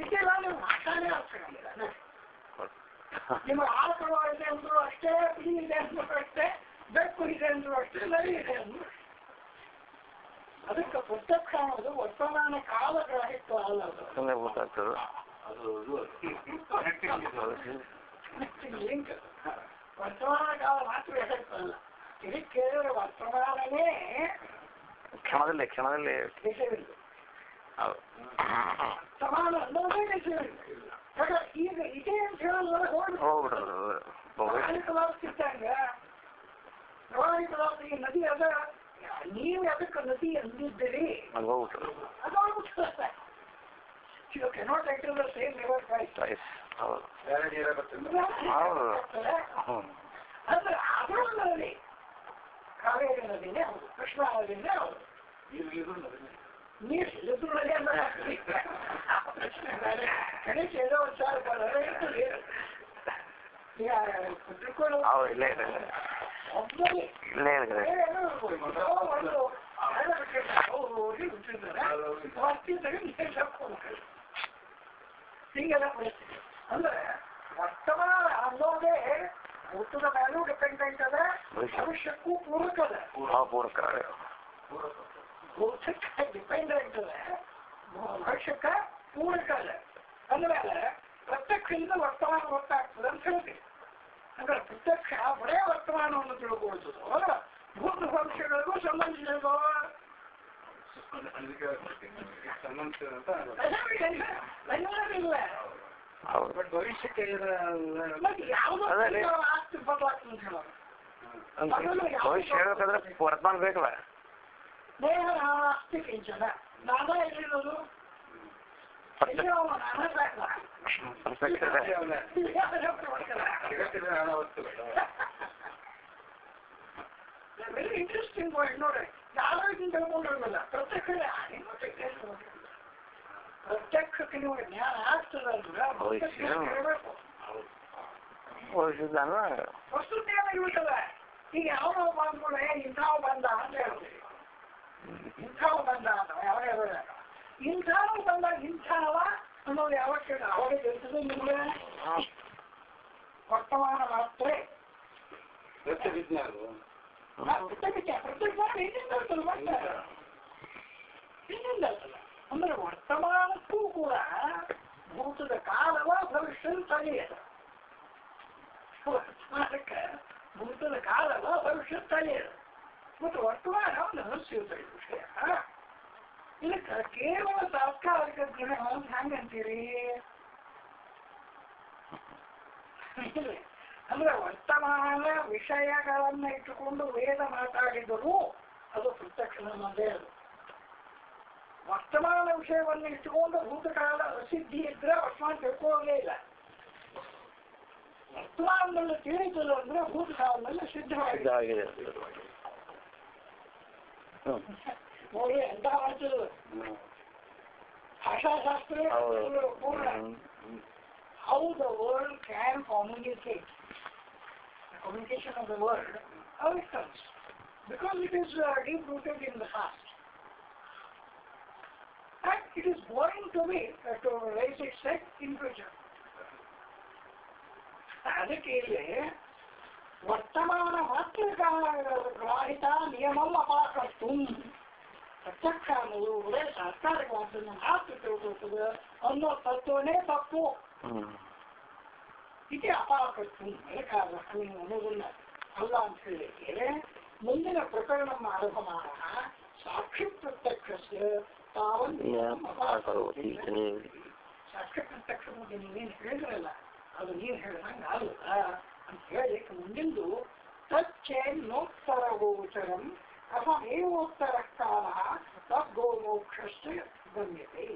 ಇದೆಲ್ಲ ನೀವು ಮಾತಾಡೇ ಅರ್ಥ ನಿಮ್ಮ ಆಕಳು ಇದೆ ಅಂದ್ರು ಅಷ್ಟೇ ಬಿಳಿ ಇದೆ ಅಂದ್ರು ಅಷ್ಟೇ ಬೆಕ್ಕು ಇದೆ ಅಂದ್ರು ಅಷ್ಟೇ ನರಿ ಇದೆ ಅಂದ್ರು. ಅದಕ್ಕೆ ಪ್ರತ್ಯಕ್ಷ ಅನ್ನೋದು ವರ್ತಮಾನ ಕಾಲಗ್ರಾಹಿತ್ವ ಅಲ್ಲ ಅದು. ಗೊತ್ತಾಗ್ತದೆ ವರ್ತಮಾನ ಕಾಲ ಮಾತ್ರ ಹೇಳಲ್ಲ ಇದಕ್ಕೆ ಕೇಳಿದ್ರೆ ವರ್ತಮಾನನೇ ಕ್ಷಣದಲ್ಲೇ ಕ್ಷಣದಲ್ಲೇ ವಿಷಯವಿಲ್ಲ ಹೌದು ಸಮಾನ ಅನ್ನೋದೇ ವಿಷಯವಿಲ್ಲ ಯಾಕೆ ಈಗ ಇದೆ ಅಂತ ಹೇಳಲ್ಲ ಹೋಗಿ ಹೋಗ್ಬಿಡೋದು ಹೋಗಿ ಪ್ರವಾಹಿ ಪದಾರ್ಥ ಇದ್ದಂಗ ಪ್ರವಾಹಿ ಪದಾರ್ಥ ಈ ನದಿ ಅದ ನೀವು ಅದಕ್ಕೆ ನದಿ ಅಂದಿದ್ದೀರಿ ಅದು ಹೋಗ್ಬಿಟ್ರು ಅದು ಆಗ್ಬಿಡ್ತದೆ You cannot enter the same river twice. Rice ಹೌದು ಬೇರೆ ನೀರೇ خالقنا بنعمة مشمعنا بنعمة يريدون بنعمة ليش يدور لي ما كانش لو صار ولا غير يا كل او لا لا لا لا انا كنت اقول لك انت انا كنت اقول لك சிங்கள அந்த வர்த்தமான அந்தோடே ಅಂದ್ರೆ ವರ್ತಮಾನ ಅನ್ನೋದೇ ಊಟದ ಮೇಲೂ ಡಿಪೆಂಡೆಂಟ್ ಅದ ಭವಿಷ್ಯಕ್ಕೂ ಪೂರಕ ಅದ ಆ ಪೂರಕ ಭೂತಕ್ಕೆ ಡಿಪೆಂಡೆಂಟ್ ಅದ ಭವಿಷ್ಯಕ್ಕ ಪೂರಕ ಅದ ಅಂದ್ಮೇಲೆ ಪ್ರತ್ಯಕ್ಷದಿಂದ ವರ್ತಮಾನ ಗೊತ್ತಾಗ್ತದೆ ಅಂತ ಹೇಳ್ತೀವಿ ಅಂದ್ರೆ ಪ್ರತ್ಯಕ್ಷ ಬರೇ ವರ್ತಮಾನವನ್ನು ತಿಳ್ಕೊಳ್ತದೋ ಭೂತ ಭವಿಷ್ಯಗಳಿಗೂ ಸಂಬಂಧಿಸಿದೋ ಅದಕ್ಕೆ ಸಂಬಂಧಿಸಿದಂತ ಇಲ್ಲ ಹೌದು. ಬಟ್ ಭವಿಷ್ಯಕ್ಕೆ ಭವಿಷ್ಯ ಹೇಳ್ಬೇಕಂದ್ರೆ ವರ್ತಮಾನ ಬೇಕಲ್ಲ. ನಾನೇ ನಾನೇ ಇಂಟ್ರೆಸ್ಟಿಂಗ್ ಪಾಯಿಂಟ್ ನೋಡಿ ಯಾರೋ ಇದನ್ನ ತಿಳ್ಕೊಂಡಿರಲಿಲ್ಲ. ಪ್ರತ್ಯಕ್ಷ ಪ್ರತ್ಯಕ್ಷಕ್ಕೆ ನೀವು ಜ್ಞಾನ ಆಗ್ತದೆ ಅಂದ್ರೆ ಪ್ರತ್ಯಕ್ಷ ಕೇಳಬೇಕು ಭವಿಷ್ಯದಾನ ವಸ್ತು ಜ್ಞಾನ ಇರುತ್ತಲ್ಲ ಈಗ ಯಾವನೋ ಬಂದ್ಬಿಡ ಇಂಥವ್ ಬಂದ ಅಂತ ಹೇಳ್ತೀವಿ ಇಂಥವ್ ಬಂದ ಅಂತ ಯಾವ ಹೇಳೋದ ಇಂಥವ್ ಬಂದ ಇಂಥವ ಅನ್ನೋದು ಯಾವಾಗ ಕೇಳ ಅವಾಗ ಇರ್ತದೆ ನಿಮಗೆ ವರ್ತಮಾನ ಮಾತ್ರ ಸತ್ಯ ವಿಜ್ಞಾನ ಅದು. ಪ್ರತ್ಯೇಕ ಪ್ರತ್ಯೇಕ ಹಿಂದಿಂದ ಇರ್ತದೆ ಮತ್ತೆ ಹಿಂದಿಂದ ಇರ್ತದೆ ಅಂದ್ರೆ ವರ್ತಮಾನಕ್ಕೂ ಕೂಡ ಭೂತದ ಕಾಲವ ಭವಿಷ್ಯದ ತಲೆಯದ ವರ್ತಮಾನಕ್ಕೆ ಭೂತದ ಕಾಲವ ಭವಿಷ್ಯದ ತಲೆಯದ ಮತ್ತು ವರ್ತಮಾನ ಒಂದು ರಹಸ್ಯದ ವಿಷಯ. ಇದಕ್ಕೆ ಕೇವಲ ತಾತ್ಕಾಲಿಕ ಗ್ರಹಣ ಅಂತ ಹೆಂಗಂತೀರಿ ಅಂದ್ರೆ ವರ್ತಮಾನ ವಿಷಯಗಳನ್ನ ಇಟ್ಟುಕೊಂಡು ವೇದ ಮಾತಾಡಿದರೂ ಅದು ಪ್ರತ್ಯಕ್ಷ ನಮ್ಮದೇ ಅದು ವರ್ತಮಾನ ವಿಷಯವನ್ನು ಇಟ್ಟುಕೊಂಡು ಭೂತಕಾಲ ಪ್ರಸಿದ್ಧಿ ಇದ್ರೆ ವರ್ತಮಾನ ತಿಳ್ಕೊಳ್ಳೋದೇ ಇಲ್ಲ ವರ್ತಮಾನದಲ್ಲಿ ತಿಳಿತದೆ ಅಂದ್ರೆ ಭೂತಕಾಲದಲ್ಲಿ ಸಿದ್ಧವಾಗಿದೆ ಇದಾಗಿದೆ ಹ್ಮ್. ನೋಡಿ ಎಂತ ಮಾಡ್ತಿದ್ರು ಭಾಷಾಶಾಸ್ತ್ರ ಹೌದು ಪೂರ್ಣ ಹ್ಮ್. ಹ್ಮ್. how the world can communicate. The communication of the world, how it comes. Because it is uh, deep And it is boring to me uh, to raise its head in future. ಅದಕ್ಕೆ ಇಲ್ಲಿ ವರ್ತಮಾನ ಮಾತ್ರ ಗ್ರಾಹಿತ ನಿಯಮಂ ಅಪಾಕರ್ತು ಪ್ರತ್ಯಕ್ಷ ಅನ್ನೋದು ಒಳ್ಳೆ ಸರ್ಕಾರಕ್ಕೆ ಅದನ್ನು ಮಾತ್ರ ತಿಳ್ಕೊಳ್ತದೆ ಅನ್ನೋ ತತ್ವನೇ ತಪ್ಪು ಹ್ಮ್. ಇತಿ ಅಪಾಕರ್ತು ಬೇಕಾದ ನೀವು ಅನ್ನೋದನ್ನ ಅಲ್ಲ ಅಂತ ಹೇಳಿದ್ರೆ ಮುಂದಿನ ಪ್ರಕರಣ ಆರಂಭ ಮಾಡೋಣ ಸಾಕ್ಷಿ ಪ್ರತ್ಯಕ್ಷ ತಾವನ್ ನಿಯಮ ಅಪಾಕರೋತಿ. ಸಾಕ್ಷಿ ಪ್ರತ್ಯಕ್ಷ ಬಗ್ಗೆ ನೀವೇನು ಹೇಳಿದ್ರಲ್ಲ ಅದು ನೀವು ಹೇಳಿದಂಗೆ ಅಲ್ಲ ಅಂತ ಹೇಳಿ ಮುಂದಿಂದು ತಚ್ಚೇನ್ನೋತ್ತರ ಗೋಚರಂ ಅಹಮೇವೋತ್ತರ ಕಾಲ ತದ್ಗೋಮೋಕ್ಷಶ್ಚ ಗಮ್ಯತೆ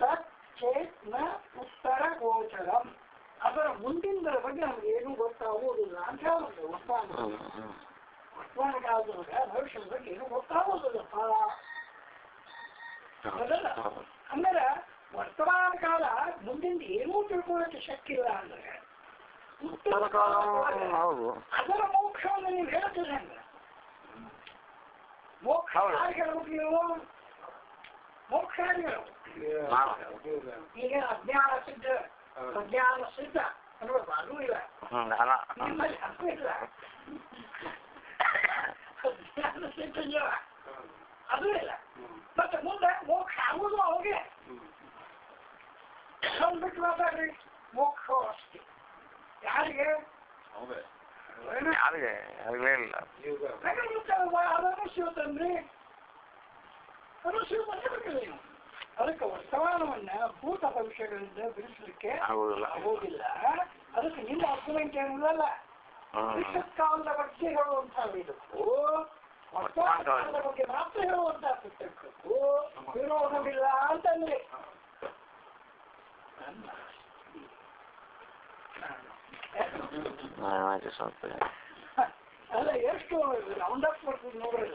ತಚ್ಚೇತ್ ನ ಉತ್ತರ ಗೋಚರಂ ಅದರ ಮುಂದಿನ ಬಗ್ಗೆ ನಮ್ಗೆ ಏನೂ ಗೊತ್ತಾಗುವುದಿಲ್ಲ ಅಂತ ಹೇಳುತ್ತೆ ವರ್ತಮಾನ ಹ್ಮ್. ಹ್ಮ್. ವರ್ತಮಾನ ಕಾಲದೊಳಗೆ ಭವಿಷ್ಯದ ಬಗ್ಗೆ ಏನೂ ಗೊತ್ತಾಗೋದಿಲ್ಲಪ್ಪ ಹೌದಲ್ಲ ಹೌದು. ಅಂದ್ರೆ ವರ್ತಮಾನ ಕಾಲ ಮುಂದಿಂದ ಏನೂ ತಿಳ್ಕೊಳ್ಳೋಕೆ ಶಕ್ತಿ ಇಲ್ಲ ಅಂದ್ರೆ ಉತ್ತರ ಕಾಲ ಹೌದು ಅದರ ಮೋಕ್ಷವನ್ನು ನೀವು ಹೇಳ್ತೀರಿ ಹಂಗ ಮೋಕ್ಷ ಹೌದು. ಯಾರು ಹೇಳ್ಬೇಕು ನೀವು ಮೋಕ್ಷ ಯಾರು ಹೇಳ್ಬೇಕು ಈಗ ಅಜ್ಞಾನ ಸಿದ್ಧ ಪ್ರಜ್ಞಾನ ಸಿದ್ಧ ಅನ್ನೋದು ಅದು ಇಲ್ಲ ಹ್ಮ್ ಅಲ್ಲ ನಿಮ್ಮಲ್ಲಿ ಅದು ಇಲ್ಲ ಅಜ್ಞಾನ ಸಿದ್ಧ ಜೀವ ಅದು ಇಲ್ಲ ಮತ್ತೆ ಮುಂದೆ ಮೋಕ್ಷ ಆಗುವುದು ಅವಾಗೆ ನಮ್ ಬಿಟ್ಟು ಮಾತಾಡ್ರಿ ಮೋಕ್ಷ ಅಷ್ಟೇ ಯಾರಿಗೆ ಏನು? ಯಾರಿಗೆ ಯಾರಿಗೇ ಇಲ್ಲ ಅದನ್ನು ಶಿವ ತಂದ್ರಿ ಅದು ಶಿವ ಬಂದಿರ್ಬೇಕಿಲ್ಲ ನೀವು ಅದಕ್ಕೆ ವರ್ತಮಾನವನ್ನ ಭೂತ ಭವಿಷ್ಯಗಳಿಂದ ಬಿಡಿಸಲಿಕ್ಕೆ ಆಗುದಿಲ್ಲ ಆಗೋದಿಲ್ಲ ಅದಕ್ಕೆ ನಿಮ್ಮ ಆರ್ಗ್ಯುಮೆಂಟ್ ಏನಿಲ್ಲ ಹ್ಮ್ ಭವಿಷ್ಯತ್ ಕಾಲದ ಬಗ್ಗೆ ಹೇಳುವಂತಹ ಇದಕ್ಕೂ ವರ್ತಮಾನ ಕಾಲದ ಬಗ್ಗೆ ಮಾತ್ರ ಪುಸ್ತಕಕ್ಕೂ ವಿರೋಧವಿಲ್ಲ ಅಂತಂದ್ರೆ. ಅಲ್ಲ ಎಷ್ಟು ರೌಂಡ್ ಅಪ್ ಮಾಡ್ತೀವಿ ನೋಡ್ರಿ.